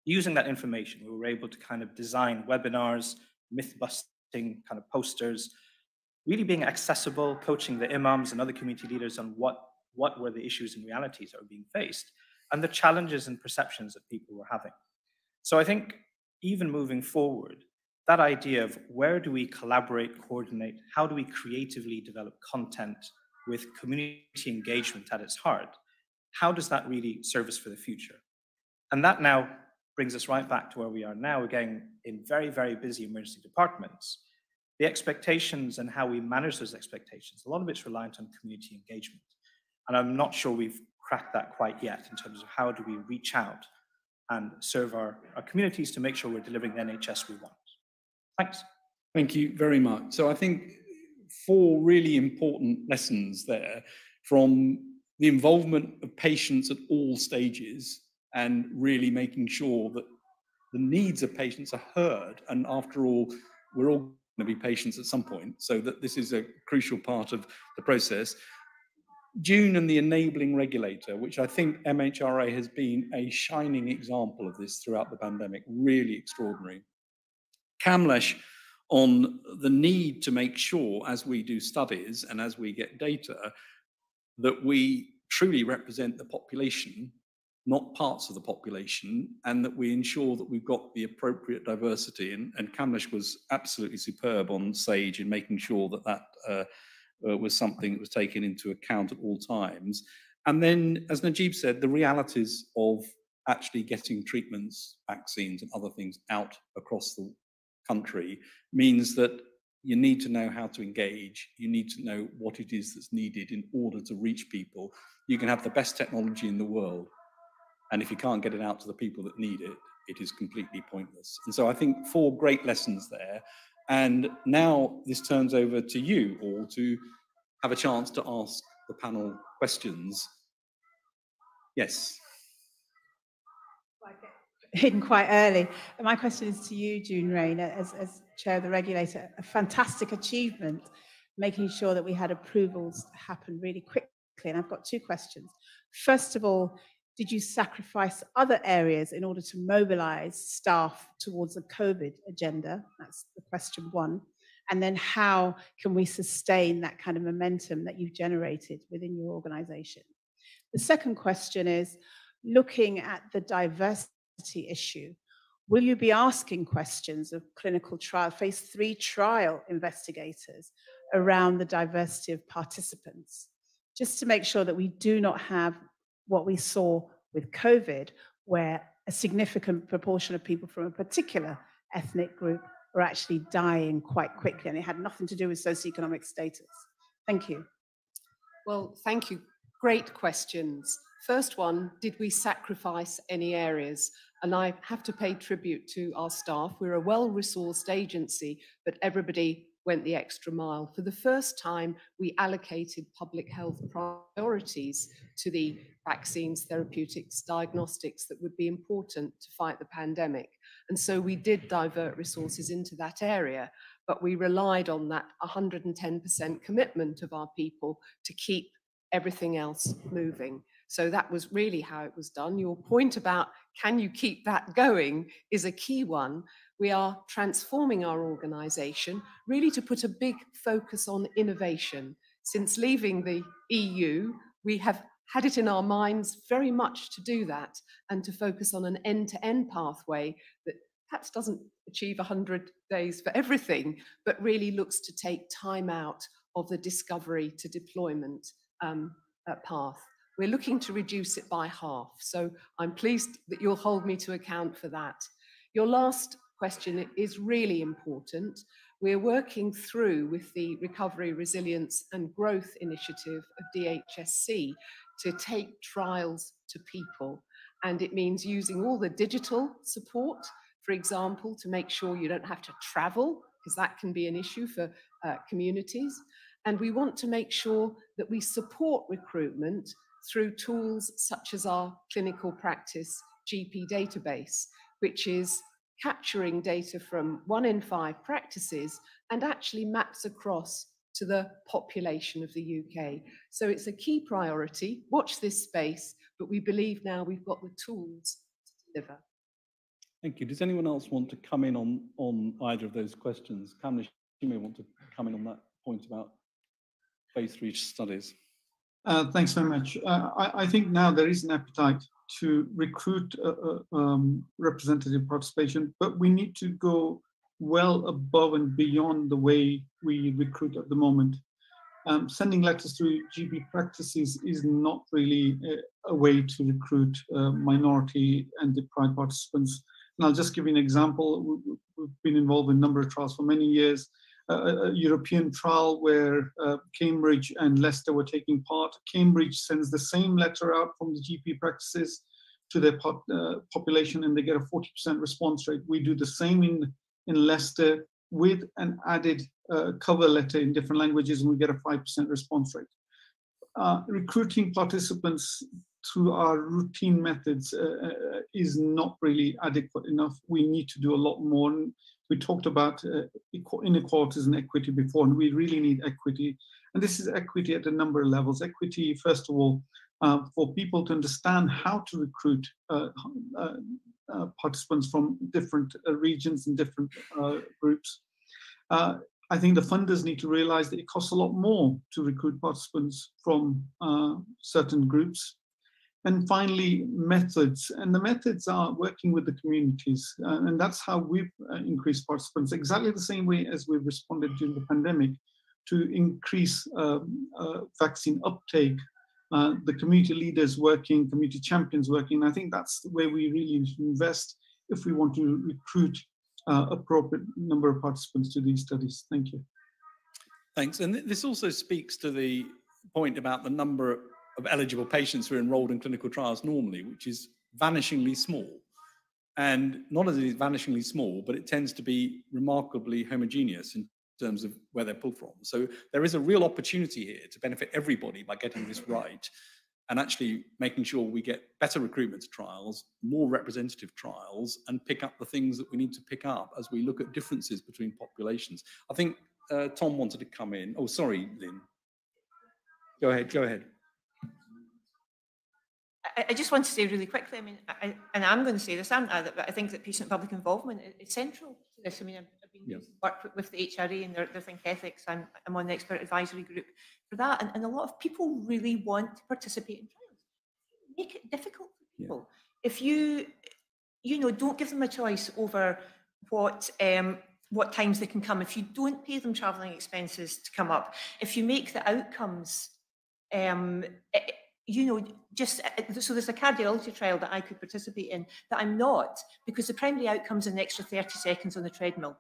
Using that information, we were able to kind of design webinars, myth busting kind of posters, really being accessible, coaching the imams and other community leaders on what, what were the issues and realities that were being faced and the challenges and perceptions that people were having. So I think even moving forward, that idea of where do we collaborate, coordinate, how do we creatively develop content with community engagement at its heart, how does that really serve us for the future? And that now brings us right back to where we are now, again, in very, very busy emergency departments. The expectations and how we manage those expectations, a lot of it's reliant on community engagement. And I'm not sure we've cracked that quite yet in terms of how do we reach out and serve our, our communities to make sure we're delivering the NHS we want. Thanks. Thank you very much. So I think four really important lessons there from the involvement of patients at all stages and really making sure that the needs of patients are heard. And after all, we're all going to be patients at some point, so that this is a crucial part of the process. June and the enabling regulator, which I think MHRA has been a shining example of this throughout the pandemic, really extraordinary. Kamlesh on the need to make sure as we do studies and as we get data that we truly represent the population, not parts of the population, and that we ensure that we've got the appropriate diversity. And, and was absolutely superb on SAGE in making sure that that uh, uh, was something that was taken into account at all times. And then, as Najib said, the realities of actually getting treatments, vaccines, and other things out across the country means that you need to know how to engage. You need to know what it is that's needed in order to reach people. You can have the best technology in the world. And if you can't get it out to the people that need it, it is completely pointless. And so I think four great lessons there. And now this turns over to you all to have a chance to ask the panel questions. Yes Hidden quite early. My question is to you, June Raine, as, as chair of the regulator. A fantastic achievement, making sure that we had approvals happen really quickly. And I've got two questions. First of all, did you sacrifice other areas in order to mobilize staff towards the COVID agenda? That's the question one. And then how can we sustain that kind of momentum that you've generated within your organization? The second question is looking at the diversity issue, will you be asking questions of clinical trial, phase three trial investigators around the diversity of participants, just to make sure that we do not have what we saw with COVID, where a significant proportion of people from a particular ethnic group were actually dying quite quickly, and it had nothing to do with socioeconomic status. Thank you. Well, thank you. Great questions. First one, did we sacrifice any areas? And I have to pay tribute to our staff. We're a well resourced agency, but everybody went the extra mile. For the first time, we allocated public health priorities to the vaccines, therapeutics, diagnostics that would be important to fight the pandemic. And so we did divert resources into that area, but we relied on that 110% commitment of our people to keep everything else moving. So that was really how it was done. Your point about can you keep that going is a key one. We are transforming our organization really to put a big focus on innovation. Since leaving the EU, we have had it in our minds very much to do that and to focus on an end to end pathway that perhaps doesn't achieve 100 days for everything, but really looks to take time out of the discovery to deployment um, uh, path. We're looking to reduce it by half. So I'm pleased that you'll hold me to account for that. Your last question is really important. We're working through with the Recovery, Resilience and Growth Initiative of DHSC to take trials to people. And it means using all the digital support, for example, to make sure you don't have to travel, because that can be an issue for uh, communities And we want to make sure that we support recruitment through tools such as our clinical practice GP database, which is capturing data from one in five practices and actually maps across to the population of the UK. So it's a key priority. Watch this space, but we believe now we've got the tools to deliver. Thank you. Does anyone else want to come in on, on either of those questions? Kamlesh, you may want to come in on that point about phase three studies. Uh, thanks very much. Uh, I, I, think now there is an appetite to recruit um, representative participation, but we need to go well above and beyond the way we recruit at the moment. Um, sending letters to GP practices is not really a, a way to recruit uh, minority and deprived participants. And I'll just give you an example. We've been involved in a number of trials for many years. A European trial where uh, Cambridge and Leicester were taking part. Cambridge sends the same letter out from the GP practices to their po uh, population and they get a 40% response rate. We do the same in in Leicester with an added uh, cover letter in different languages and we get a 5% response rate. Uh, recruiting participants through our routine methods uh, uh is not really adequate enough. We need to do a lot more. We talked about uh, inequalities and equity before, and we really need equity. And this is equity at a number of levels. Equity, first of all, uh, for people to understand how to recruit uh, uh, uh, participants from different uh, regions and different groups. I think the funders need to realize that it costs a lot more to recruit participants from certain groups. And finally, methods. And the methods are working with the communities. and that's how we've increased participants, exactly the same way as we've responded during the pandemic to increase um, uh, vaccine uptake uh, the community leaders working, community champions working. I think that's where we really invest if we want to recruit uh, appropriate number of participants to these studies. Thank you. Thanks. And this also speaks to the point about the number of eligible patients who are enrolled in clinical trials normally, which is vanishingly small. And not only is it vanishingly small, but it tends to be remarkably homogeneous in terms of where they're pulled from. So there is a real opportunity here to benefit everybody by getting this right and actually making sure we get better recruitment trials, more representative trials, and pick up the things that we need to pick up as we look at differences between populations. I think uh, Tom wanted to come in. Oh, sorry, Lynn. Go ahead, go ahead. I, just want to say really quickly, I mean, I, and I'm going to say this, aren't I, but I think that patient public involvement is central to this. I mean, i've been work with the HRA and their, their Think Ethics. I'm, I'm on the expert advisory group for that. And, and a lot of people really want to participate in trials. Make it difficult for people. Yeah. If you, you know, don't give them a choice over what um, what times they can come. If you don't pay them travelling expenses to come up, if you make the outcomes, um, it, you know, just eh, so there's a cardiology trial that I could participate in that I'm not because the primary outcomes an extra 30 seconds on the treadmill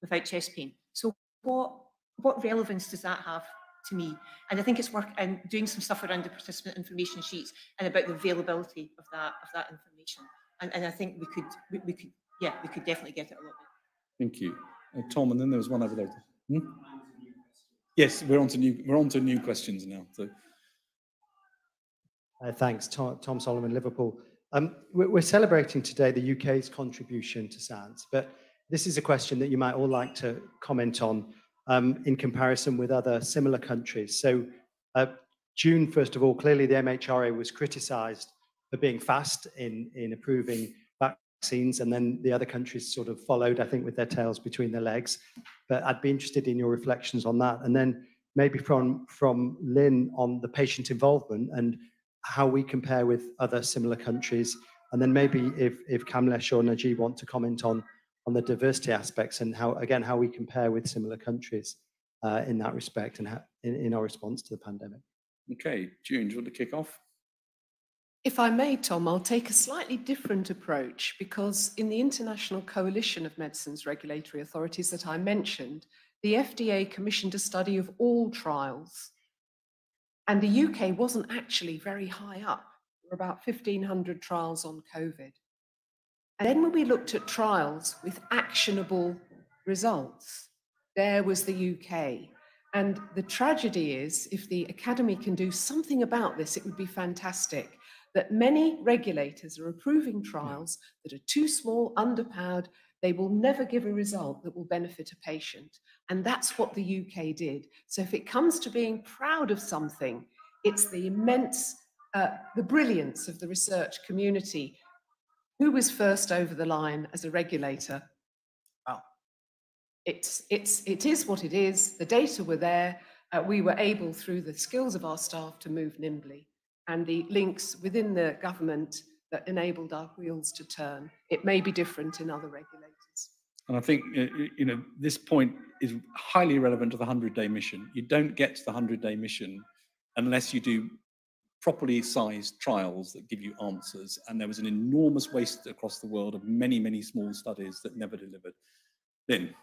without chest pain. So what what relevance does that have to me? And I think it's work and doing some stuff around the participant information sheets and about the availability of that of that information. And, and I think we could we, we could yeah we could definitely get it a lot better. Thank you, uh, Tom. And then there was one over there. Hmm? Yes, we're on to new we're on to new questions now. So. Uh, thanks, Tom, Tom, Solomon, Liverpool. Um, we're, we're, celebrating today the UK's contribution to science, but this is a question that you might all like to comment on um, in comparison with other similar countries. So uh, June, first of all, clearly the MHRA was criticised for being fast in, in approving vaccines, and then the other countries sort of followed, I think, with their tails between their legs. But I'd be interested in your reflections on that. And then maybe from, from Lynn on the patient involvement and how we compare with other similar countries. And then maybe if, if Kamlesh or Najib want to comment on on the diversity aspects and how, again, how we compare with similar countries uh, in that respect and how, in, in our response to the pandemic. Okay, June, do you want to kick off? If I may, Tom, I'll take a slightly different approach because in the International Coalition of Medicines Regulatory Authorities that I mentioned, the FDA commissioned a study of all trials. And the UK wasn't actually very high up. There were about 1,500 trials on COVID. And then when we looked at trials with actionable results, there was the UK. And the tragedy is, if the Academy can do something about this, it would be fantastic. That many regulators are approving trials that are too small, underpowered, they will never give a result that will benefit a patient. And that's what the UK did. So if it comes to being proud of something, it's the immense, uh, the brilliance of the research community. Who was first over the line as a regulator? Well, it's, it's, it is what it is. The data were there. Uh, we were able, through the skills of our staff, to move nimbly. And the links within the government that enabled our wheels to turn. It may be different in other regulators. And I think you know this point is highly relevant to the 100-day mission. You don't get to the 100-day mission unless you do properly sized trials that give you answers. And there was an enormous waste across the world of many, many small studies that never delivered. Lynn.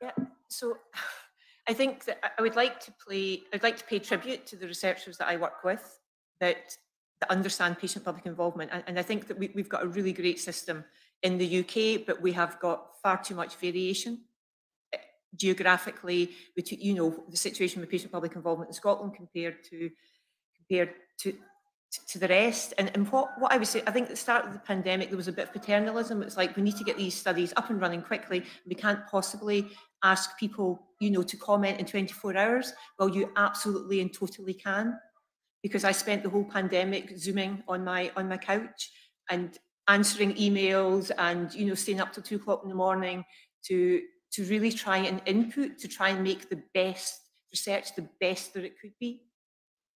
Yeah, so I think that I would like to play, I'd like to pay tribute to the researchers that I work with that, that understand patient public involvement. And, and I think that we, we've got a really great system in the UK, but we have got far too much variation eh, geographically between, you know, the situation with patient public involvement in Scotland compared to compared to to the rest. And, and what, what I would say, I think at the start of the pandemic, there was a bit of paternalism. It's like, we need to get these studies up and running quickly. We can't possibly ask people, you know, to comment in 24 hours. Well, you absolutely and totally can. Because I spent the whole pandemic zooming on my on my couch and answering emails and you know staying up till two o'clock in the morning to to really try and input to try and make the best research the best that it could be.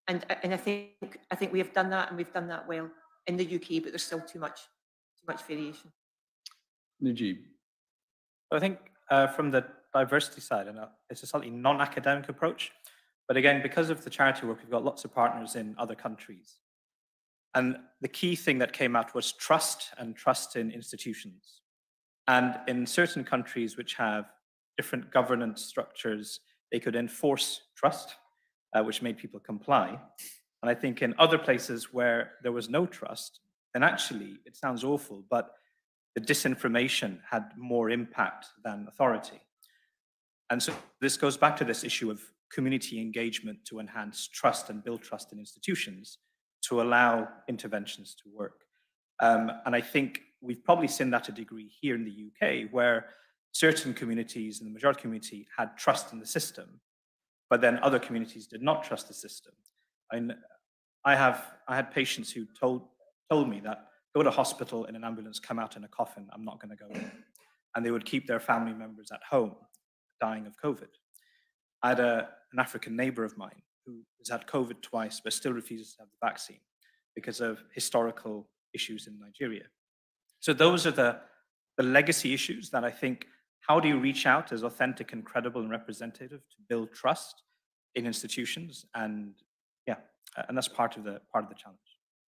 And and i think i think we have done that and we've done that well in the uk but there's still too much too much variation. Najib. I think uh, from the diversity side, and uh, it's a slightly non-academic approach, but again, because of the charity work, we've got lots of partners in other countries. And the key thing that came out was trust and trust in institutions. And in certain countries which have different governance structures, they could enforce trust, uh, which made people comply. And I think in other places where there was no trust, then actually, it sounds awful, but the disinformation had more impact than authority. And so this goes back to this issue of community engagement to enhance trust and build trust in institutions to allow interventions to work. Um, and I think we've probably seen that a degree here in the UK, where certain communities and the majority community had trust in the system, but then other communities did not trust the system. And I have I had patients who told told me that go to hospital in an ambulance, come out in a coffin, I'm not going to go in. And they would keep their family members at home dying of COVID. I had a, an African neighbor of mine who has had COVID twice but still refuses to have the vaccine because of historical issues in Nigeria. So those are the, the legacy issues that I think, how do you reach out as authentic and credible and representative to build trust in institutions? And yeah, and that's part of the part of the challenge.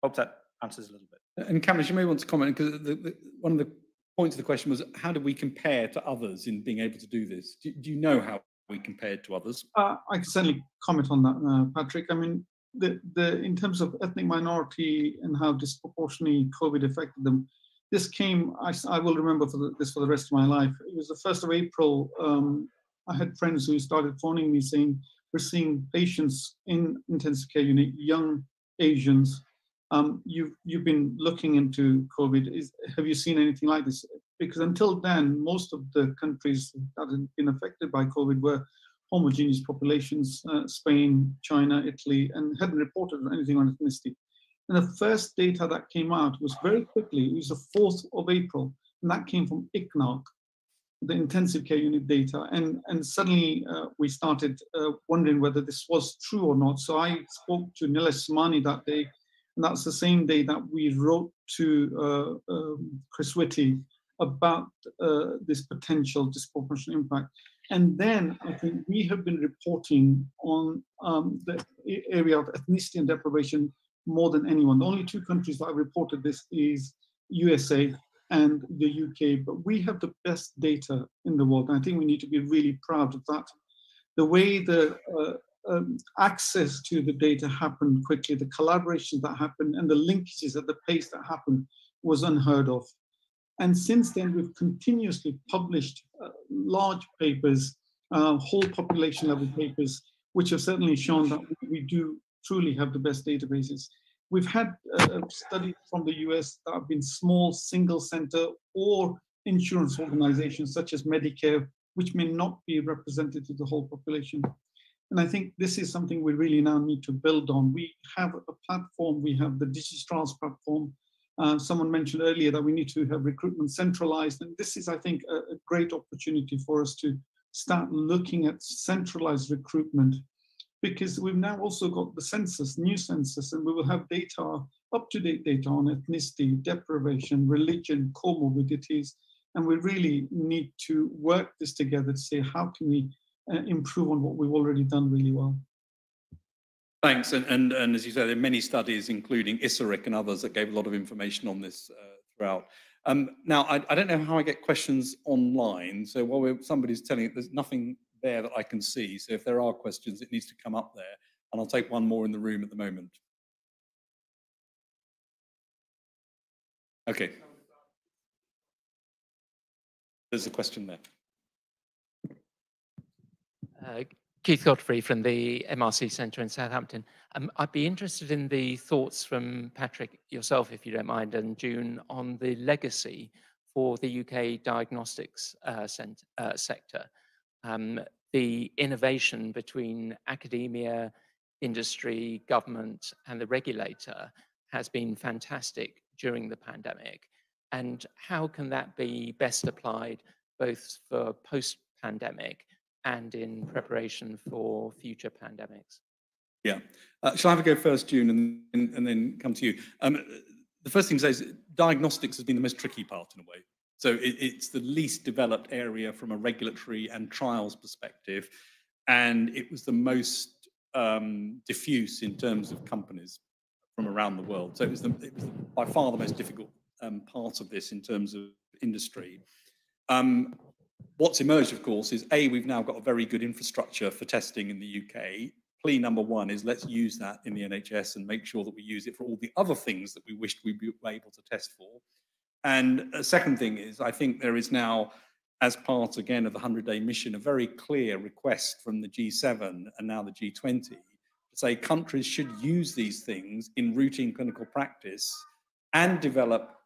Hope that answers a little bit. And Cameron, you may want to comment because the, the, one of the points of the question was how do we compare to others in being able to do this? Do, do you know how compared to others? Uh, I can certainly comment on that, uh, Patrick. I mean, the, the in terms of ethnic minority and how disproportionately COVID affected them, this came. I, I will remember for the, this for the rest of my life. It was the first of April. Um, I had friends who started phoning me saying, "We're seeing patients in intensive care unit, young Asians. Um, you've you've been looking into COVID. Is, have you seen anything like this? Because until then, most of the countries that had been affected by COVID were homogeneous populations, uh, Spain, China, Italy, and hadn't reported anything on ethnicity. And the first data that came out was very quickly, it was the 4th of April, and that came from ICNARC, the intensive care unit data. And, and suddenly uh, we started uh, wondering whether this was true or not. So I spoke to Nilesh Samani that day, and that's the same day that we wrote to uh, um, Chris Whitty about uh, this potential disproportionate impact. And then I think we have been reporting on um, the area of ethnicity and deprivation more than anyone. The only two countries that have reported this is USA and the UK, but we have the best data in the world. And I think we need to be really proud of that. The way the uh, um, access to the data happened quickly, the collaborations that happened, and the linkages at the pace that happened was unheard of. And since then, we've continuously published uh, large papers uh, whole population level papers, which have certainly shown that we do truly have the best databases. We've had a study from the US that have been small single center or insurance organizations such as Medicare, which may not be represented to the whole population. And I think this is something we really now need to build on. We have a platform, we have the Digistrans platform. Uh, someone mentioned earlier that we need to have recruitment centralized. And this is, I think, a, a great opportunity for us to start looking at centralized recruitment because we've now also got the census, new census, and we will have data, up-to-date data on ethnicity, deprivation, religion, comorbidities, and we really need to work this together to say how can we uh, improve on what we've already done really well. Thanks. And, and, and as you said, there are many studies, including ISARIC and others, that gave a lot of information on this uh, throughout. Um, now, I, I, don't know how I get questions online. So while somebody's telling it, there's nothing there that I can see. So if there are questions, it needs to come up there. And I'll take one more in the room at the moment. Okay. There's a question there. Uh, Keith Godfrey from the MRC Centre in Southampton. Um, I'd be interested in the thoughts from Patrick, yourself, if you don't mind, and June, on the legacy for the UK diagnostics uh, uh, sector. Um, the innovation between academia, industry, government, and the regulator has been fantastic during the pandemic. And how can that be best applied both for post pandemic and in preparation for future pandemics? Yeah. Uh, shall I have a go first, June, and, and, and then come to you? Um, the first thing to say is diagnostics has been the most tricky part in a way. So it, it's the least developed area from a regulatory and trials perspective, and it was the most um, diffuse in terms of companies from around the world. So it was, the, it was by far the most difficult um, part of this in terms of industry. Um, what's emerged, of course, is A, we've now got a very good infrastructure for testing in the UK. Plea number one is let's use that in the NHS and make sure that we use it for all the other things that we wished we were able to test for. And a second thing is, I think there is now, as part again of the 100 day mission, a very clear request from the G7 and now the G20 to say countries should use these things in routine clinical practice and develop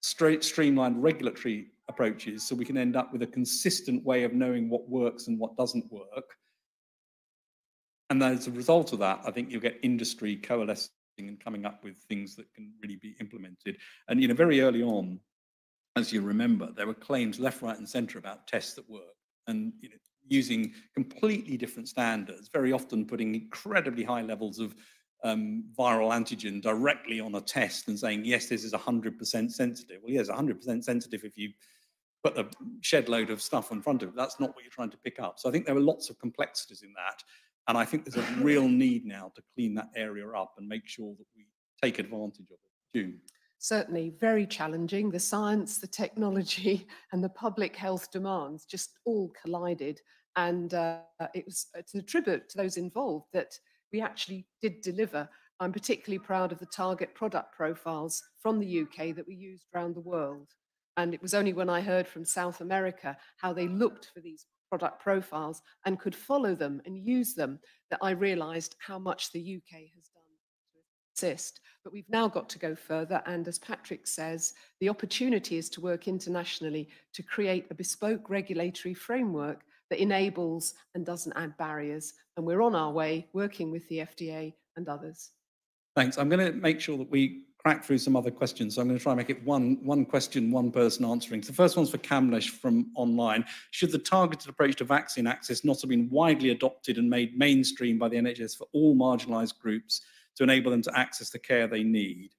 straight streamlined regulatory approaches so we can end up with a consistent way of knowing what works and what doesn't work. And as a result of that, I think you'll get industry coalescing and coming up with things that can really be implemented. And you know, very early on, as you remember, there were claims left, right, and centre about tests that work, and you know, using completely different standards, very often putting incredibly high levels of um, viral antigen directly on a test and saying, yes, this is 100% sensitive. Well, yes, 100% sensitive if you put a shed load of stuff in front of it. That's not what you're trying to pick up. So I think there are lots of complexities in that. And I think there's a real need now to clean that area up and make sure that we take advantage of it. June. Certainly, very challenging. The science, the technology, and the public health demands just all collided. And uh, it was it's a tribute to those involved that we actually did deliver. I'm particularly proud of the target product profiles from the UK that we used around the world. And it was only when I heard from South America how they looked for these product profiles and could follow them and use them that I realized how much the UK has done to assist. But we've now got to go further. And as Patrick says, the opportunity is to work internationally to create a bespoke regulatory framework that enables and doesn't add barriers. And we're on our way working with the FDA and others. Thanks. I'm going to make sure that we crack through some other questions. So I'm going to try and make it one, one question, one person answering. So the first one's for Kamlesh from online. Should the targeted approach to vaccine access not have been widely adopted and made mainstream by the NHS for all marginalised groups to enable them to access the care they need?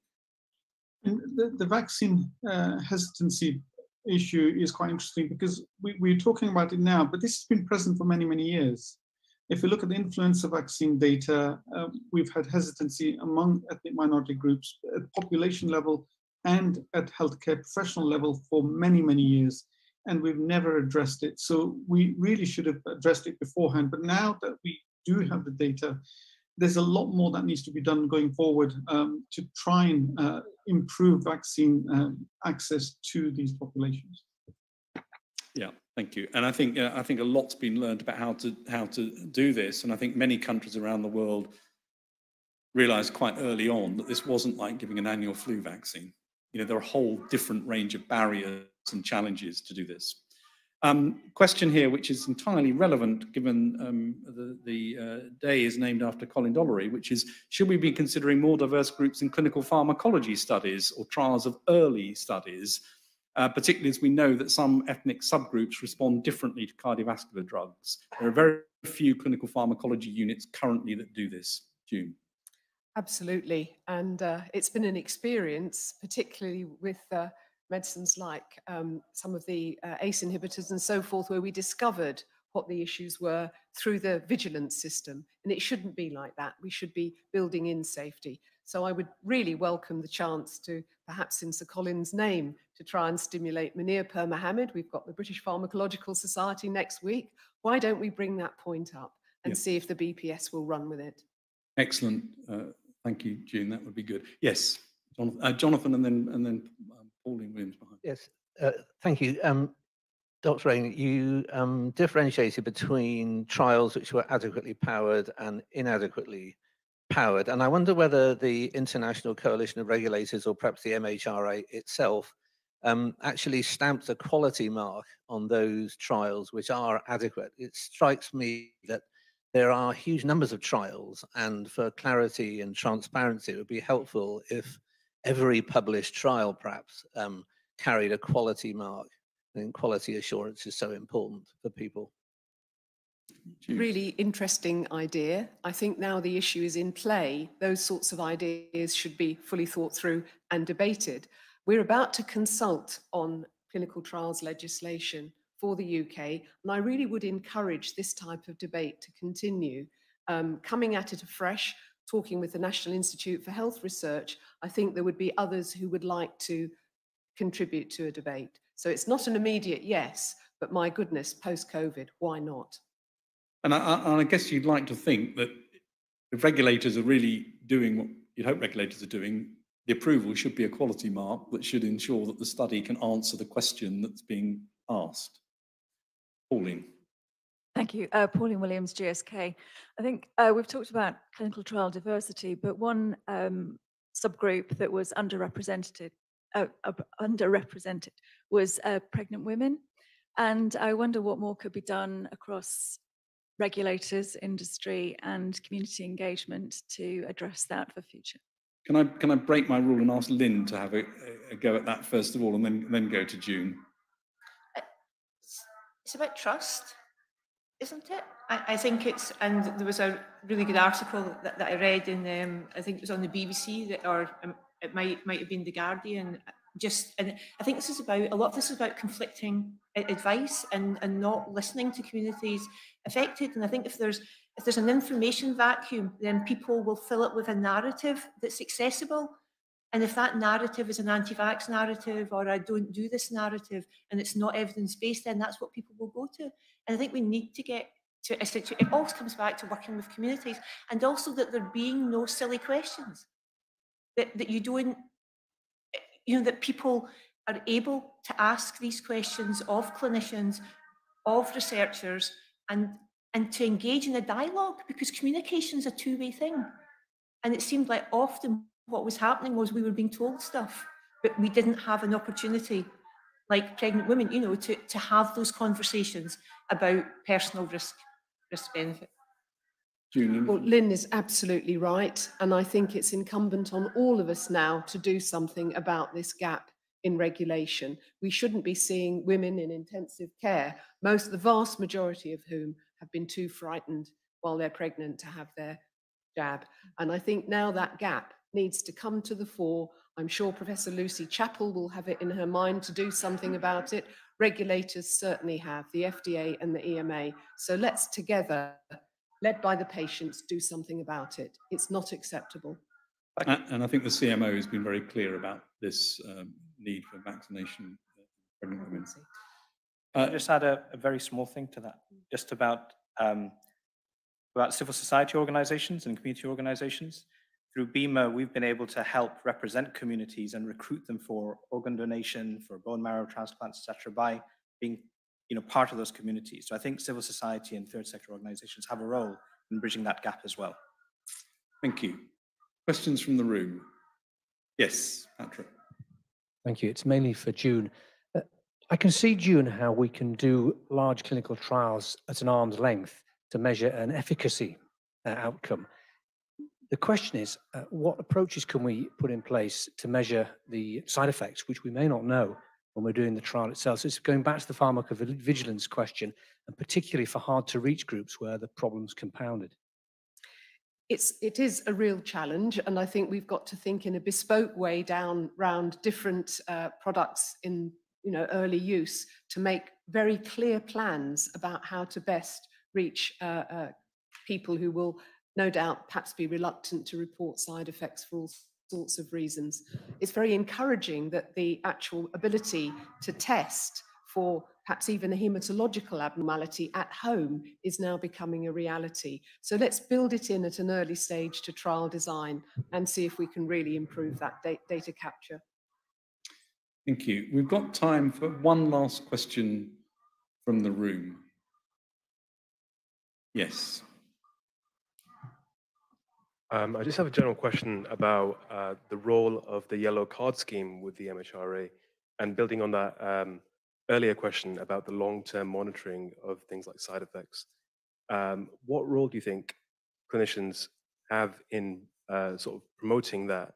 The, the vaccine uh, hesitancy issue is quite interesting because we, we're talking about it now, but this has been present for many, many years. If we look at the influenza vaccine data, uh, we've had hesitancy among ethnic minority groups at population level and at healthcare professional level for many, many years, and we've never addressed it. So we really should have addressed it beforehand. But now that we do have the data, there's a lot more that needs to be done going forward um, to try and uh, improve vaccine um, access to these populations. Yeah, Thank you. And I think uh, I think a lot's been learned about how to how to do this, and I think many countries around the world realised quite early on that this wasn't like giving an annual flu vaccine. You know, there are a whole different range of barriers and challenges to do this. Um, question here, which is entirely relevant given um, the, the uh, day is named after Colin Dollery, which is, should we be considering more diverse groups in clinical pharmacology studies or trials of early studies, uh, particularly as we know that some ethnic subgroups respond differently to cardiovascular drugs. There are very few clinical pharmacology units currently that do this. June. Absolutely. And uh, it's been an experience, particularly with uh, medicines like um, some of the uh, ACE inhibitors and so forth, where we discovered what the issues were through the vigilance system. And it shouldn't be like that. We should be building in safety. So I would really welcome the chance to, perhaps in Sir Colin's name, to try and stimulate Munir Pirmohamed. We've got the British Pharmacological Society next week. Why don't we bring that point up and Yeah. see if the BPS will run with it? Excellent. Uh, thank you, June. That would be good. Yes, Jonathan, uh, Jonathan and then and then um, Williams behind. Yes, uh, thank you. Um, Dr. Raine, you um, differentiated between trials which were adequately powered and inadequately powered. And I wonder whether the International Coalition of Regulators or perhaps the MHRA itself um, actually stamped a quality mark on those trials which are adequate. It strikes me that there are huge numbers of trials, and for clarity and transparency, it would be helpful if every published trial perhaps um, carried a quality mark. I think quality assurance is so important for people. Really interesting idea. I think now the issue is in play. Those sorts of ideas should be fully thought through and debated. We're about to consult on clinical trials legislation for the UK, and I really would encourage this type of debate to continue. Um, coming at it afresh, talking with the National Institute for Health Research, I think there would be others who would like to contribute to a debate. So it's not an immediate yes, but my goodness, post COVID, why not? And I, I, guess you'd like to think that if regulators are really doing what you'd hope regulators are doing, the approval should be a quality mark that should ensure that the study can answer the question that's being asked. Pauline. Thank you. Uh, Pauline Williams, GSK. I think uh, we've talked about clinical trial diversity, but one um, subgroup that was underrepresented, uh, uh, underrepresented was uh, pregnant women. And I wonder what more could be done across regulators, industry, and community engagement to address that for future. Can I can I break my rule and ask Lynn to have a, a go at that first of all, and then then go to June? It's about trust, isn't it? I, I think it's, and there was a really good article that, that I read in, um, I think it was on the BBC, that, or um, it might might have been the Guardian. Just, and I think this is about a lot of this is about conflicting advice and and not listening to communities affected. And I think if there's if there's an information vacuum, then people will fill it with a narrative that's accessible. And if that narrative is an anti-vax narrative or I don't do this narrative and it's not evidence-based, then that's what people will go to. And I think we need to get to a situation, it always comes back to working with communities and also that there being no silly questions. That, that you don't, you know, that people are able to ask these questions of clinicians, of researchers, and and to engage in a dialogue because communication is a two-way thing. And it seemed like often what was happening was we were being told stuff, but we didn't have an opportunity, like pregnant women, you know, to, to have those conversations about personal risk, risk benefit. Julian. Well, Lynn is absolutely right. And I think it's incumbent on all of us now to do something about this gap in regulation. We shouldn't be seeing women in intensive care, most, the vast majority of whom have been too frightened while they're pregnant to have their jab. And I think now that gap needs to come to the fore. I'm sure Professor Lucy Chappell will have it in her mind to do something about it. Regulators certainly have, the FDA and the EMA. So let's together, led by the patients, do something about it. It's not acceptable. And I think the CMO has been very clear about this um, need for vaccination for pregnant women. Can I just add a, a very small thing to that, just about um, about civil society organizations and community organizations. Through BIMA, we've been able to help represent communities and recruit them for organ donation, for bone marrow transplants, etc., by being you know, part of those communities. So I think civil society and third sector organizations have a role in bridging that gap as well. Thank you. Questions from the room? Yes, Patrick. Thank you. It's mainly for June. Uh, I can see, June, how we can do large clinical trials at an arm's length to measure an efficacy uh, outcome. The question is, uh, what approaches can we put in place to measure the side effects, which we may not know when we're doing the trial itself? So it's going back to the pharmacovigilance question, and particularly for hard to reach groups where the problem's compounded. It's, it is a real challenge, and I think we've got to think in a bespoke way down round different uh, products in you know early use to make very clear plans about how to best reach uh, uh, people who will no doubt perhaps be reluctant to report side effects for all sorts of reasons. It's very encouraging that the actual ability to test for perhaps even a hematological abnormality at home is now becoming a reality. So let's build it in at an early stage to trial design and see if we can really improve that data capture. Thank you. We've got time for one last question from the room. Yes. Um, I just have a general question about uh, the role of the yellow card scheme with the MHRA and building on that um, earlier question about the long-term monitoring of things like side effects. Um, what role do you think clinicians have in uh, sort of promoting that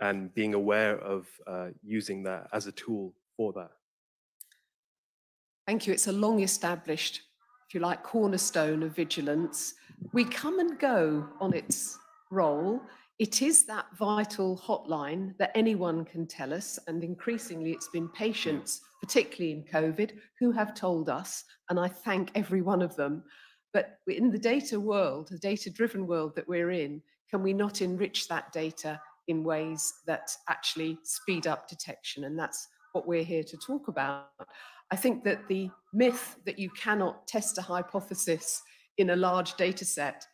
and being aware of uh, using that as a tool for that? Thank you. It's a long established, if you like, cornerstone of vigilance. We come and go on its role, it is that vital hotline that anyone can tell us. And increasingly, it's been patients, particularly in COVID, who have told us, and I thank every one of them. But in the data world, the data driven world that we're in, can we not enrich that data in ways that actually speed up detection? And that's what we're here to talk about. I think that the myth that you cannot test a hypothesis in a large data set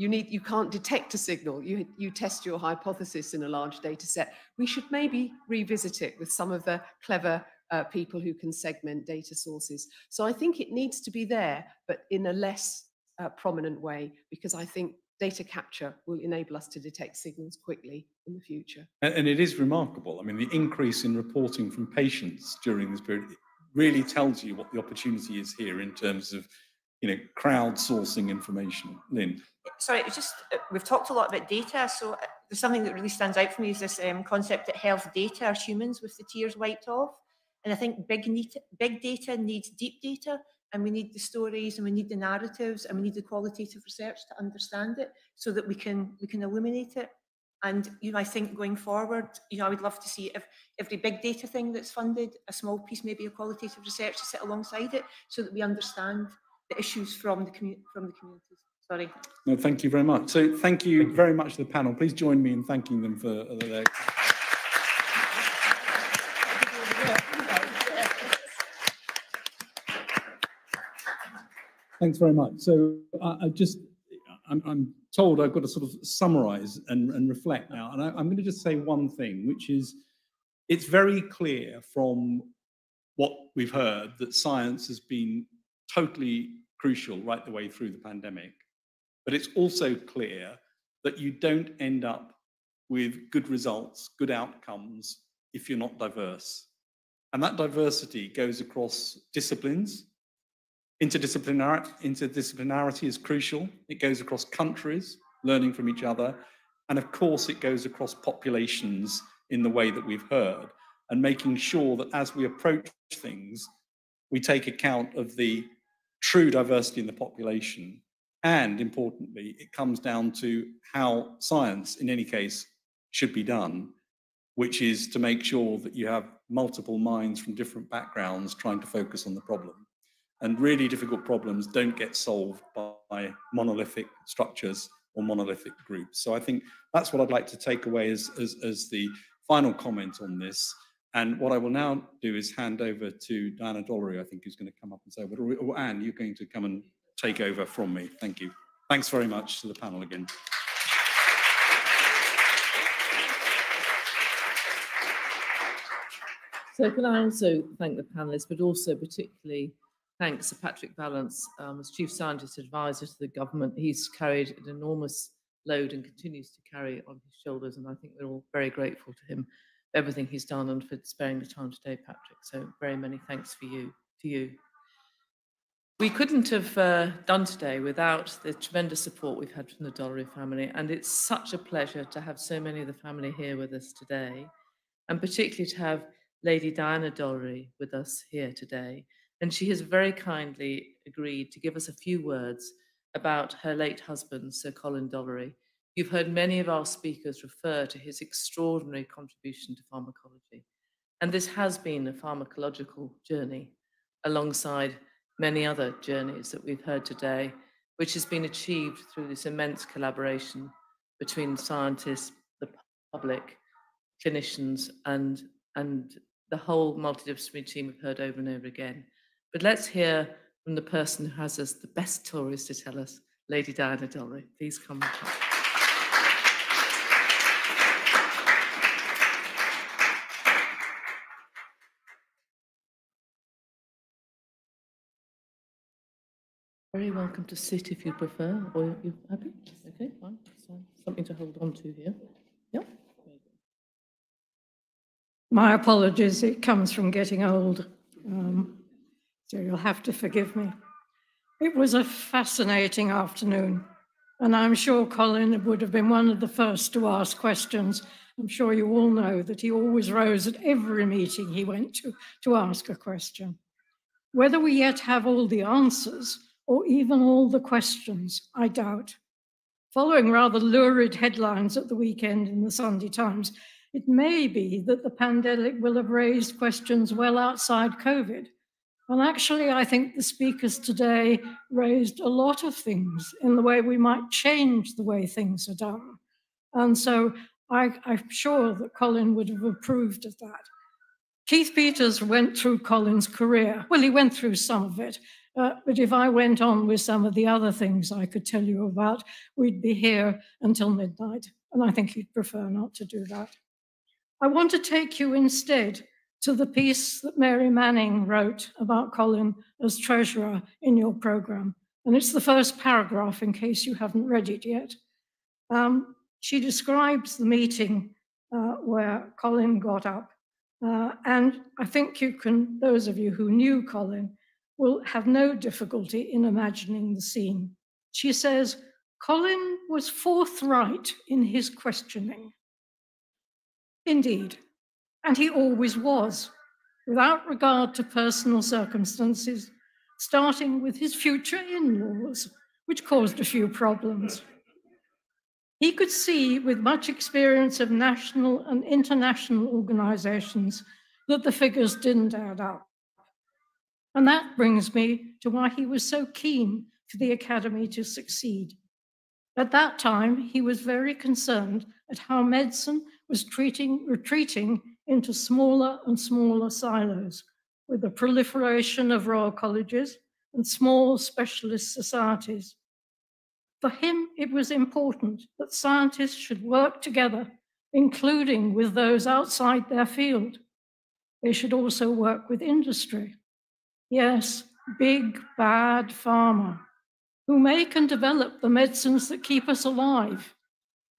you need you can't detect a signal. You you test your hypothesis in a large data set. We should maybe revisit it with some of the clever uh, people who can segment data sources. So i think it needs to be there but in a less uh, prominent way because i think data capture will enable us to detect signals quickly in the future. And, and it is remarkable. I mean the increase in reporting from patients during this period really tells you what the opportunity is here in terms of you know crowdsourcing information lynn sorry, just uh, we've talked a lot about data. So uh, there's something that really stands out for me is this um, concept that health data are humans with the tears wiped off. And I think big big data needs deep data, and we need the stories, and we need the narratives, and we need the qualitative research to understand it, so that we can we can illuminate it. And you know, I think going forward, you know, I would love to see if every big data thing that's funded, a small piece, maybe a qualitative research to sit alongside it, so that we understand the issues from the community from the communities. Sorry. No, thank you very much. So thank you, thank you. very much to the panel. Please join me in thanking them for uh, their Thanks very much. So I, I just, I'm, I'm, told I've got to sort of summarize and, and reflect now. And I, I'm going to just say one thing, which is it's very clear from what we've heard that science has been totally crucial right the way through the pandemic. But it's also clear that you don't end up with good results, good outcomes, if you're not diverse. And that diversity goes across disciplines. Interdisciplinarity, interdisciplinarity is crucial. It goes across countries, learning from each other. And of course, it goes across populations in the way that we've heard, and making sure that as we approach things, we take account of the true diversity in the population and importantly, it comes down to how science, in any case, should be done, which is to make sure that you have multiple minds from different backgrounds trying to focus on the problem. And really difficult problems don't get solved by monolithic structures or monolithic groups. So I think that's what I'd like to take away as, as, as the final comment on this. And what I will now do is hand over to Diana Dollery, I think, who's going to come up and say, but, or Anne, you're going to come and take over from me. Thank you. Thanks very much to the panel again. So can I also thank the panelists, but also particularly thanks to Patrick Vallance um, as Chief Scientist Advisor to the government. He's carried an enormous load and continues to carry on his shoulders, and I think we're all very grateful to him everything he's done and for sparing the time today, Patrick. So very many thanks for you to you. We couldn't have uh, done today without the tremendous support we've had from the Dollery family, and it's such a pleasure to have so many of the family here with us today, and particularly to have Lady Diana Dollery with us here today. And she has very kindly agreed to give us a few words about her late husband, Sir Colin Dollery. You've heard many of our speakers refer to his extraordinary contribution to pharmacology. And this has been a pharmacological journey alongside many other journeys that we've heard today, which has been achieved through this immense collaboration between scientists, the public, clinicians, and, and the whole multidisciplinary team we've heard over and over again. But let's hear from the person who has us the best stories to tell us, Lady Diana Dollery. Please come. Very welcome to sit if you prefer, or you're happy? Okay, fine. So something to hold on to here. Yeah. My apologies, it comes from getting old. Um, so you'll have to forgive me. It was a fascinating afternoon, and I'm sure Colin would have been one of the first to ask questions. I'm sure you all know that he always rose at every meeting he went to to ask a question. Whether we yet have all the answers, or even all the questions, I doubt. Following rather lurid headlines at the weekend in the Sunday Times, it may be that the pandemic will have raised questions well outside COVID. And actually, I think the speakers today raised a lot of things in the way we might change the way things are done. And so I, am sure that Colin would have approved of that. Keith Peters went through Colin's career. Well, he went through some of it, uh, but if I went on with some of the other things I could tell you about, we'd be here until midnight. And I think you'd prefer not to do that. I want to take you instead to the piece that Mary Manning wrote about Colin as treasurer in your program. And it's the first paragraph in case you haven't read it yet. Um, she describes the meeting uh, where Colin got up. Uh, and I think you can, those of you who knew Colin, will have no difficulty in imagining the scene. She says, Colin was forthright in his questioning. Indeed, and he always was, without regard to personal circumstances, starting with his future in-laws, which caused a few problems. He could see, with much experience of national and international organizations, that the figures didn't add up. And that brings me to why he was so keen for the Academy to succeed. At that time, he was very concerned at how medicine was treating, retreating into smaller and smaller silos with the proliferation of royal colleges and small specialist societies. For him, it was important that scientists should work together, including with those outside their field. They should also work with industry. Yes, big, bad pharma, who make and develop the medicines that keep us alive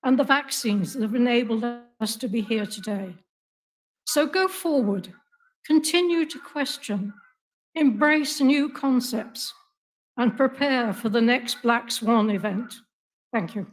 and the vaccines that have enabled us to be here today. So go forward, continue to question, embrace new concepts, and prepare for the next Black Swan event. Thank you.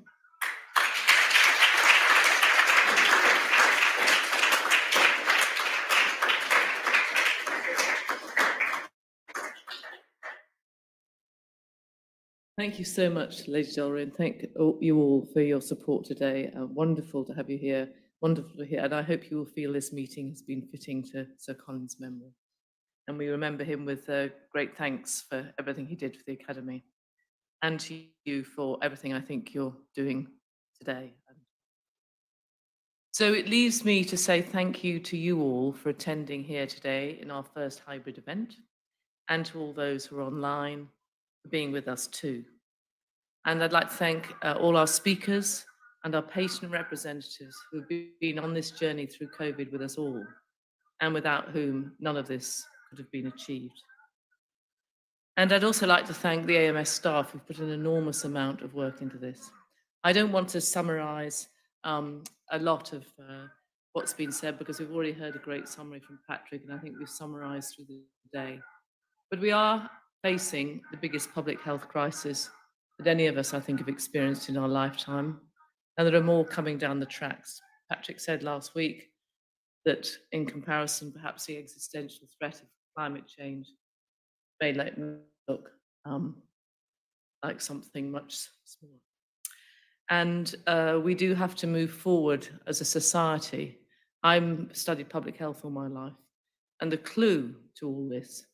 Thank you so much, Lady Dollery, and thank you all for your support today. Uh, wonderful to have you here, wonderful to hear, and I hope you will feel this meeting has been fitting to Sir Colin's memory. And we remember him with uh, great thanks for everything he did for the Academy, and to you for everything I think you're doing today. So it leaves me to say thank you to you all for attending here today in our first hybrid event, and to all those who are online, being with us too. And I'd like to thank uh, all our speakers and our patient representatives who've been on this journey through COVID with us all. and without whom none of this could have been achieved. And I'd also like to thank the AMS staff who've put an enormous amount of work into this. I don't want to summarize um, a lot of uh, what's been said because we've already heard a great summary from Patrick, and I think we've summarized through the day. But we are facing the biggest public health crisis that any of us, I think, have experienced in our lifetime. And there are more coming down the tracks. Patrick said last week that, in comparison, perhaps the existential threat of climate change may look um, like something much smaller. And uh, we do have to move forward as a society. I've studied public health all my life, and the clue to all this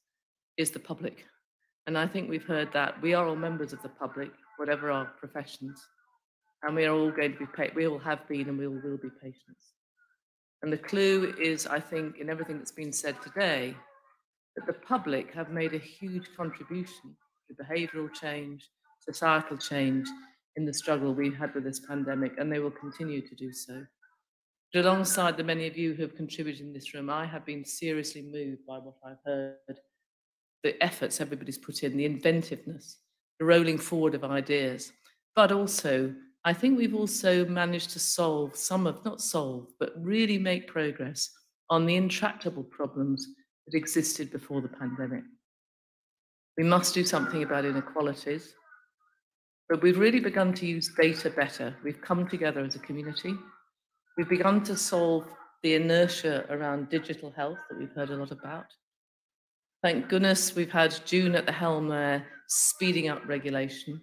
is the public. And I think we've heard that we are all members of the public, whatever our professions, and we are all going to be, we all have been and we all will be patients. And the clue is, I think, in everything that's been said today, that the public have made a huge contribution to behavioural change, societal change in the struggle we've had with this pandemic, and they will continue to do so. But alongside the many of you who have contributed in this room, I have been seriously moved by what I've heard the efforts everybody's put in, the inventiveness, the rolling forward of ideas. But also, I think we've also managed to solve some of, not solve, but really make progress on the intractable problems that existed before the pandemic. We must do something about inequalities, but we've really begun to use data better. We've come together as a community. We've begun to solve the inertia around digital health that we've heard a lot about. Thank goodness we've had June at the helm there, speeding up regulation.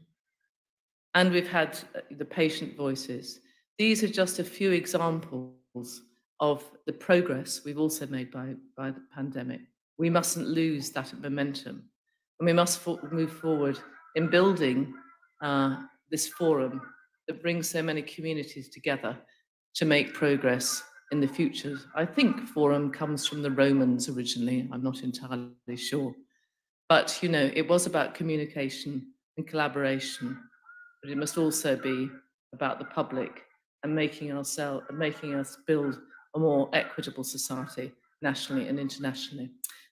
And we've had uh, the patient voices. These are just a few examples of the progress we've also made by, by the pandemic. We mustn't lose that momentum. And we must for move forward in building uh, this forum that brings so many communities together to make progress in the future. I think forum comes from the Romans originally. I'm not entirely sure. But, you know, it was about communication and collaboration, but it must also be about the public and making ourselves, making us build a more equitable society nationally and internationally.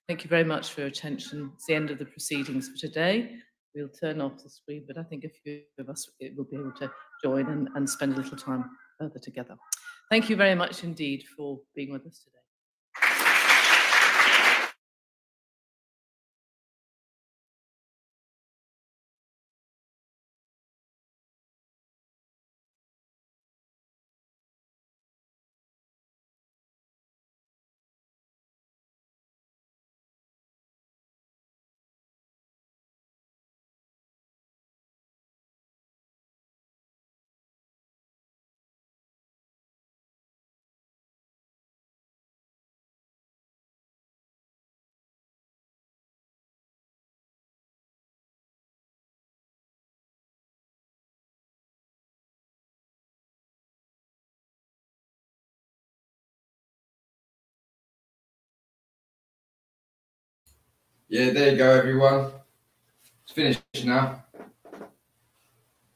Thank you very much for your attention. It's the end of the proceedings for today. We'll turn off the screen, but I think a few of us will be able to join and, and spend a little time further together. Thank you very much indeed for being with us today. Yeah, there you go, everyone. It's finished now.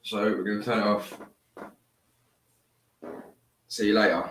So we're going to turn it off. See you later.